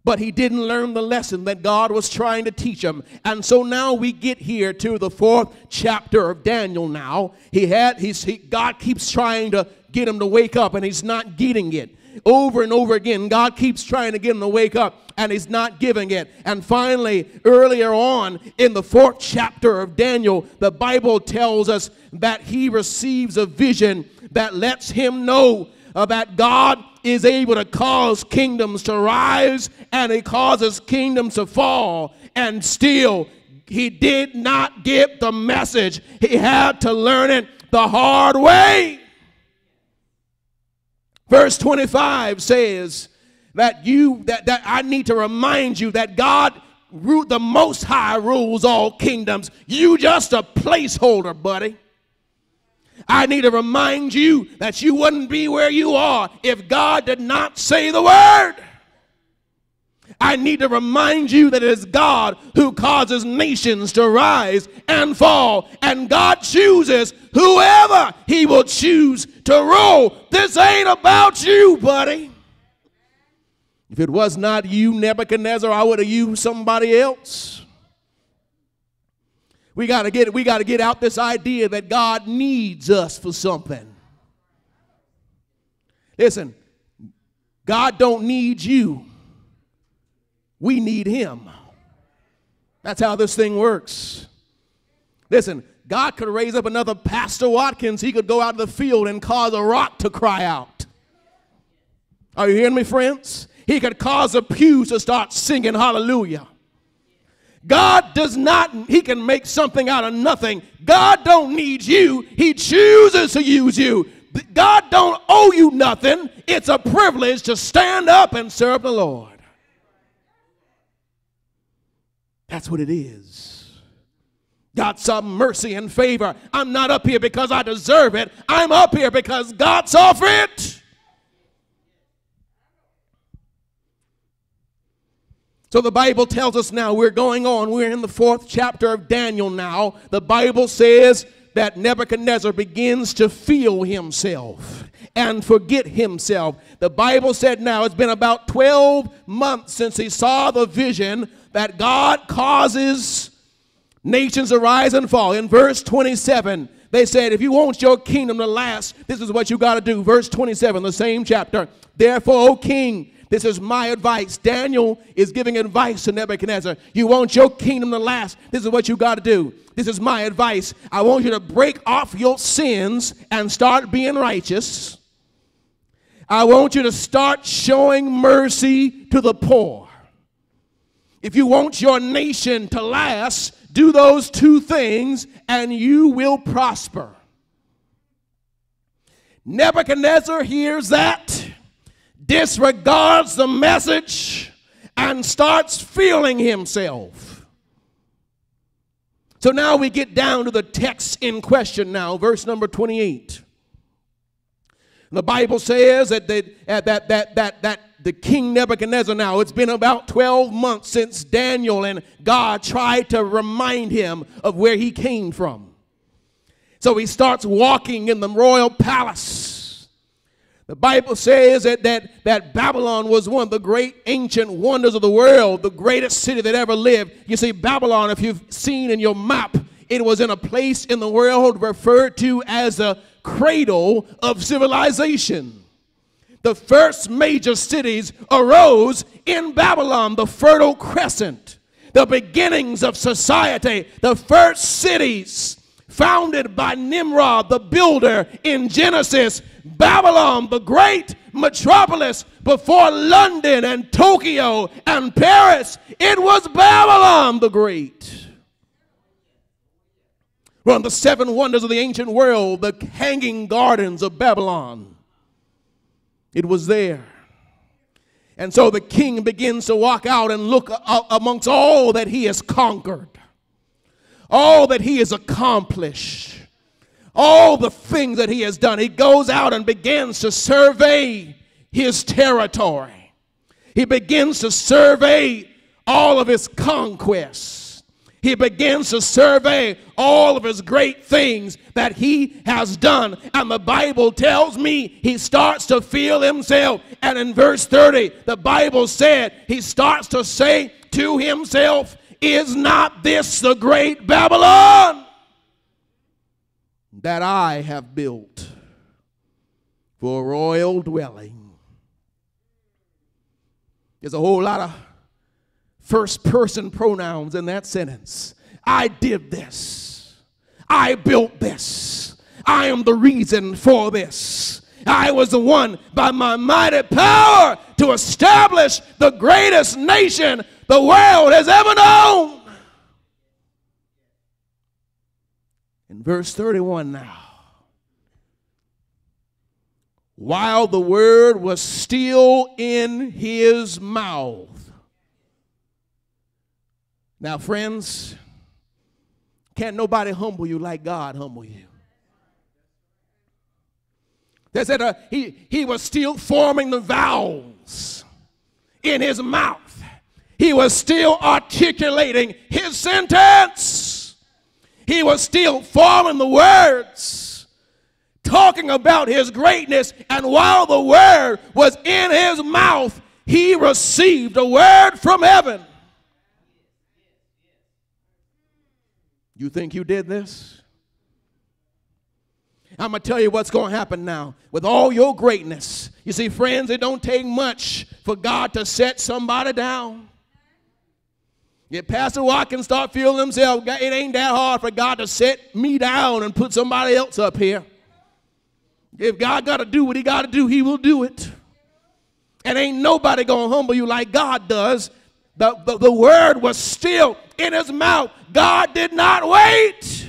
but he didn't learn the lesson that God was trying to teach him. And so now we get here to the fourth chapter of Daniel now. He had he's he, God keeps trying to get him to wake up and he's not getting it over and over again. God keeps trying to get him to wake up and he's not giving it. And finally, earlier on in the fourth chapter of Daniel, the Bible tells us that he receives a vision that lets him know uh, that God is able to cause kingdoms to rise and he causes kingdoms to fall. And still, he did not get the message. He had to learn it the hard way. Verse 25 says that you that, that I need to remind you that God the most high rules all kingdoms. You just a placeholder, buddy. I need to remind you that you wouldn't be where you are if God did not say the word. I need to remind you that it is God who causes nations to rise and fall, and God chooses whoever He will choose to rule. This ain't about you, buddy. If it was not you, Nebuchadnezzar, I would have used somebody else. We got to get we got to get out this idea that God needs us for something. Listen, God don't need you. We need him. That's how this thing works. Listen, God could raise up another Pastor Watkins. He could go out in the field and cause a rock to cry out. Are you hearing me, friends? He could cause the pews to start singing hallelujah. God does not, he can make something out of nothing. God don't need you. He chooses to use you. God don't owe you nothing. It's a privilege to stand up and serve the Lord. That's what it is. God saw mercy and favor. I'm not up here because I deserve it. I'm up here because God saw fit. So the Bible tells us now we're going on. We're in the fourth chapter of Daniel now. The Bible says that Nebuchadnezzar begins to feel himself and forget himself. The Bible said now it's been about 12 months since he saw the vision that God causes nations to rise and fall. In verse 27, they said, If you want your kingdom to last, this is what you got to do. Verse 27, the same chapter. Therefore, O king, this is my advice. Daniel is giving advice to Nebuchadnezzar. You want your kingdom to last, this is what you got to do. This is my advice. I want you to break off your sins and start being righteous. I want you to start showing mercy to the poor. If you want your nation to last, do those two things and you will prosper. Nebuchadnezzar hears that, disregards the message, and starts feeling himself. So now we get down to the text in question now, verse number 28. The Bible says that, that, that, that, that, that the king Nebuchadnezzar now, it's been about 12 months since Daniel and God tried to remind him of where he came from. So he starts walking in the royal palace. The Bible says that, that, that Babylon was one of the great ancient wonders of the world, the greatest city that ever lived. You see, Babylon, if you've seen in your map, it was in a place in the world referred to as a cradle of civilization. The first major cities arose in Babylon, the Fertile Crescent, the beginnings of society, the first cities founded by Nimrod, the builder in Genesis. Babylon, the great metropolis before London and Tokyo and Paris. It was Babylon the Great. One of the seven wonders of the ancient world, the hanging gardens of Babylon. It was there. And so the king begins to walk out and look amongst all that he has conquered, all that he has accomplished, all the things that he has done. He goes out and begins to survey his territory. He begins to survey all of his conquests he begins to survey all of his great things that he has done. And the Bible tells me he starts to feel himself. And in verse 30, the Bible said he starts to say to himself, Is not this the great Babylon that I have built for a royal dwelling? There's a whole lot of first person pronouns in that sentence. I did this. I built this. I am the reason for this. I was the one by my mighty power to establish the greatest nation the world has ever known. In verse 31 now. While the word was still in his mouth, now, friends, can't nobody humble you like God humble you. They said uh, he, he was still forming the vowels in his mouth. He was still articulating his sentence. He was still forming the words, talking about his greatness. And while the word was in his mouth, he received a word from heaven. You think you did this? I'm going to tell you what's going to happen now. With all your greatness, you see, friends, it don't take much for God to set somebody down. If Pastor Watkins start feeling himself, it ain't that hard for God to set me down and put somebody else up here. If God got to do what he got to do, he will do it. And ain't nobody going to humble you like God does. The, the, the word was still in his mouth. God did not wait.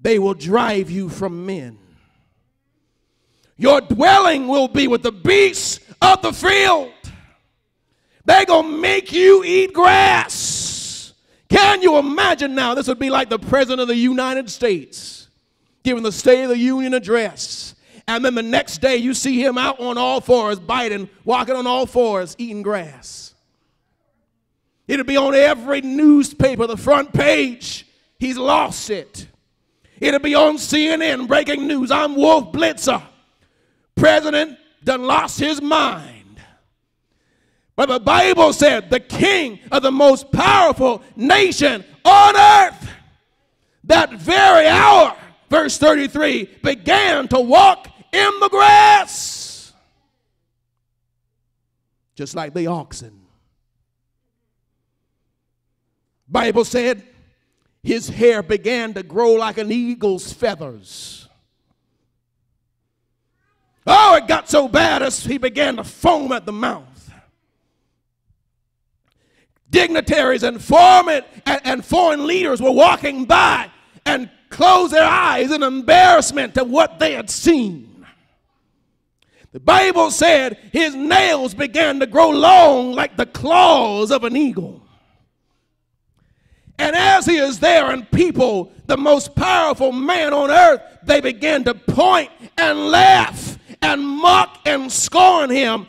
They will drive you from men. Your dwelling will be with the beasts of the field. They're going to make you eat grass. Can you imagine now? This would be like the President of the United States giving the State of the Union address. And then the next day you see him out on all fours, biting, walking on all fours, eating grass. It'll be on every newspaper, the front page. He's lost it. It'll be on CNN, breaking news. I'm Wolf Blitzer. President done lost his mind. But the Bible said the king of the most powerful nation on earth, that very hour, verse 33, began to walk in the grass. Just like the oxen. Bible said his hair began to grow like an eagle's feathers. Oh, it got so bad as he began to foam at the mouth. Dignitaries and foreign, and, foreign leaders were walking by and closed their eyes in embarrassment to what they had seen. The Bible said his nails began to grow long like the claws of an eagle. And as he is there, and people, the most powerful man on earth, they begin to point and laugh and mock and scorn him.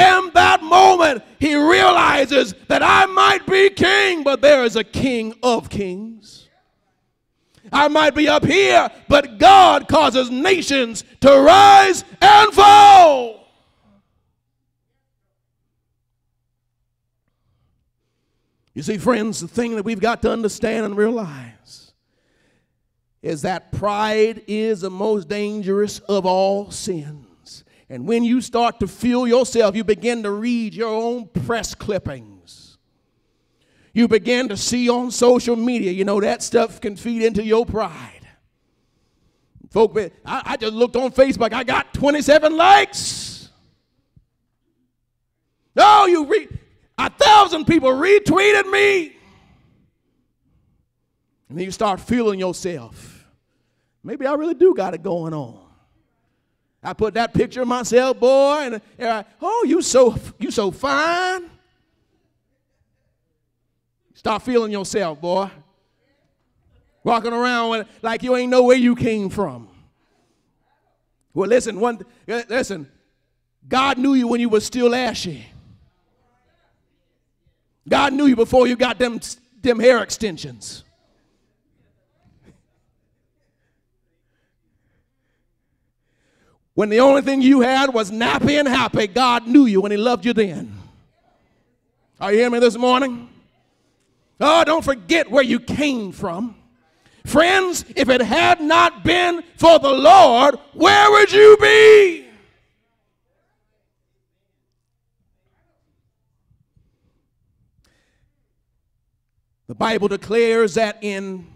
In that moment, he realizes that I might be king, but there is a king of kings. I might be up here, but God causes nations to rise and fall. You see, friends, the thing that we've got to understand and realize is that pride is the most dangerous of all sins. And when you start to feel yourself, you begin to read your own press clippings. You begin to see on social media, you know, that stuff can feed into your pride. Folk, I, I just looked on Facebook, I got 27 likes. No, you read, a thousand people retweeted me. And then you start feeling yourself. Maybe I really do got it going on. I put that picture of myself, boy, and, and I, oh, you so you so fine. Start feeling yourself, boy. Walking around like you ain't know where you came from. Well, listen, one uh, listen, God knew you when you were still ashy. God knew you before you got them, them hair extensions. When the only thing you had was nappy and happy, God knew you and He loved you then. Are you hearing me this morning? Oh, don't forget where you came from. Friends, if it had not been for the Lord, where would you be? The Bible declares that in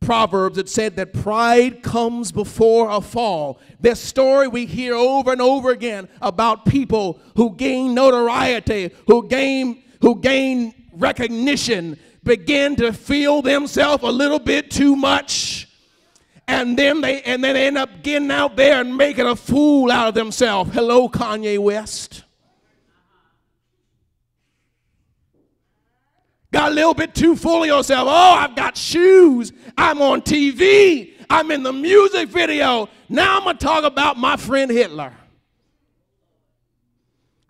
Proverbs it said that pride comes before a fall. This story we hear over and over again about people who gain notoriety, who gain who gain recognition, begin to feel themselves a little bit too much. And then they and then they end up getting out there and making a fool out of themselves. Hello, Kanye West. Got a little bit too full of yourself. Oh, I've got shoes. I'm on TV. I'm in the music video. Now I'm going to talk about my friend Hitler.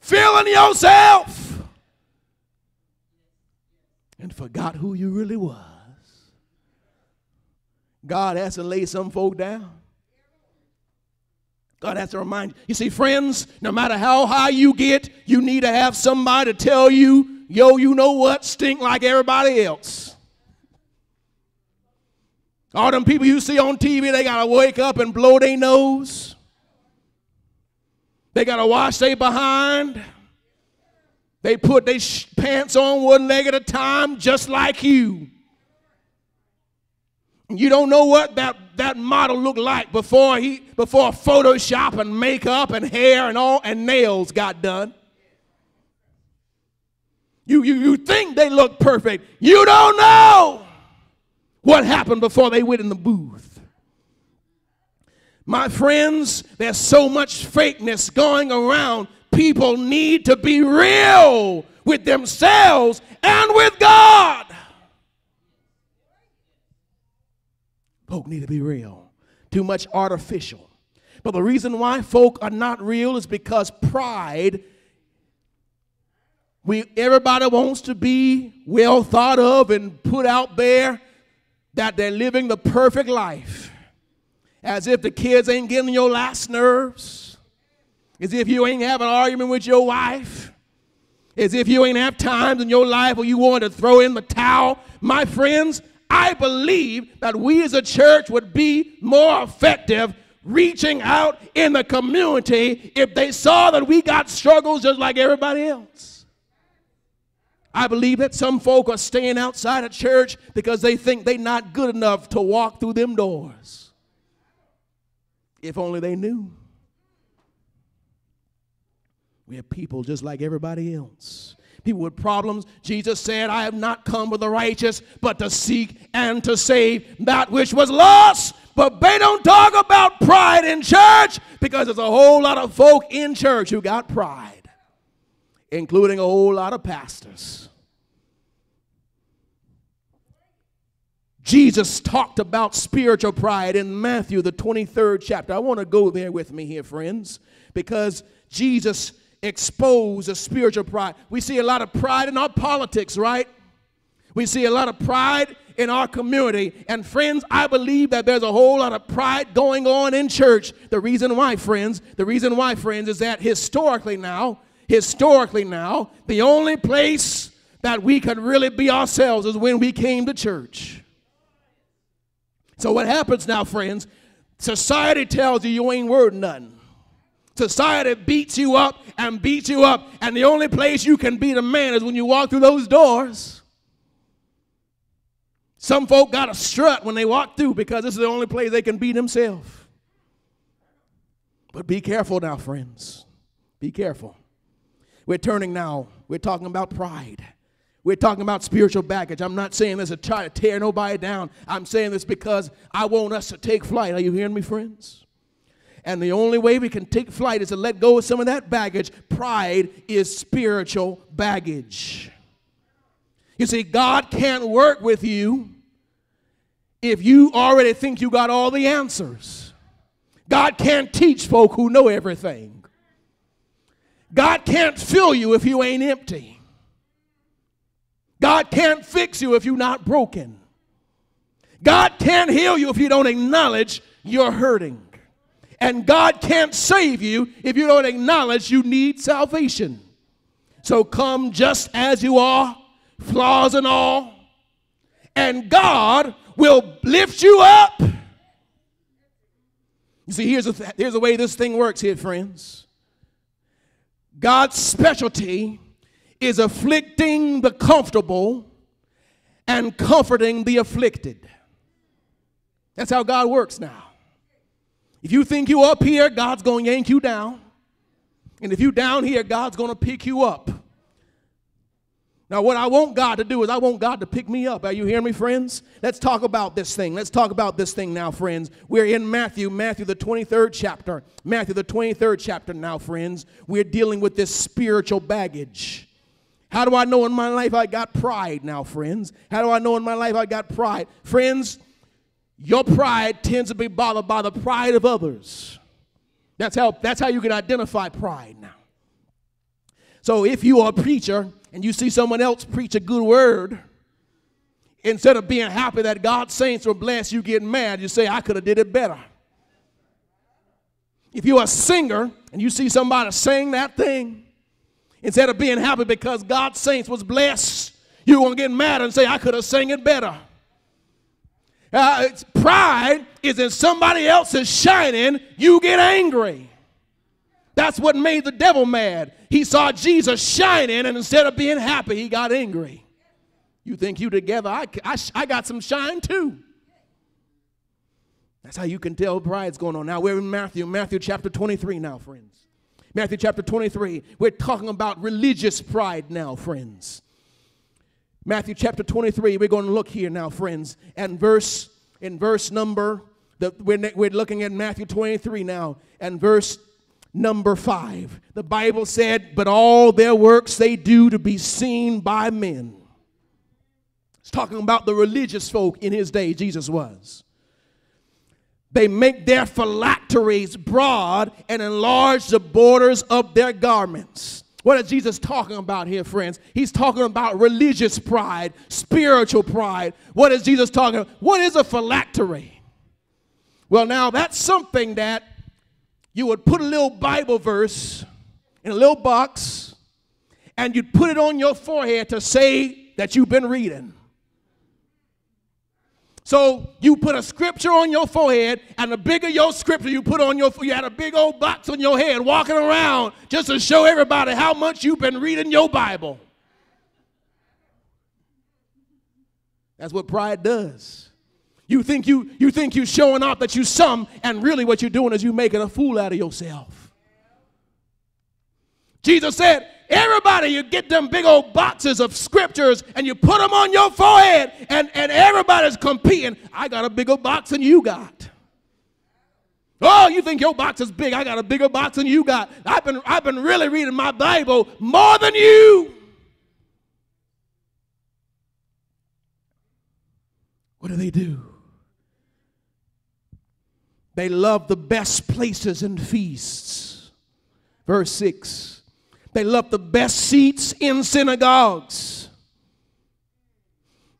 Feeling yourself and forgot who you really was. God has to lay some folk down. God has to remind you. You see, friends, no matter how high you get, you need to have somebody to tell you yo, you know what, stink like everybody else. All them people you see on TV, they got to wake up and blow their nose. They got to wash their behind. They put their pants on one leg at a time, just like you. You don't know what that, that model looked like before he before Photoshop and makeup and hair and all and nails got done. You, you, you think they look perfect. You don't know what happened before they went in the booth. My friends, there's so much fakeness going around. People need to be real with themselves and with God. Folk need to be real. Too much artificial. But the reason why folk are not real is because pride We everybody wants to be well thought of and put out there that they're living the perfect life. As if the kids ain't getting your last nerves. As if you ain't having an argument with your wife. As if you ain't have times in your life where you want to throw in the towel. My friends, I believe that we as a church would be more effective reaching out in the community if they saw that we got struggles just like everybody else. I believe that some folk are staying outside of church because they think they're not good enough to walk through them doors. If only they knew. We have people just like everybody else. People with problems. Jesus said, I have not come with the righteous, but to seek and to save that which was lost. But they don't talk about pride in church because there's a whole lot of folk in church who got pride, including a whole lot of pastors. Jesus talked about spiritual pride in Matthew, the 23rd chapter. I want to go there with me here, friends, because Jesus exposed a spiritual pride. We see a lot of pride in our politics, right? We see a lot of pride in our community. And friends, I believe that there's a whole lot of pride going on in church. The reason why, friends, the reason why, friends, is that historically now, historically now, the only place that we could really be ourselves is when we came to church. So what happens now, friends? Society tells you you ain't worth nothing. Society beats you up and beats you up, and the only place you can be the man is when you walk through those doors. Some folk got a strut when they walk through because this is the only place they can be themselves. But be careful now, friends. Be careful. We're turning now, we're talking about pride. We're talking about spiritual baggage. I'm not saying this to try to tear nobody down. I'm saying this because I want us to take flight. Are you hearing me, friends? And the only way we can take flight is to let go of some of that baggage. Pride is spiritual baggage. You see, God can't work with you if you already think you got all the answers. God can't teach folk who know everything. God can't fill you if you ain't empty. God can't fix you if you're not broken. God can't heal you if you don't acknowledge you're hurting. And God can't save you if you don't acknowledge you need salvation. So come just as you are, flaws and all, and God will lift you up. You see, here's the, th- here's the way this thing works here, friends. God's specialty is afflicting the comfortable and comforting the afflicted. That's how God works now. If you think you up here, God's going to yank you down. And if you down here, God's going to pick you up. Now, what I want God to do is I want God to pick me up. Are you hearing me, friends? Let's talk about this thing. Let's talk about this thing now, friends. We're in Matthew, Matthew the 23rd chapter. Matthew the 23rd chapter now, friends. We're dealing with this spiritual baggage. How do I know in my life I got pride now, friends? How do I know in my life I got pride? Friends, your pride tends to be bothered by the pride of others. That's how, that's how you can identify pride now. So if you are a preacher and you see someone else preach a good word, instead of being happy that God's saints were blessed, you get mad. You say, I could have did it better. If you're a singer and you see somebody sing that thing, instead of being happy because God's saints was blessed, you're going to get mad and say, I could have sang it better. Uh, pride is in somebody else's shining, you get angry. That's what made the devil mad. He saw Jesus shining, and instead of being happy, he got angry. You think you together, I, I, I got some shine too. That's how you can tell pride's going on. Now we're in Matthew, Matthew chapter 23 now, friends. Matthew chapter 23. We're talking about religious pride now, friends. Matthew chapter 23, we're going to look here now, friends, and verse in verse number, the, we're, we're looking at Matthew 23 now, and verse number 5. The Bible said, But all their works they do to be seen by men. It's talking about the religious folk in his day, Jesus was. They make their phylacteries broad and enlarge the borders of their garments. What is Jesus talking about here, friends? He's talking about religious pride, spiritual pride. What is Jesus talking about? What is a phylactery? Well, now that's something that you would put a little Bible verse in a little box and you'd put it on your forehead to say that you've been reading. So you put a scripture on your forehead, and the bigger your scripture you put on your, you had a big old box on your head walking around just to show everybody how much you've been reading your Bible. That's what pride does. You think you you think you showing off that you some, and really what you're doing is you making a fool out of yourself. Jesus said, Everybody, you get them big old boxes of scriptures and you put them on your forehead, and, and everybody's competing. I got a bigger box than you got. Oh, you think your box is big? I got a bigger box than you got. I've been, I've been really reading my Bible more than you. What do they do? They love the best places and feasts. Verse 6 they love the best seats in synagogues.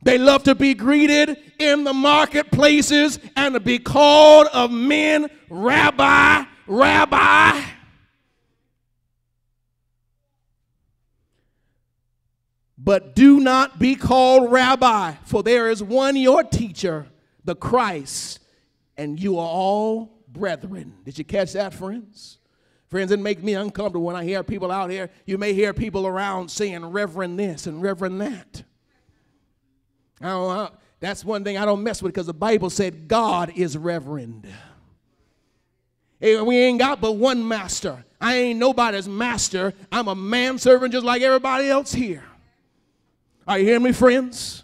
They love to be greeted in the marketplaces and to be called of men, Rabbi, Rabbi. But do not be called Rabbi, for there is one your teacher, the Christ, and you are all brethren. Did you catch that, friends? Friends, it makes me uncomfortable when I hear people out here. You may hear people around saying Reverend this and Reverend that. I don't, I, that's one thing I don't mess with because the Bible said God is Reverend. Hey, we ain't got but one master. I ain't nobody's master. I'm a manservant just like everybody else here. Are you hearing me, friends?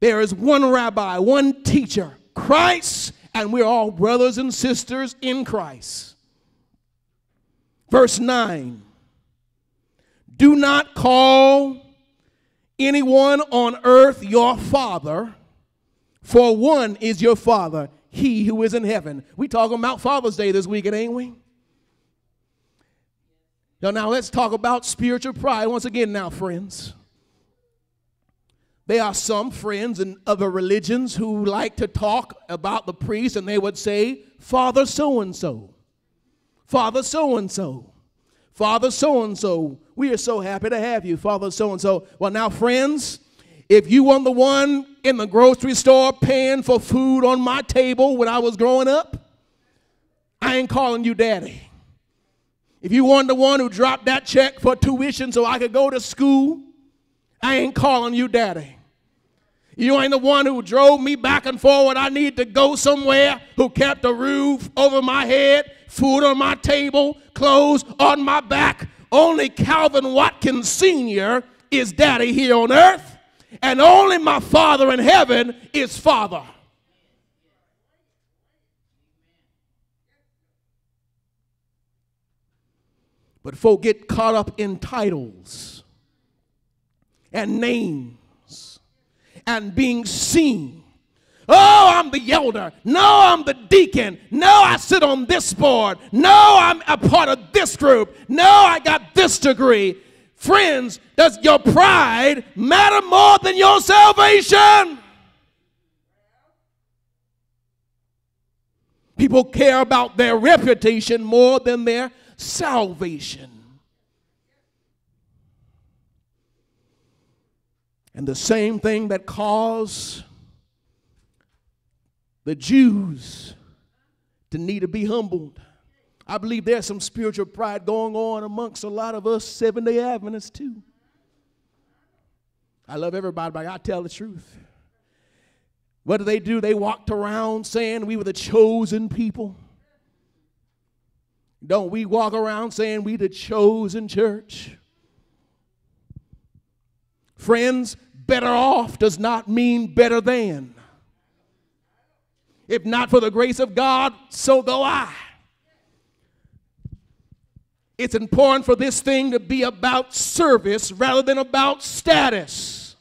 There is one rabbi, one teacher, Christ and we're all brothers and sisters in Christ. Verse 9 Do not call anyone on earth your father, for one is your father, he who is in heaven. We talking about Father's Day this weekend, ain't we? Now, now let's talk about spiritual pride once again, now, friends. There are some friends in other religions who like to talk about the priest and they would say, Father so and so, Father so and so, Father so and so. We are so happy to have you, Father so and so. Well, now, friends, if you were the one in the grocery store paying for food on my table when I was growing up, I ain't calling you daddy. If you weren't the one who dropped that check for tuition so I could go to school, I ain't calling you daddy. You ain't the one who drove me back and forward. I need to go somewhere, who kept a roof over my head, food on my table, clothes on my back. Only Calvin Watkins Sr. is daddy here on earth, and only my Father in heaven is Father. But folk get caught up in titles and names and being seen. Oh, I'm the elder. No, I'm the deacon. No, I sit on this board. No, I'm a part of this group. No, I got this degree. Friends, does your pride matter more than your salvation? People care about their reputation more than their salvation. And the same thing that caused the Jews to need to be humbled. I believe there's some spiritual pride going on amongst a lot of us Seven day Adventists too. I love everybody, but I tell the truth. What do they do? They walked around saying we were the chosen people. Don't we walk around saying we the chosen church? Friends, better off does not mean better than. If not for the grace of God, so go I. It's important for this thing to be about service rather than about status.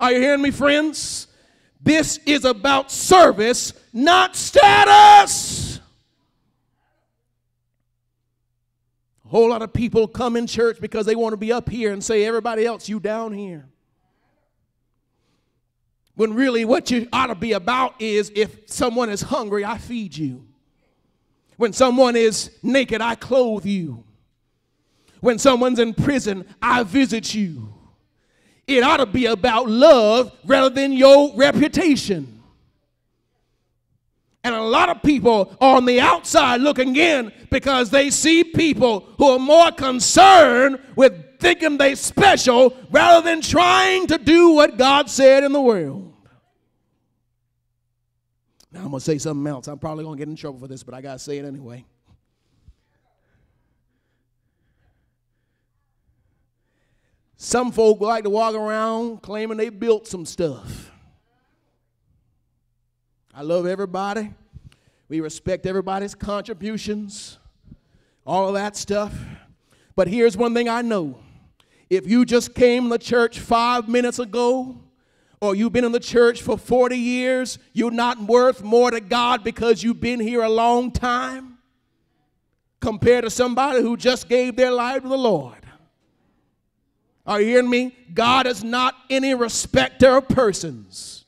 Are you hearing me, friends? This is about service, not status. A whole lot of people come in church because they want to be up here and say, everybody else, you down here. When really what you ought to be about is if someone is hungry, I feed you. When someone is naked, I clothe you. When someone's in prison, I visit you. It ought to be about love rather than your reputation. And a lot of people are on the outside looking in because they see people who are more concerned with thinking they special rather than trying to do what God said in the world. Now I'm going to say something else. I'm probably going to get in trouble for this, but I got to say it anyway. Some folk like to walk around claiming they built some stuff. I love everybody. We respect everybody's contributions, all of that stuff. But here's one thing I know if you just came to church five minutes ago, or you've been in the church for 40 years, you're not worth more to God because you've been here a long time compared to somebody who just gave their life to the Lord. Are you hearing me? God is not any respecter of persons.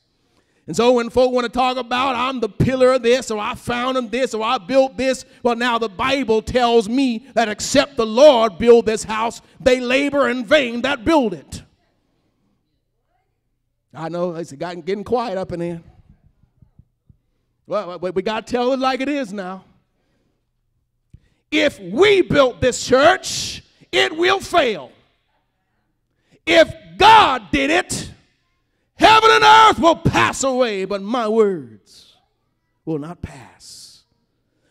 And so when folk want to talk about I'm the pillar of this, or I found this, or I built this, well, now the Bible tells me that except the Lord build this house, they labor in vain that build it. I know it's gotten getting quiet up in here. Well, we got to tell it like it is now. If we built this church, it will fail. If God did it, heaven and earth will pass away, but my words will not pass.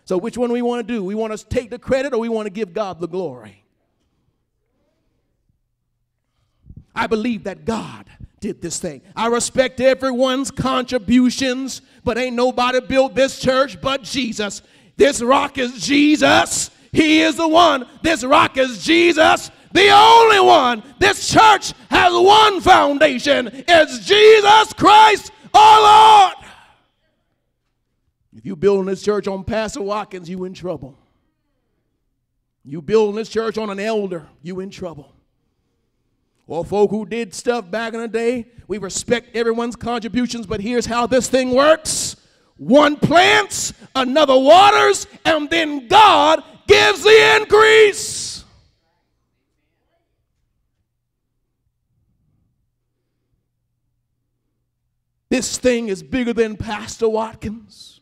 So, which one we want to do? We want to take the credit or we want to give God the glory? I believe that God did this thing. I respect everyone's contributions, but ain't nobody built this church but Jesus. This rock is Jesus. He is the one. This rock is Jesus the only one. This church has one foundation. It's Jesus Christ our Lord. If you building this church on Pastor Watkins, you in trouble. You building this church on an elder, you in trouble. Or folk who did stuff back in the day, we respect everyone's contributions, but here's how this thing works. One plants, another waters, and then God gives the increase. This thing is bigger than Pastor Watkins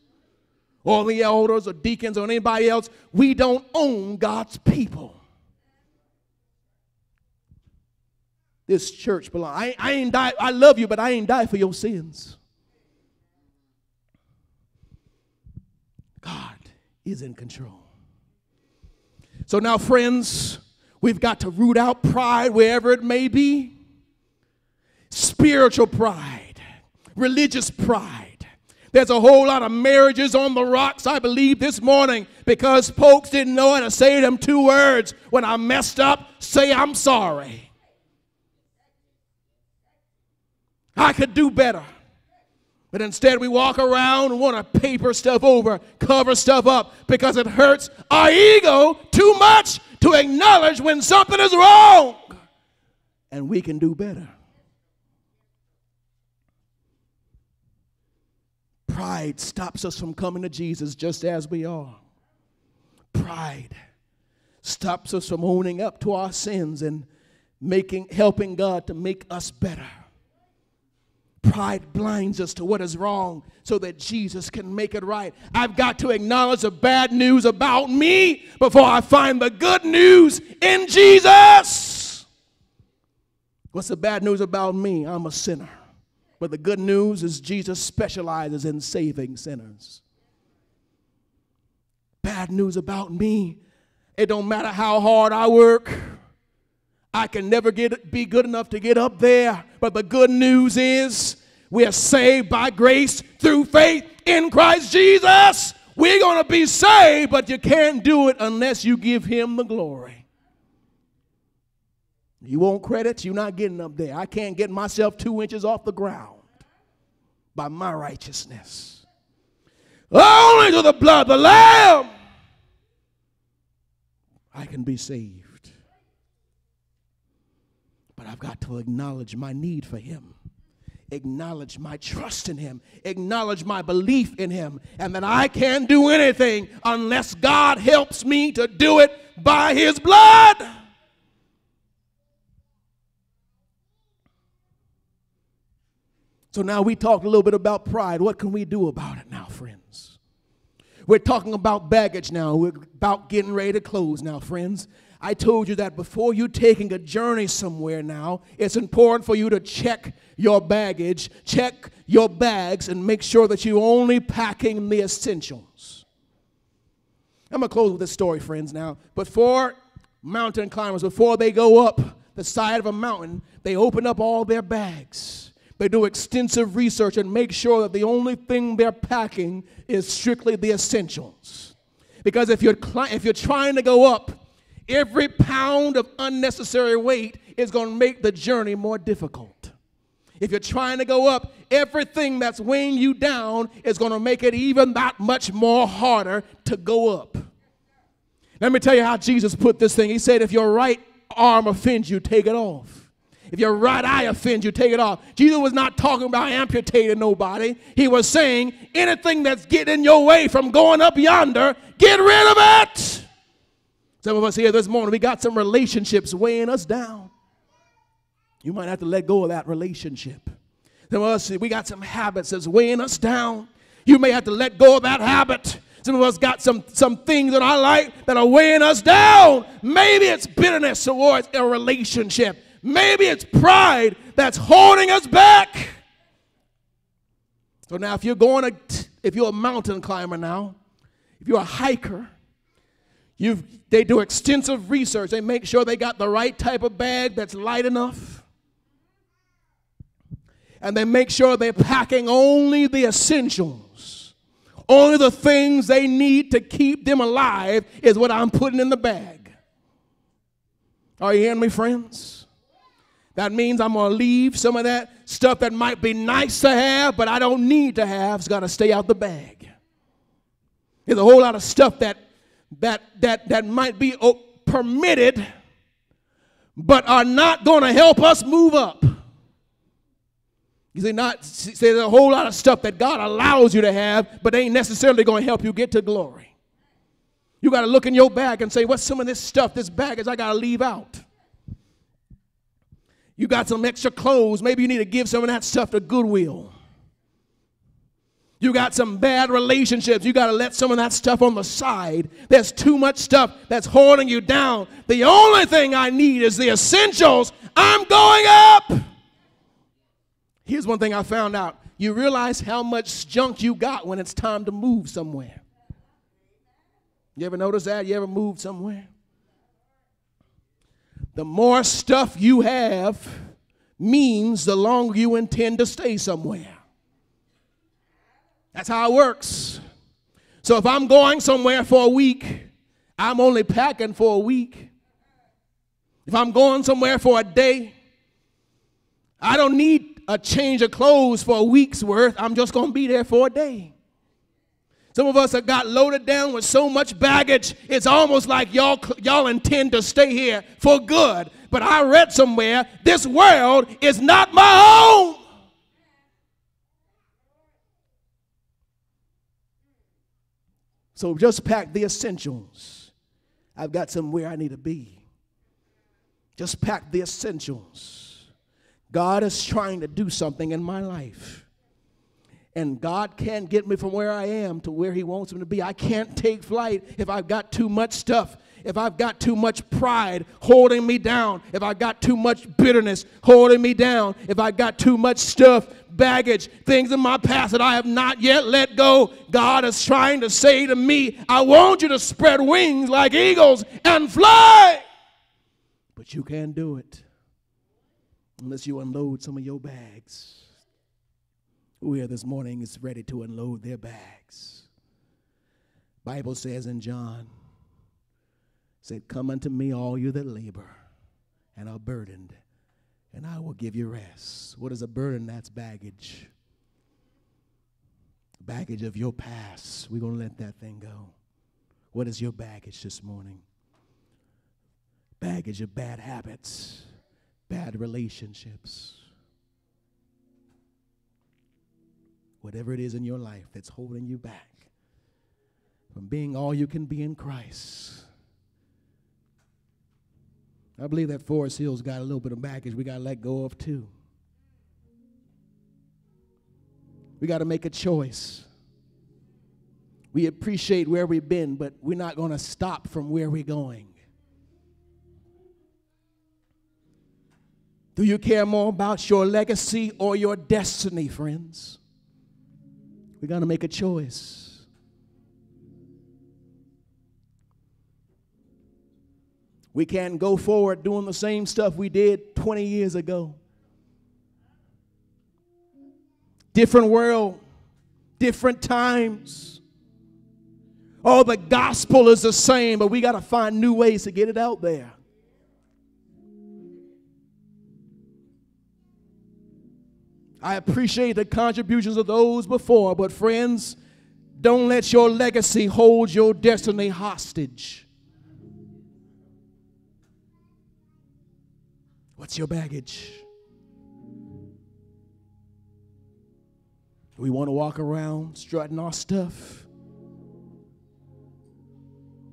or the elders or deacons or anybody else. We don't own God's people. This church belongs. I, I ain't die. I love you, but I ain't die for your sins. God is in control. So now, friends, we've got to root out pride wherever it may be. Spiritual pride religious pride. There's a whole lot of marriages on the rocks, I believe, this morning because folks didn't know how to say them two words. When I messed up, say I'm sorry. I could do better. But instead, we walk around and want to paper stuff over, cover stuff up because it hurts our ego too much to acknowledge when something is wrong. And we can do better. Pride stops us from coming to Jesus just as we are. Pride stops us from owning up to our sins and making helping God to make us better. Pride blinds us to what is wrong so that Jesus can make it right. I've got to acknowledge the bad news about me before I find the good news in Jesus. What's the bad news about me? I'm a sinner. But the good news is Jesus specializes in saving sinners. Bad news about me, it don't matter how hard I work. I can never get be good enough to get up there. But the good news is we are saved by grace through faith in Christ Jesus. We're going to be saved, but you can't do it unless you give him the glory. You want credit, you're not getting up there. I can't get myself two inches off the ground by my righteousness. Only to the blood of the Lamb I can be saved. I've got to acknowledge my need for Him, acknowledge my trust in Him, acknowledge my belief in Him, and that I can't do anything unless God helps me to do it by His blood. So now we talked a little bit about pride. What can we do about it now, friends? We're talking about baggage now. We're about getting ready to close now, friends. I told you that before you taking a journey somewhere now, it's important for you to check your baggage, check your bags, and make sure that you're only packing the essentials. I'm going to close with this story, friends, now. Before mountain climbers, before they go up the side of a mountain, they open up all their bags. They do extensive research and make sure that the only thing they're packing is strictly the essentials. Because if you're, if you're trying to go up, every pound of unnecessary weight is going to make the journey more difficult. If you're trying to go up, everything that's weighing you down is going to make it even that much more harder to go up. Let me tell you how Jesus put this thing. He said, If your right arm offends you, take it off. If your right eye offends you, take it off. Jesus was not talking about amputating nobody. He was saying, anything that's getting in your way from going up yonder, get rid of it. Some of us here this morning, we got some relationships weighing us down. You might have to let go of that relationship. Some of us, we got some habits that's weighing us down. You may have to let go of that habit. Some of us got some, some things in our life that are weighing us down. Maybe it's bitterness towards a relationship. Maybe it's pride that's holding us back. So now, if you're going to, if you're a mountain climber now, if you're a hiker, you they do extensive research. They make sure they got the right type of bag that's light enough. And they make sure they're packing only the essentials. Only the things they need to keep them alive is what I'm putting in the bag. Are you hearing me, friends? That means I'm going to leave some of that stuff that might be nice to have, but I don't need to have. It's got to stay out the bag. There's a whole lot of stuff that that that that might be oh, permitted, but are not going to help us move up. You see, not see, there's a whole lot of stuff that God allows you to have, but they ain't necessarily going to help you get to glory. You got to look in your bag and say, "What's some of this stuff, this baggage I got to leave out?" You got some extra clothes. Maybe you need to give some of that stuff to Goodwill. You got some bad relationships. You got to let some of that stuff on the side. There's too much stuff that's holding you down. The only thing I need is the essentials. I'm going up. Here's one thing I found out you realize how much junk you got when it's time to move somewhere. You ever notice that? You ever moved somewhere? The more stuff you have means the longer you intend to stay somewhere. That's how it works. So if I'm going somewhere for a week, I'm only packing for a week. If I'm going somewhere for a day, I don't need a change of clothes for a week's worth. I'm just going to be there for a day. Some of us have got loaded down with so much baggage, it's almost like y'all, y'all intend to stay here for good. But I read somewhere this world is not my home. So just pack the essentials. I've got somewhere I need to be. Just pack the essentials. God is trying to do something in my life. And God can't get me from where I am to where He wants me to be. I can't take flight if I've got too much stuff, if I've got too much pride holding me down, if I've got too much bitterness holding me down, if I've got too much stuff, baggage, things in my past that I have not yet let go. God is trying to say to me, I want you to spread wings like eagles and fly. But you can't do it unless you unload some of your bags. Who here this morning is ready to unload their bags? Bible says in John, said, Come unto me, all you that labor and are burdened, and I will give you rest. What is a burden? That's baggage. Baggage of your past. We're going to let that thing go. What is your baggage this morning? baggage of bad habits, bad relationships. Whatever it is in your life that's holding you back from being all you can be in Christ. I believe that Forest Hill's got a little bit of baggage we got to let go of too. We got to make a choice. We appreciate where we've been, but we're not going to stop from where we're going. Do you care more about your legacy or your destiny, friends? We got to make a choice. We can't go forward doing the same stuff we did 20 years ago. Different world, different times. Oh, the gospel is the same, but we got to find new ways to get it out there. I appreciate the contributions of those before, but friends, don't let your legacy hold your destiny hostage. What's your baggage? We want to walk around strutting our stuff?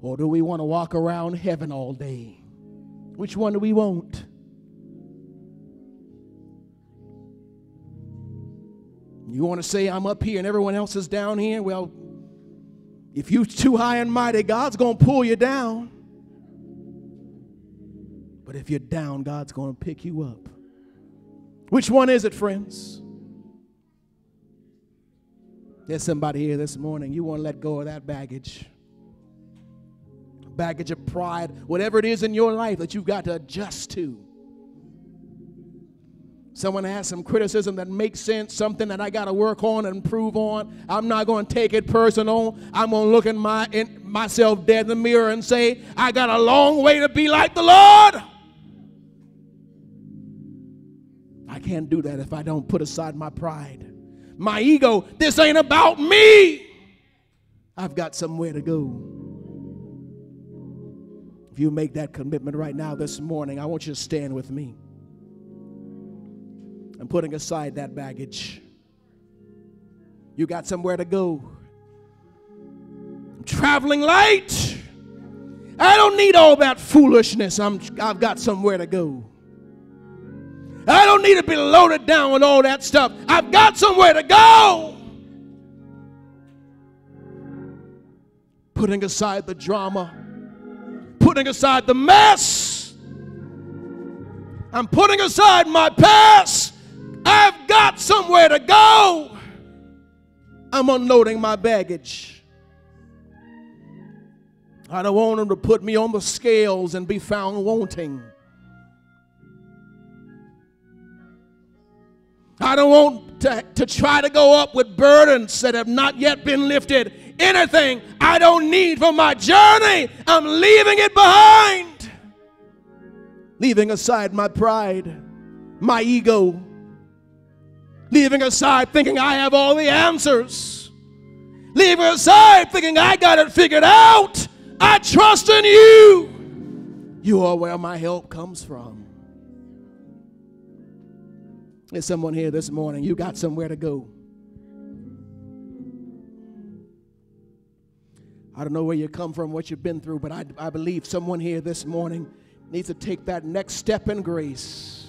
Or do we want to walk around heaven all day? Which one do we want? You want to say, I'm up here and everyone else is down here? Well, if you're too high and mighty, God's going to pull you down. But if you're down, God's going to pick you up. Which one is it, friends? There's somebody here this morning. You want to let go of that baggage. Baggage of pride, whatever it is in your life that you've got to adjust to. Someone has some criticism that makes sense, something that I got to work on and improve on. I'm not going to take it personal. I'm going to look in my in myself dead in the mirror and say, I got a long way to be like the Lord. Can't do that if I don't put aside my pride. My ego, this ain't about me. I've got somewhere to go. If you make that commitment right now this morning, I want you to stand with me. I'm putting aside that baggage. You got somewhere to go. I'm traveling light. I don't need all that foolishness. I'm, I've got somewhere to go. I don't need to be loaded down with all that stuff. I've got somewhere to go. Putting aside the drama, putting aside the mess. I'm putting aside my past. I've got somewhere to go. I'm unloading my baggage. I don't want them to put me on the scales and be found wanting. I don't want to, to try to go up with burdens that have not yet been lifted. Anything I don't need for my journey, I'm leaving it behind. Leaving aside my pride, my ego, leaving aside thinking I have all the answers, leaving aside thinking I got it figured out. I trust in you. You are where my help comes from. There's someone here this morning, you got somewhere to go. I don't know where you come from, what you've been through, but I, I believe someone here this morning needs to take that next step in grace.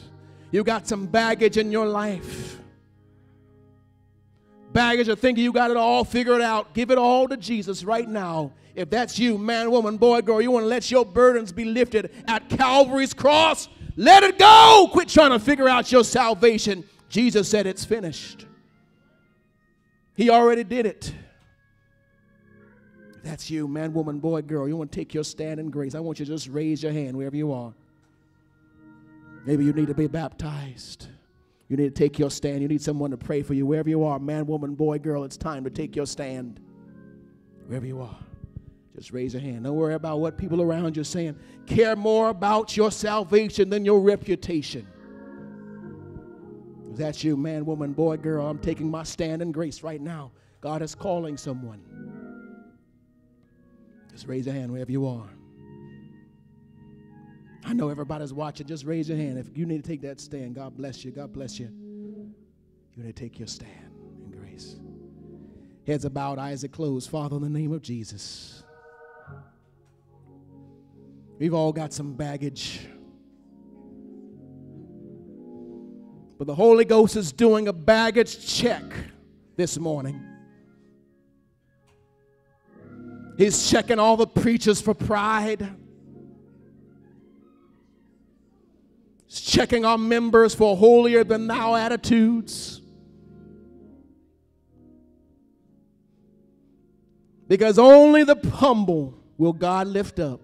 You got some baggage in your life. Baggage of thinking you got it all figured out. Give it all to Jesus right now. If that's you, man, woman, boy, girl, you want to let your burdens be lifted at Calvary's cross, let it go. Quit trying to figure out your salvation. Jesus said it's finished. He already did it. That's you, man, woman, boy, girl. You want to take your stand in grace. I want you to just raise your hand wherever you are. Maybe you need to be baptized. You need to take your stand. You need someone to pray for you wherever you are. Man, woman, boy, girl, it's time to take your stand. Wherever you are. Just raise your hand. Don't worry about what people around you are saying. Care more about your salvation than your reputation. If that's you, man, woman, boy, girl, I'm taking my stand in grace right now. God is calling someone. Just raise your hand wherever you are. I know everybody's watching. Just raise your hand. If you need to take that stand, God bless you. God bless you. You need to take your stand in grace. Heads are bowed, eyes are closed. Father, in the name of Jesus. We've all got some baggage. But the Holy Ghost is doing a baggage check this morning. He's checking all the preachers for pride. He's checking our members for holier than thou attitudes. Because only the humble will God lift up.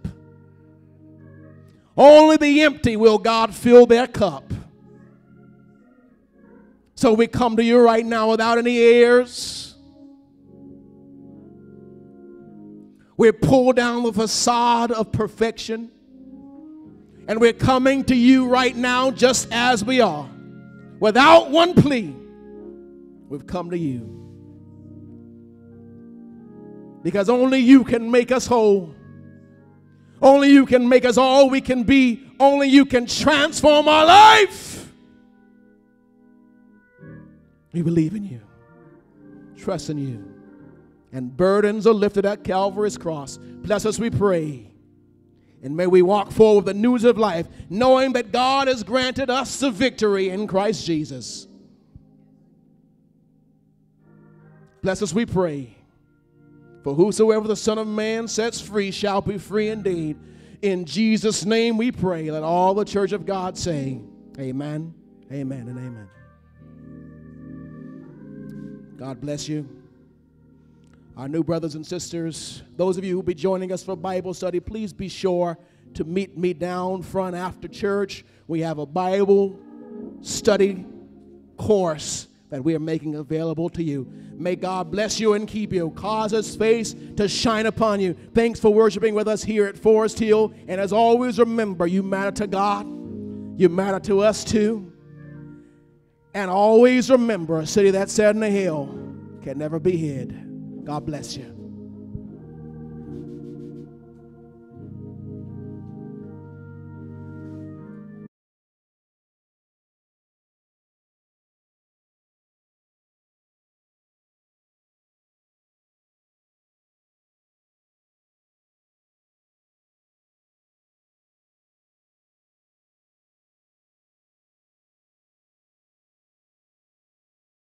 Only the empty will God fill their cup. So we come to you right now without any airs. We pull down the facade of perfection. And we're coming to you right now just as we are. Without one plea, we've come to you. Because only you can make us whole. Only you can make us all we can be. Only you can transform our life. We believe in you, trust in you. And burdens are lifted at Calvary's cross. Bless us, we pray. And may we walk forward with the news of life, knowing that God has granted us the victory in Christ Jesus. Bless us, we pray. For whosoever the Son of Man sets free shall be free indeed. In Jesus' name we pray. Let all the church of God say, Amen, amen, and amen. God bless you. Our new brothers and sisters, those of you who be joining us for Bible study, please be sure to meet me down front after church. We have a Bible study course that we are making available to you. May God bless you and keep you, cause his face to shine upon you. Thanks for worshiping with us here at Forest Hill. And as always, remember you matter to God, you matter to us too. And always remember a city that's set in a hill can never be hid. God bless you.